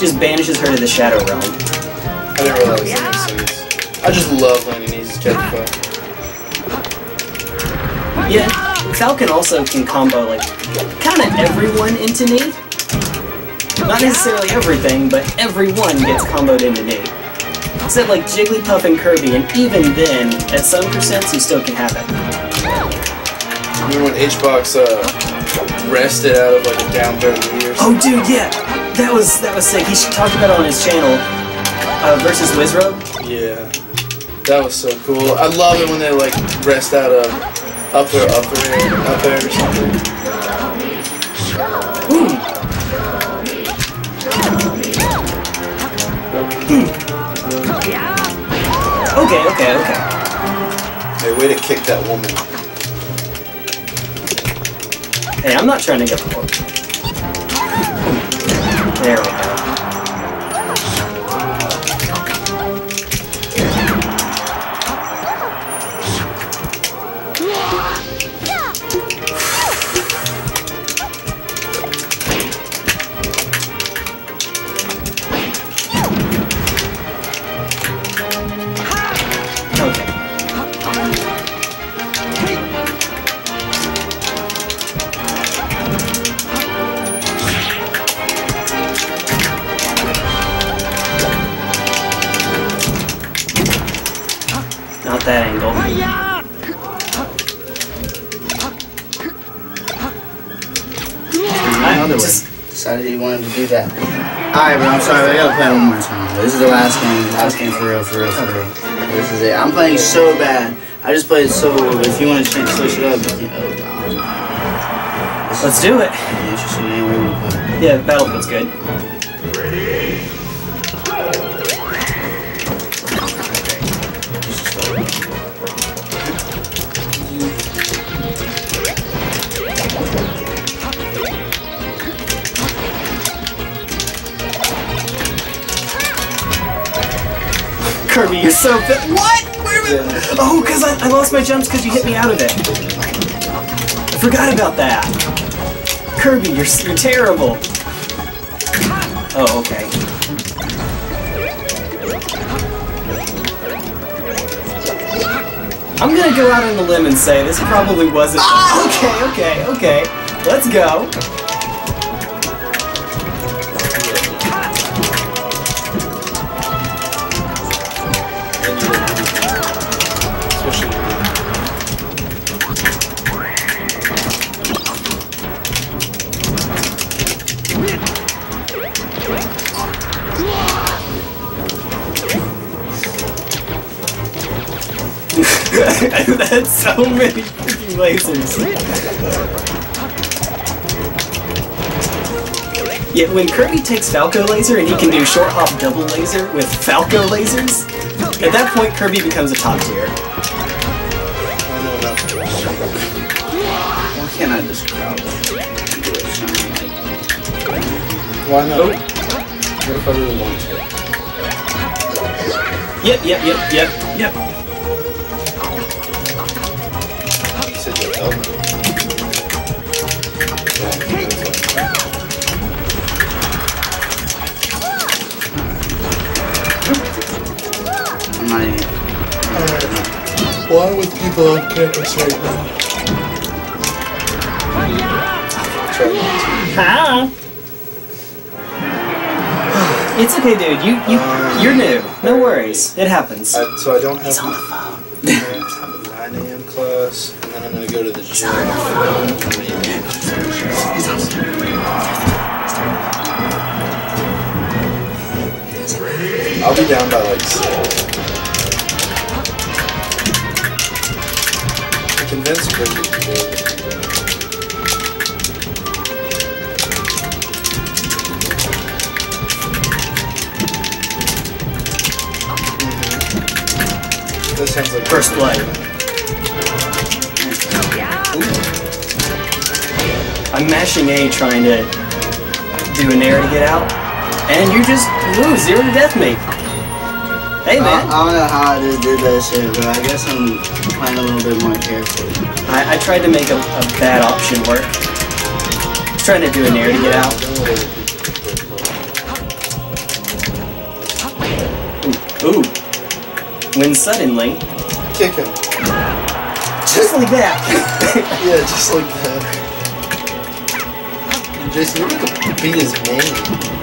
Just banishes her to the Shadow Realm. I didn't realize that sense. I just love landing these as Yeah, Falcon also can combo like kind of everyone into knee. Not necessarily everything, but everyone gets comboed into knee. Except like Jigglypuff and Kirby, and even then, at some percents, you still can have it. Remember when HBox uh, rested out of like a down knee or Oh, dude, yeah, that was that was sick. He should talk about it on his channel. Uh, versus Wizzrobe. Yeah. That was so cool. I love it when they like rest out of Up there, up there, up there or something. Okay, okay, okay. Hey, way to kick that woman. Hey, I'm not trying to get poor. There we go. I just, Decided he wanted to do that. Alright, bro, I'm sorry, I gotta play one more time. This is the last game. Last game for real, for real, for real. This is it. I'm playing so bad. I just played so but if you want to change switch it up, you can. Oh. Let's do it. interesting anyway. Yeah, Battlefield's good. Kirby, you're so fit. What? Minute. Oh, because I, I lost my jumps because you hit me out of it. I forgot about that. Kirby, you're, you're terrible. Oh, okay. I'm gonna go out on a limb and say this probably wasn't. Ah! [LAUGHS] Okay, okay, okay. Let's go. So many freaking lasers. Yet when Kirby takes Falco Laser and he can do short hop double laser with Falco lasers, at that point Kirby becomes a top tier. I know enough to Why can't I just crouch? and do it sound like- Why not? Oh. What if I really want to? Yep, yep, yep, yep, yep. Why with people on campus right now? Try. Huh? It's okay, dude. You you you're new. No worries. It happens. I, so I don't have. He's on the phone. I have a 9 a.m. class, and then I'm gonna go to the gym. I'll be down by like six. I convinced Kirby to do it. That sounds like First blood. I'm mashing A trying to do an air to get out, and you just ooh zero to death me. Hey I, man, I don't know how I just did that shit, but I guess I'm playing a little bit more carefully. I, I tried to make a, a bad option work. I was trying to do an air to get out. Ooh. When suddenly, Kick him. just like that. [LAUGHS] Yeah, just like that. Jason, you're gonna beat his name.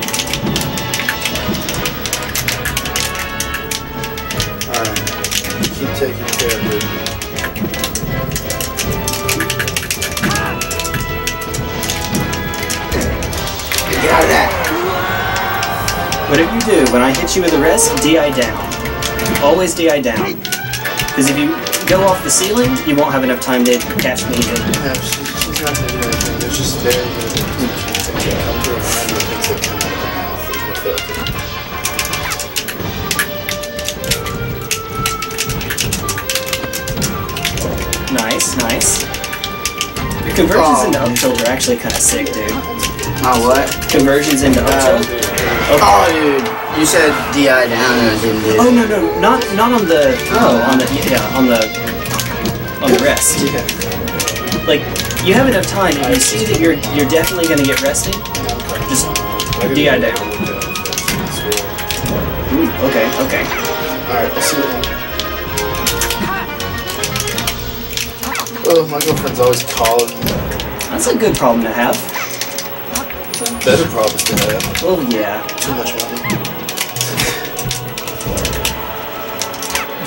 Whatever you do, when I hit you with the rest, DI down. Always DI down. Because if you go off the ceiling, you won't have enough time to catch me. Yeah, she, she's not gonna do anything. There's just very little things that can come to her mind things that come out of her mouth with it. nice, nice. Conversions Oh. into up tilt are actually kind of sick, dude. My what? Conversions into up Uh, tilt. Oh, dude. You said DI down and I didn't do. Oh no no not not on the oh on the yeah on the on the rest. Yeah. Like you have enough time if you see that you're you're definitely gonna get rested. Just DI down. Ooh, okay okay. Alright, let's see what Oh, my girlfriend's always calling. That's a good problem to have. Better problems to have. Oh yeah. Too much money.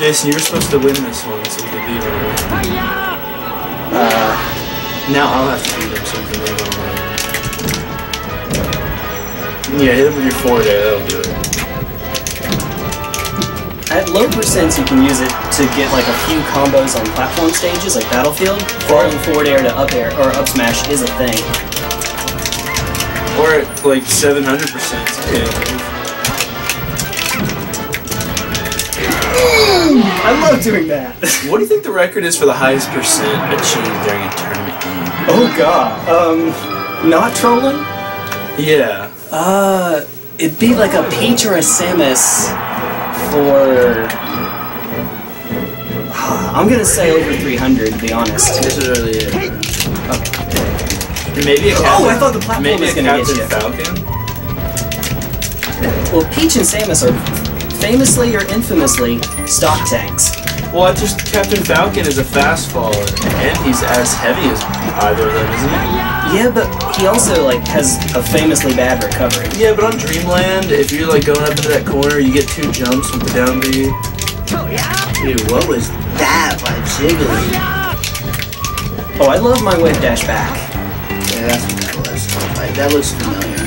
Jason, you were supposed to win this one, so you could beat him. Uh, Now I'll have to beat him so you can win online. Yeah, hit him with your four there, that'll do it. at low percents you can use it to get like a few combos on platform stages like Battlefield. Falling forward air to up air or up smash is a thing. Or at like 700%. Okay. I love doing that. What do you think the record is for the highest percent achieved during a tournament game? oh god. Um, not trolling. Yeah. Uh, it'd be like a Peach or a Samus for. [SIGHS] I'm gonna say over 300 to be honest. This is really it. Maybe a Captain, Oh, I thought the platform maybe was gonna get Captain you. Falcon? Well, Peach and Samus are famously or infamously stock tanks. Well, I just Captain Falcon is a fast faller, and he's as heavy as either of them, isn't he? Yeah, but he also like has a famously bad recovery. Yeah, but on Dreamland, if you're like going up into that corner, you get two jumps with the down B. Dude, what was that? Like jiggling. Oh, I love my wave dash back. Yeah, that's what that was. Like, that looks familiar.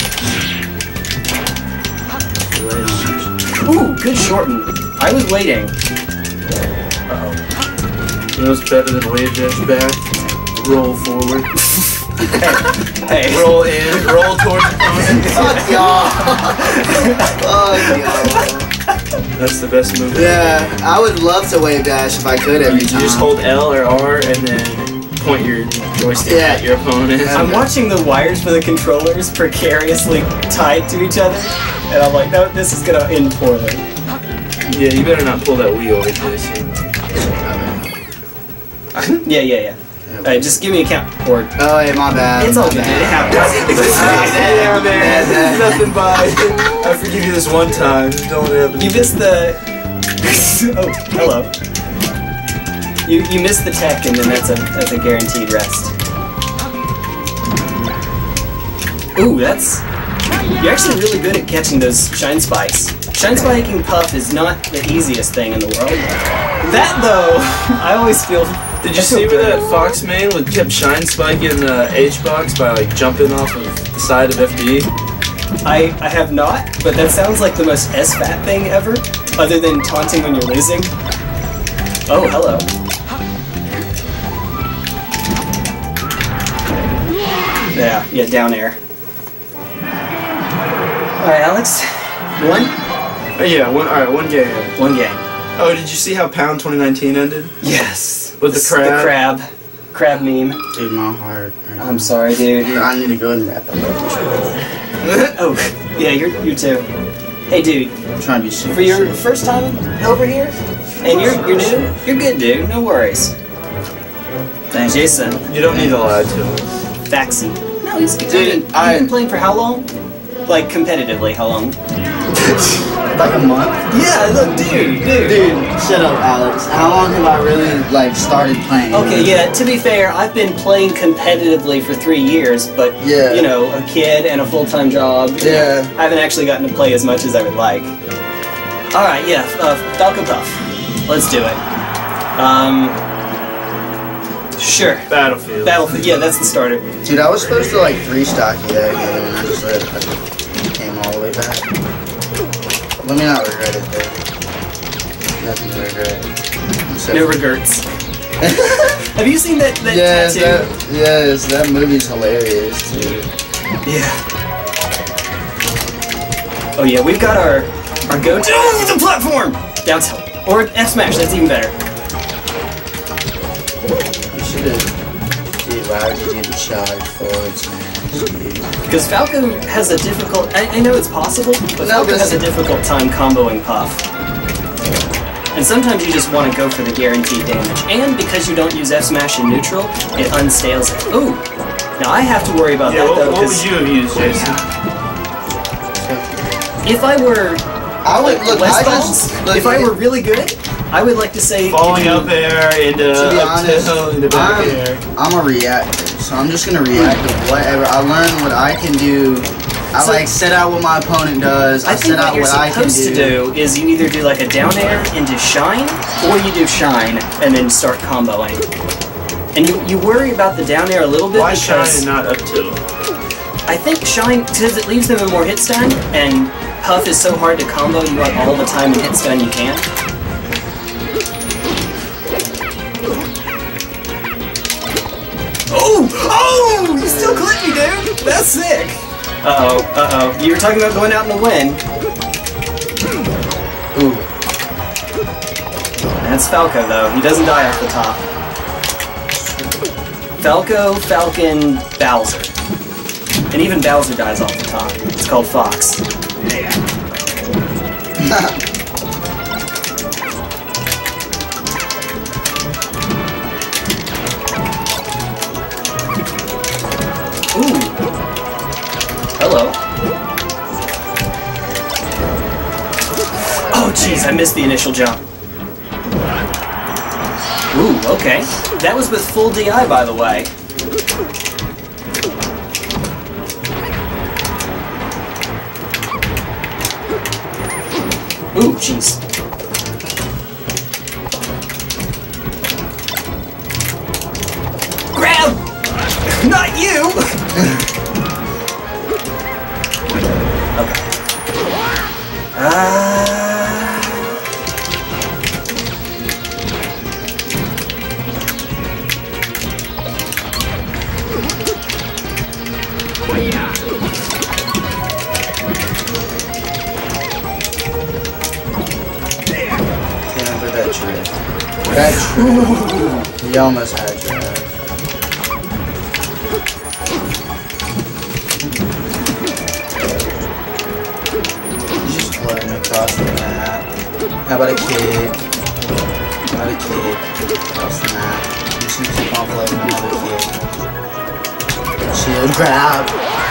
Ooh, good shorten. I was waiting. You know what's better than wave dash back? Roll forward. [LAUGHS] Hey, [LAUGHS] roll in, roll towards [LAUGHS] opponent. Fuck y'all. Fuck y'all. That's the best move. Yeah, I would love to wave dash if I could every You time. just hold L or R and then point your joystick Yeah. at your opponent. I'm watching the wires for the controllers precariously tied to each other, and I'm like, no, this is gonna end poorly. Yeah, you better not pull that wheel over Jason. [LAUGHS] Yeah, yeah, yeah. Alright, just give me a count. Or Oh, hey, my bad. it's all my good. bad. It happens. yeah, [LAUGHS] man. Nothing by. I forgive you this one time. Don't ever. You missed the. [LAUGHS] oh, hello. You you missed the tech, and then that's a that's a guaranteed rest. Ooh, that's. You're actually really good at catching those shine spikes. Shine spiking puff is not the easiest thing in the world. That though, [LAUGHS] I always feel. Did you see where that Fox main would kept shine spiking uh, HBox by like jumping off of the side of FD? I I have not, but that sounds like the most S-fat thing ever, other than taunting when you're losing. Oh, hello. Yeah, yeah, down air. Alright, Alex. One? Oh yeah, one. All right, one game. One game. Oh, did you see how Pound 2019 ended? Yes. With the This- crab? The crab. Crab meme. Dude, my heart. I'm sorry, dude. I need to go and wrap up. Oh, yeah, you're you too. Hey, dude. I'm trying to be super. For your first time over here, and you're you're new, you're good, dude. No worries. Thanks. Jason, You don't need to lie to him. Foxy. No, he's good. Dude, You've I- been playing for how long? Like competitively, how long? [LAUGHS] Like a month? Yeah, look, dude, dude. Dude, shut up, Alex. How long have I really like started playing? Okay, yeah. To be fair, I've been playing competitively for three years, but Yeah. you know, a kid and a full-time job. Yeah. I haven't actually gotten to play as much as I would like. All right, yeah, uh, Falcon Puff. Let's do it. Um, sure. Battlefield. Battlefield. Yeah, that's the starter. Dude, I was supposed to like three stock you that game, and I just let I came all the way back. Let me not regret it though. Nothing to regret. Except No regrets. [LAUGHS] Have you seen that, that yes, tattoo? that, yes, that movie's hilarious too. Yeah. Oh yeah, we've got our our go to oh, the platform down tilt or F smash. That's even better. Why would you do the charge forward smash. Because Falcon has a difficult. I, I know it's possible, but No, Falco but- has a difficult time comboing Puff. And sometimes you just want to go for the guaranteed damage. And because you don't use F smash in neutral, it unstales it. Ooh. Now I have to worry about Yeah, that what, though, what would you have used, Jason? if I were I would like look. West I just look. if I were really good, I would like to say Falling up air into To be up honest, tilt into back I'm- air. I'm a reactor, so I'm just gonna react to whatever. I learn what I can do. I So- like set out what my opponent does. I, I think set what out you're what I can supposed to do is you either do like a down air into shine, or you do shine and then start comboing. And you, you worry about the down air a little bit Why shine because and not up tilt? I think shine because it leaves them in more hit stun, and puff is so hard to combo. You want all the time and hit stun you can. Oh! Oh! You still clipped me, dude! That's sick! Uh-oh, uh-oh. You were talking about going out in the wind. Ooh, That's Falco, though. He doesn't die off the top. Falco, Falcon, Bowser. And even Bowser dies off the top. It's called Fox. Ooh. Hello. Oh, jeez, I missed the initial jump. Ooh, okay. That was with full DI, by the way. Ooh, jeez. Shield grab.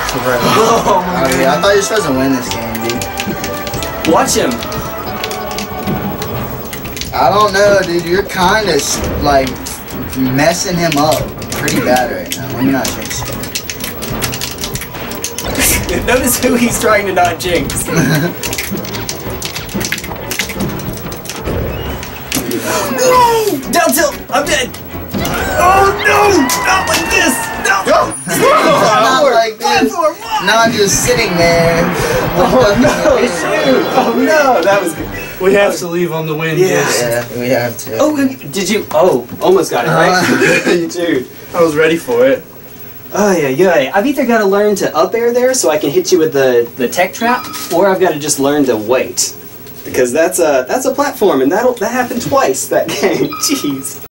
Super. Oh, yeah, I thought you were supposed to win this game, dude. Watch him. I don't know, dude. You're kind of like messing him up pretty bad right now. Let me not jinx. [LAUGHS] Notice who he's trying to not jinx. [LAUGHS] this. I'm just sitting there. Oh no! Shoot! Oh no! That was good. We have to leave on the wind. Yeah. Yeah, we have to. Oh, did you? Oh, almost got it right, uh. [LAUGHS] dude. I was ready for it. Oh yeah, yeah. I've either got to learn to up air there, so I can hit you with the the tech trap, or I've got to just learn to wait, because that's a that's a platform, and that'll that happened twice that [LAUGHS] game. Jeez.